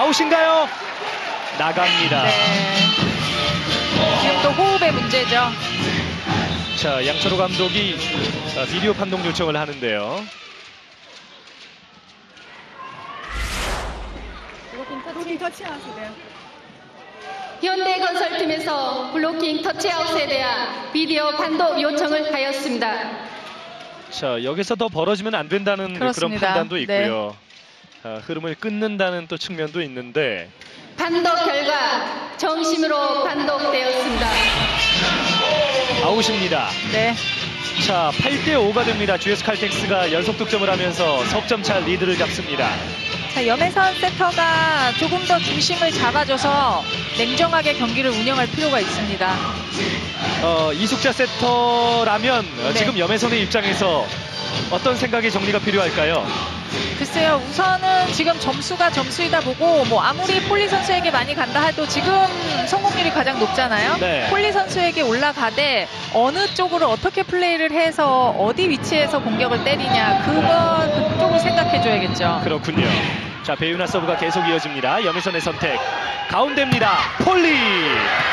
아웃인가요? 나갑니다. 네. 지금 또 호흡의 문제죠. 자, 양철호 감독이 어, 비디오 판독 요청을 하는데요. 현대건설팀에서 블로킹 터치아웃에 대한 비디오 판독 요청을 하였습니다. 자, 여기서 더 벌어지면 안 된다는 그런 그렇습니다. 판단도 네. 있고요. 아, 흐름을 끊는다는 또 측면도 있는데 판독 결과 정심으로 판독되었습니다. 아웃입니다. 네. 자, 8대 5가 됩니다. GS 칼텍스가 연속 득점을 하면서 석점 차 리드를 잡습니다. 자, 염혜선 세터가 조금 더 중심을 잡아줘서 냉정하게 경기를 운영할 필요가 있습니다. 어, 이숙자 세터라면 어, 네. 지금 염혜선의 입장에서 어떤 생각의 정리가 필요할까요? 글쎄요, 우선은 지금 점수가 점수이다 보고 뭐 아무리 폴리 선수에게 많이 간다 해도 지금 성공률이 가장 높잖아요. 네. 폴리 선수에게 올라가되 어느 쪽으로 어떻게 플레이를 해서 어디 위치에서 공격을 때리냐 그거 그쪽을 생각해줘야겠죠. 그렇군요. 자, 배유나 서브가 계속 이어집니다. 염혜선의 선택. 가운데입니다. 폴리!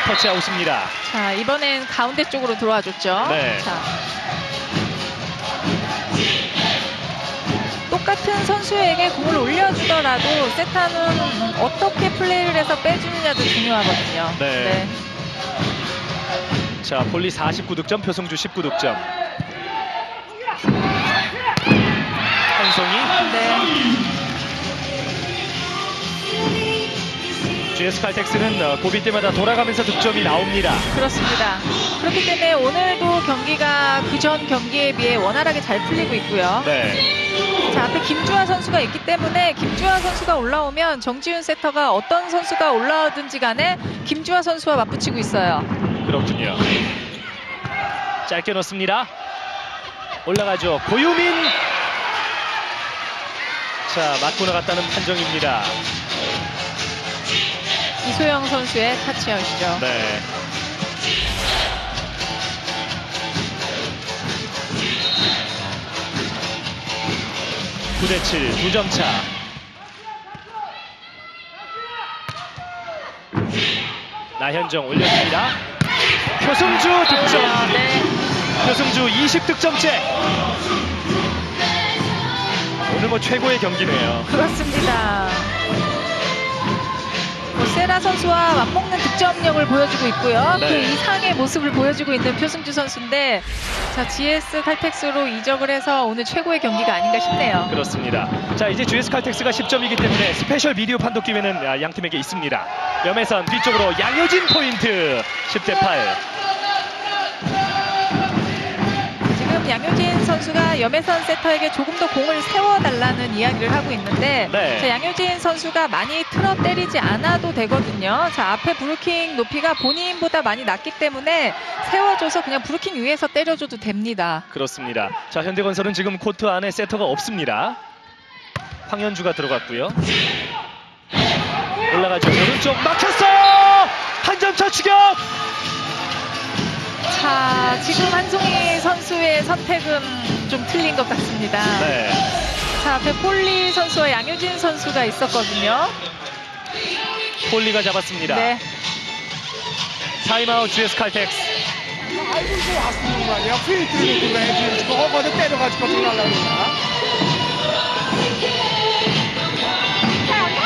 터치아웃입니다. 자 이번엔 가운데 쪽으로 들어와 줬죠. 네. 자. 똑같은 선수에게 공을 올려주더라도 세터는 어떻게 플레이를 해서 빼주느냐도 중요하거든요. 네. 자, 폴리 49득점, 표승주 19득점. 한송이, 네. GS 칼텍스는 어, 고비 때마다 돌아가면서 득점이 나옵니다. 그렇습니다. 그렇기 때문에 오늘도 경기가 그전 경기에 비해 원활하게 잘 풀리고 있고요. 네. 자, 앞에 김주하 선수가 있기 때문에 김주하 선수가 올라오면 정지훈 세터가 어떤 선수가 올라오든지 간에 김주하 선수와 맞붙이고 있어요. 그렇군요. 짧게 넣습니다. 올라가죠. 고유민. 자, 맞고 나갔다는 판정입니다. 이소영 선수의 타치아웃이죠. 네. 구대 7, 2점 차. 나현정 올려줍니다. 표승주 득점. 네. 표승주 20득점째. 오늘 뭐 최고의 경기네요. 그렇습니다. 선수와 맞먹는 득점력을 보여주고 있고요. 네. 그 이상의 모습을 보여주고 있는 표승주 선수인데 자 GS 칼텍스로 이적을 해서 오늘 최고의 경기가 아닌가 싶네요. 그렇습니다. 자 이제 GS 칼텍스가 10점이기 때문에 스페셜 비디오 판독 기회는 아, 양 팀에게 있습니다. 염혜선 뒤쪽으로 양효진 포인트 10대 8. 지금 양효진 선수가 염혜선 세터에게 조금 더 공을 세워달라는 이야기를 하고 있는데 네. 자, 양효진 선수가 많이 틀어 때리지 않아도 되거든요. 자 앞에 블로킹 높이가 본인보다 많이 낮기 때문에 세워줘서 그냥 블로킹 위에서 때려줘도 됩니다. 그렇습니다. 자 현대건설은 지금 코트 안에 세터가 없습니다. 황연주가 들어갔고요. 올라가죠. 오른쪽 막혔어요. 한 점 차 추격. 자 지금 한송이 선수의 선택은 좀 틀린 것 같습니다. 네. 자 앞에 폴리 선수와 양효진 선수가 있었거든요. 폴리가 잡았습니다. 네. 타임아웃 GS 칼텍스. 말이야. 페인트를 놓고 가야지. 저거 거저 때려가지고 그러나.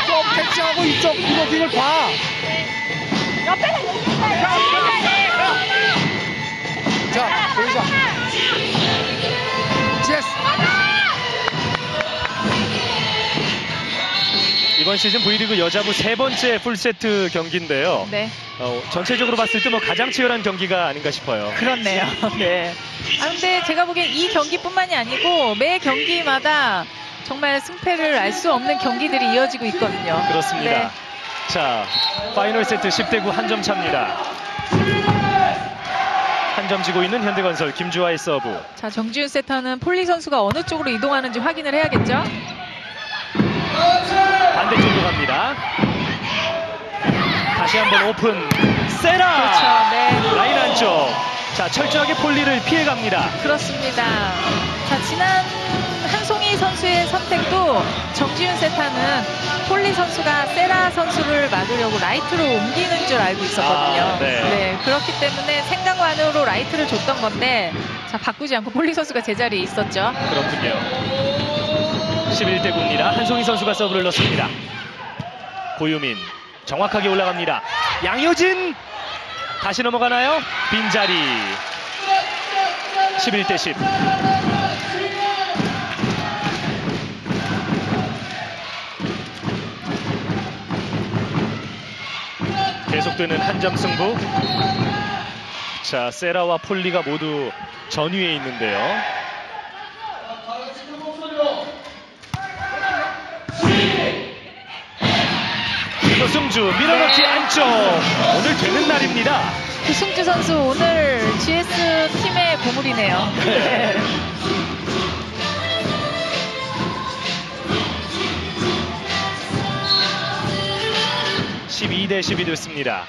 저 택시하고 이쪽 브로킹을 봐. 자, 보이자. 제스. 이번 시즌 V리그 여자부 세 번째 풀세트 경기인데요. 네. 어, 전체적으로 봤을 때 뭐 가장 치열한 경기가 아닌가 싶어요. 그렇네요. 네. 아 근데 제가 보기엔 이 경기뿐만이 아니고 매 경기마다 정말 승패를 알 수 없는 경기들이 이어지고 있거든요. 그렇습니다. 네. 자, 파이널 세트 10대 9 한 점 차입니다. 한 점 지고 있는 현대건설 김주하의 서브. 자, 정지윤 세터는 폴리 선수가 어느 쪽으로 이동하는지 확인을 해야겠죠? 반대쪽으로 갑니다. 다시 한번 오픈. 세라. 그렇죠. 네. 라인 안쪽. 자, 철저하게 폴리를 피해갑니다. 그렇습니다. 자, 지난 한송이 선수의 선택도 정지윤 세터는 폴리 선수가 세라 선수를 막으려고 라이트로 옮기는 줄 알고 있었거든요. 아, 네. 그렇기 때문에 생각만으로 라이트를 줬던 건데 자, 바꾸지 않고 폴리 선수가 제자리에 있었죠. 그렇군요. 11대 9입니다. 한송이 선수가 서브를 넣습니다. 고유민 정확하게 올라갑니다. 양효진 다시 넘어가나요? 빈자리 11대 10. 계속되는 한 점 승부. 자, 세라와 폴리가 모두 전위에 있는데요. 조승주 밀어넣기 안쪽 오늘 되는 날입니다. 구승주 선수 오늘 GS 팀의 보물이네요. 네. 12대 10이 됐습니다.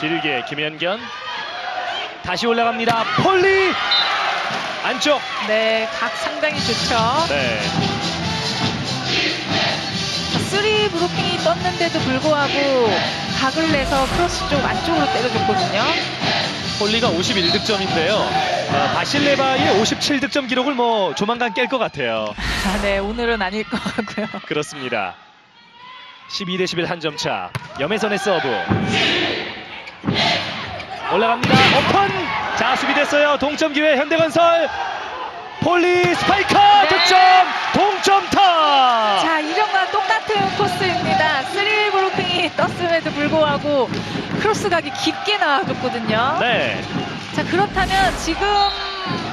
길게 김현견 다시 올라갑니다. 폴리 안쪽 네, 각 상당히 좋죠. 네. three 블로킹이 떴는데도 불구하고 각을 내서 크로스 쪽 안쪽으로 때려줬거든요. 폴리가 51득점인데요. 어, 바실레바의 57득점 기록을 뭐 조만간 깰 것 같아요. 아, 네, 오늘은 아닐 것 같고요. 그렇습니다. 12대 11 한 점 차. 염혜선의 서브. 올라갑니다. 오픈! 자, 수비됐어요. 동점 기회 현대건설. 폴리 스파이크 네. 득점! 동점타! 자, 이전과 똑같은 코스입니다. three 블로킹이 떴음에도 불구하고 크로스 각이 깊게 나와줬거든요. 네. 자, 그렇다면 지금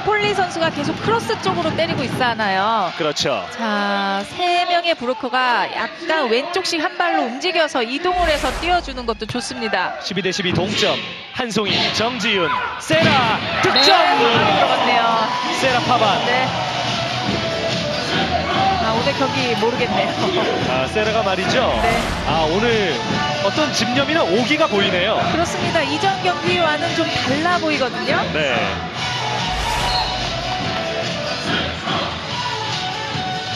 폴리 선수가 계속 크로스 쪽으로 때리고 있지 않나요? 그렇죠. 자, 세 명의 블로커가 약간 왼쪽씩 한 발로 움직여서 이동을 해서 띄워주는 것도 좋습니다. 12 대 12 동점. 한송이, 정지윤, 세라 네, 득점! 많이 들어갔네요. 세라 파반. 네. 아, 오늘 경기 모르겠네요. 아, 세라가 말이죠. 네. 아, 오늘 어떤 집념이나 오기가 보이네요. 그렇습니다. 이전 경기와는 좀 달라 보이거든요. 네.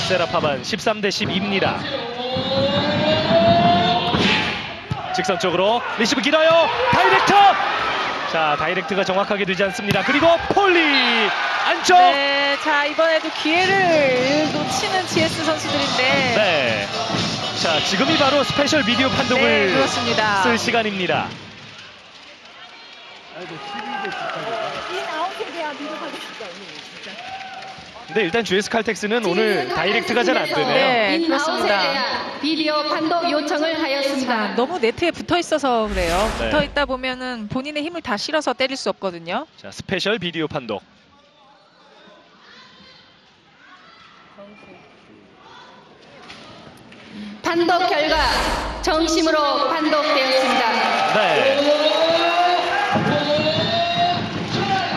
세라파반 13대 12입니다. 직선 쪽으로 리시브 길어요. 다이렉트. 자, 다이렉트가 정확하게 되지 않습니다. 그리고 폴리 안쪽. 네, 자 이번에도 기회를 놓치는 GS 선수들인데 네. 자, 지금이 바로 스페셜 비디오 판독을 네, 그렇습니다. 쓸 시간입니다. 근데 일단 GS 칼텍스는 오늘 다이렉트가 잘 안 되네요. 네, 인아웃에 그렇습니다. 비디오 판독 요청을 자, 하였습니다. 너무 네트에 붙어 있어서 그래요. 네. 붙어 있다 보면은 본인의 힘을 다 실어서 때릴 수 없거든요. 자, 스페셜 비디오 판독. 판독 결과 정심으로 판독되었습니다. 네.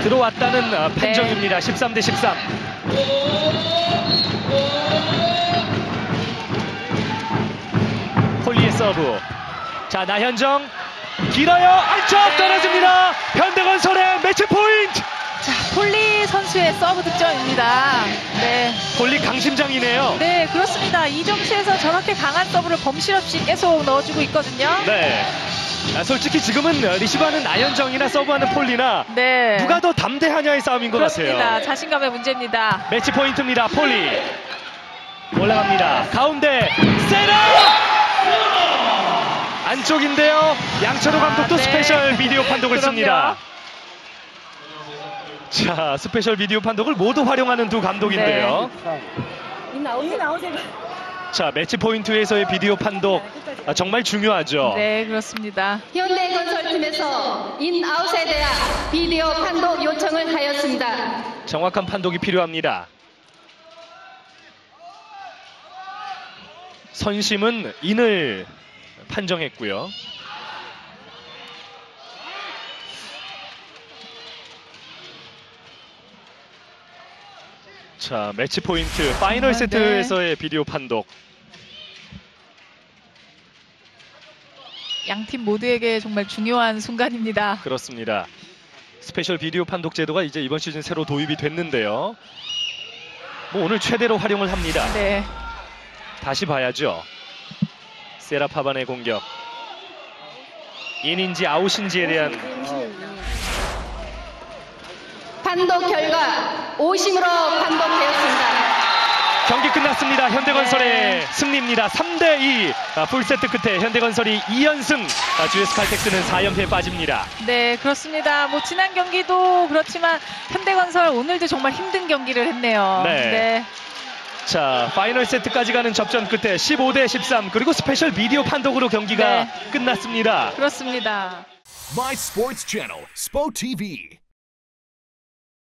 들어왔다는 아, 판정입니다. 13 대 13. 폴리의 서브. 자, 나현정 길어요. 안쪽 네. 떨어집니다. 현대건설의 매치 포인트. 자, 폴리 선수의 서브 득점입니다. 네. 폴리 강심장이네요. 네, 그렇습니다. 이 점수에서 저렇게 강한 서브를 범실 없이 계속 넣어주고 있거든요. 네. 아, 솔직히 지금은 리시브하는 나현정이나 서브하는 폴리나 네. 누가 더 담대하냐의 싸움인 것 그렇습니다. 같아요. 자신감의 문제입니다. 매치 포인트입니다. 폴리 올라갑니다. 가운데 세라 안쪽인데요. 양철호 아, 감독도 네. 스페셜 비디오 판독을 그럼요. 씁니다. 자, 스페셜 비디오 판독을 모두 활용하는 두 감독인데요. 자, 매치 포인트에서의 비디오 판독 아, 정말 중요하죠. 네, 그렇습니다. 현대건설팀에서 인아웃에 대한 비디오 판독 요청을 하였습니다. 정확한 판독이 필요합니다. 선심은 인을 판정했고요. 자, 매치 포인트 파이널 아, 세트에서의 비디오 판독. 양팀 모두에게 정말 중요한 순간입니다. 그렇습니다. 스페셜 비디오 판독 제도가 이제 이번 시즌 새로 도입이 됐는데요. 뭐 오늘 최대로 활용을 합니다. 네. 다시 봐야죠. 세라파반의 공격. 인인지 아웃인지에 대한 판독 결과 오심으로 판독되었습니다. 경기 끝났습니다. 현대건설의 네. 승리입니다. 3대 2. 아, 풀세트 끝에 현대건설이 2연승. 아, GS 칼텍스는 4연패에 빠집니다. 네, 그렇습니다. 뭐 지난 경기도 그렇지만 현대건설 오늘도 정말 힘든 경기를 했네요. 네. 자, 파이널 세트까지 가는 접전 끝에 15대 13 그리고 스페셜 비디오 판독으로 경기가 네. 끝났습니다. 그렇습니다. My Sports Channel, SPOTV.